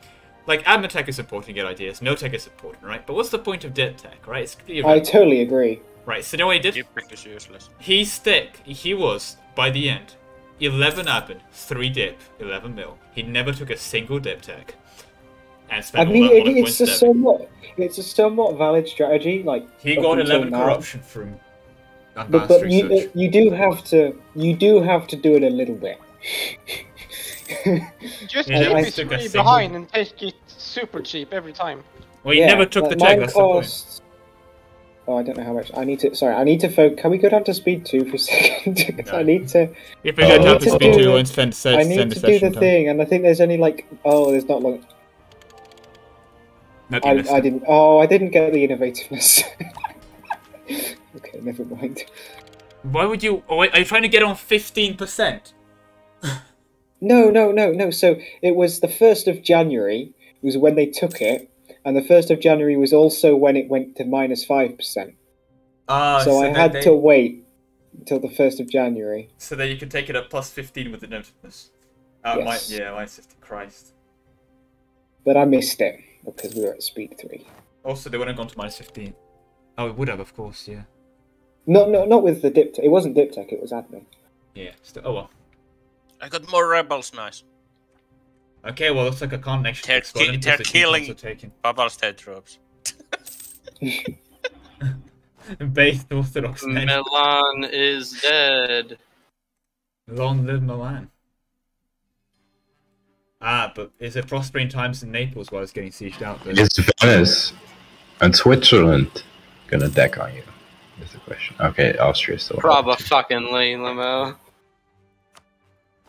like, admin tech is important to get ideas, no tech is important, right? But what's the point of dev tech, right? It's completely I totally agree. right. So you know what he did? Deep is. He stick. He was by the end, eleven admin, three dip, eleven mil. He never took a single dip tech, and I spent mean, all that it, money it's points a dev. somewhat. It's a somewhat valid strategy. Like He got until eleven now. corruption from But, advanced but research. you you do have to you do have to do it a little bit. Just Yeah, keep that it was took a three behind and take it super cheap every time. Well, you never took the like, tech. mine That's the point. costs- Oh, I don't know how much. I need to. Sorry, I need to focus. Can we go down to speed two for a second? 'Cause I need to. If we go I down to to speed two and spend se- I need the to do the time. thing, and I think there's only like. Oh, there's not long. Nope, I, missed I didn't. Oh, I didn't get the innovativeness. okay, never mind. Why would you? Oh, are you trying to get on fifteen percent? No, no, no, no. So it was the first of January it was when they took it, and the first of January was also when it went to minus minus five percent. Ah, so I had they- to wait until the first of January. So that you can take it at plus fifteen with the notedness. Uh, Yes. my, yeah, minus fifty. Christ. But I missed it because we were at speed three. Also, they wouldn't have gone to minus fifteen. Oh, it would have, of course. Yeah. No, no, not with the dip. It wasn't dip tech. It was admin. Yeah. Still, oh well. I got more rebels, nice. Okay, well, looks like I can't actually They're, explode ki- them they're because the killing are taken. Bubbles State troops. Based Orthodox men. Milan is dead. Long live Milan. Ah, but is it prospering times in Naples while it's getting sieged out? Then? Is Venice and Switzerland gonna deck on you? Is the question. Okay, Austria still. Probably fucking Lee limo.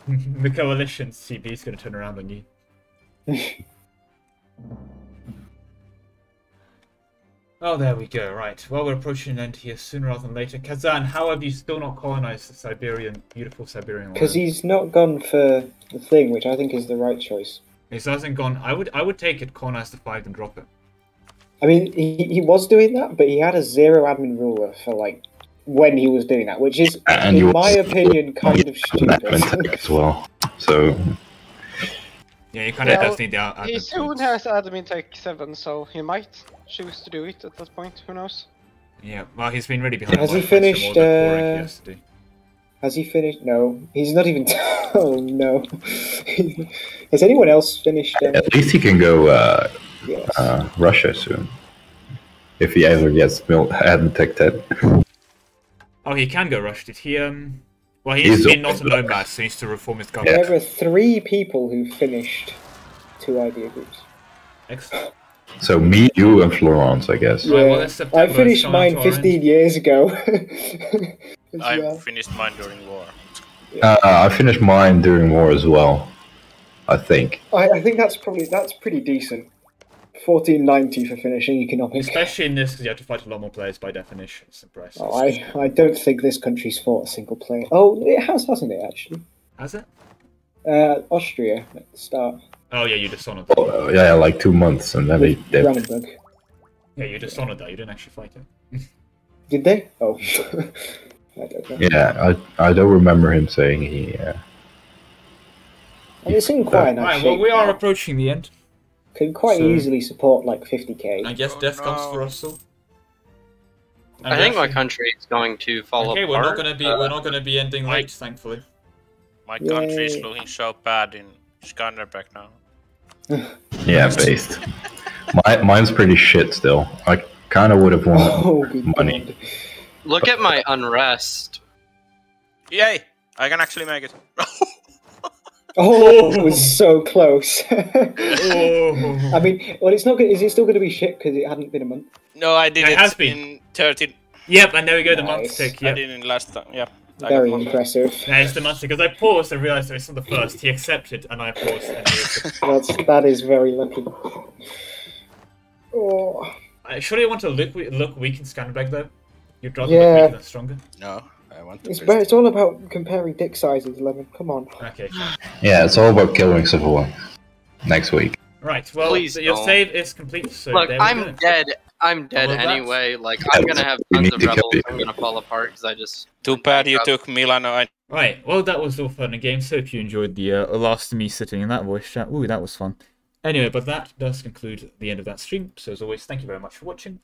The coalition CB is going to turn around on you. oh, there we go. Right. Well, we're approaching an end here sooner rather than later. Kazan, how have you still not colonized the Siberian, beautiful Siberian Because he's not gone for the thing, which I think is the right choice. It hasn't gone. I would, I would take it, colonize the five, and drop it. I mean, he, he was doing that, but he had a zero admin ruler for like when he was doing that, which is, And in my opinion, kind of stupid. as well. So Yeah, you kind of Well, does need the out. He soon has admin tech 7, so he might choose to do it at that point. Who knows? Yeah. Well, he's been really behind. Has he Wi-Fi, so more finished? Uh, has he finished? No, he's not even. oh no! has anyone else finished? Um, at least he can go uh, Yes. uh, Russia soon. If he ever gets mil- hadn't tech 10. Oh, he can go rush. Did he? Um. Well, he's He's been not a nomad, so he needs to reform his government. There government. were three people who finished two idea groups. Excellent. So me, you, and Florence, I guess. Right, well, Yeah, I finished mine to our 15 years ago. I Yeah. finished mine during war. Uh, I finished mine during war as well. I think. I, I think that's probably that's pretty decent. 1490 for finishing economic. Especially in this, because you have to fight a lot more players by definition. It's impressive. Oh, I, I don't think this country's fought a single player. Oh, it has, hasn't it, actually? Has it? Uh, Austria at the start. Oh yeah, you dishonored that. Oh, yeah, like two months, and then they With did. Brandenburg. Yeah, you dishonored that. You didn't actually fight it. Did they? Oh. I don't know. Yeah, I I don't remember him saying he. Uh, I mean, it's in quite a nice Right, well, we are approaching the end. Can quite So- easily support like 50k. I guess death comes for us all. I think my country is going to fall Okay, apart. we're not gonna be uh, we're not gonna be ending late, thankfully. My country is looking so bad in Skanderbeg now. yeah, based. My, mine's pretty shit still. I kind of would have wanted Oh, good money. Look at my unrest. Yay! I can actually make it. Oh, it was so close. Oh. I mean, well, it's not. Good. Is it still going to be shit because it hadn't been a month? No, I did It it, has been. 13. Yep, and there we go, the month Nice. tick. I did it last time. Yeah. I got Very impressive. Yeah, it's the month because I paused and realised it's not the first. He accepted, and I paused. And. That's that is very lucky. Oh, surely I want to look we- look weak in Skanderbeg though. You'd rather Yeah. look weaker than stronger. No, I want it's but it's all about comparing dick sizes, Lemon. Come on. Okay. fine. Yeah, it's all about killing Civil War next week. Right. Well, Please your don't. save is complete. So Look, I'm go. dead. I'm dead Well, anyway. Like Yeah, I'm gonna have you tons of to rebels. I'm gonna fall apart because I just. Too bad you took Milano. I Right. Well, that was all fun and games. Hope you enjoyed the uh, last of me sitting in that voice chat. Ooh, that was fun. Anyway, but that does conclude the end of that stream. So as always, thank you very much for watching.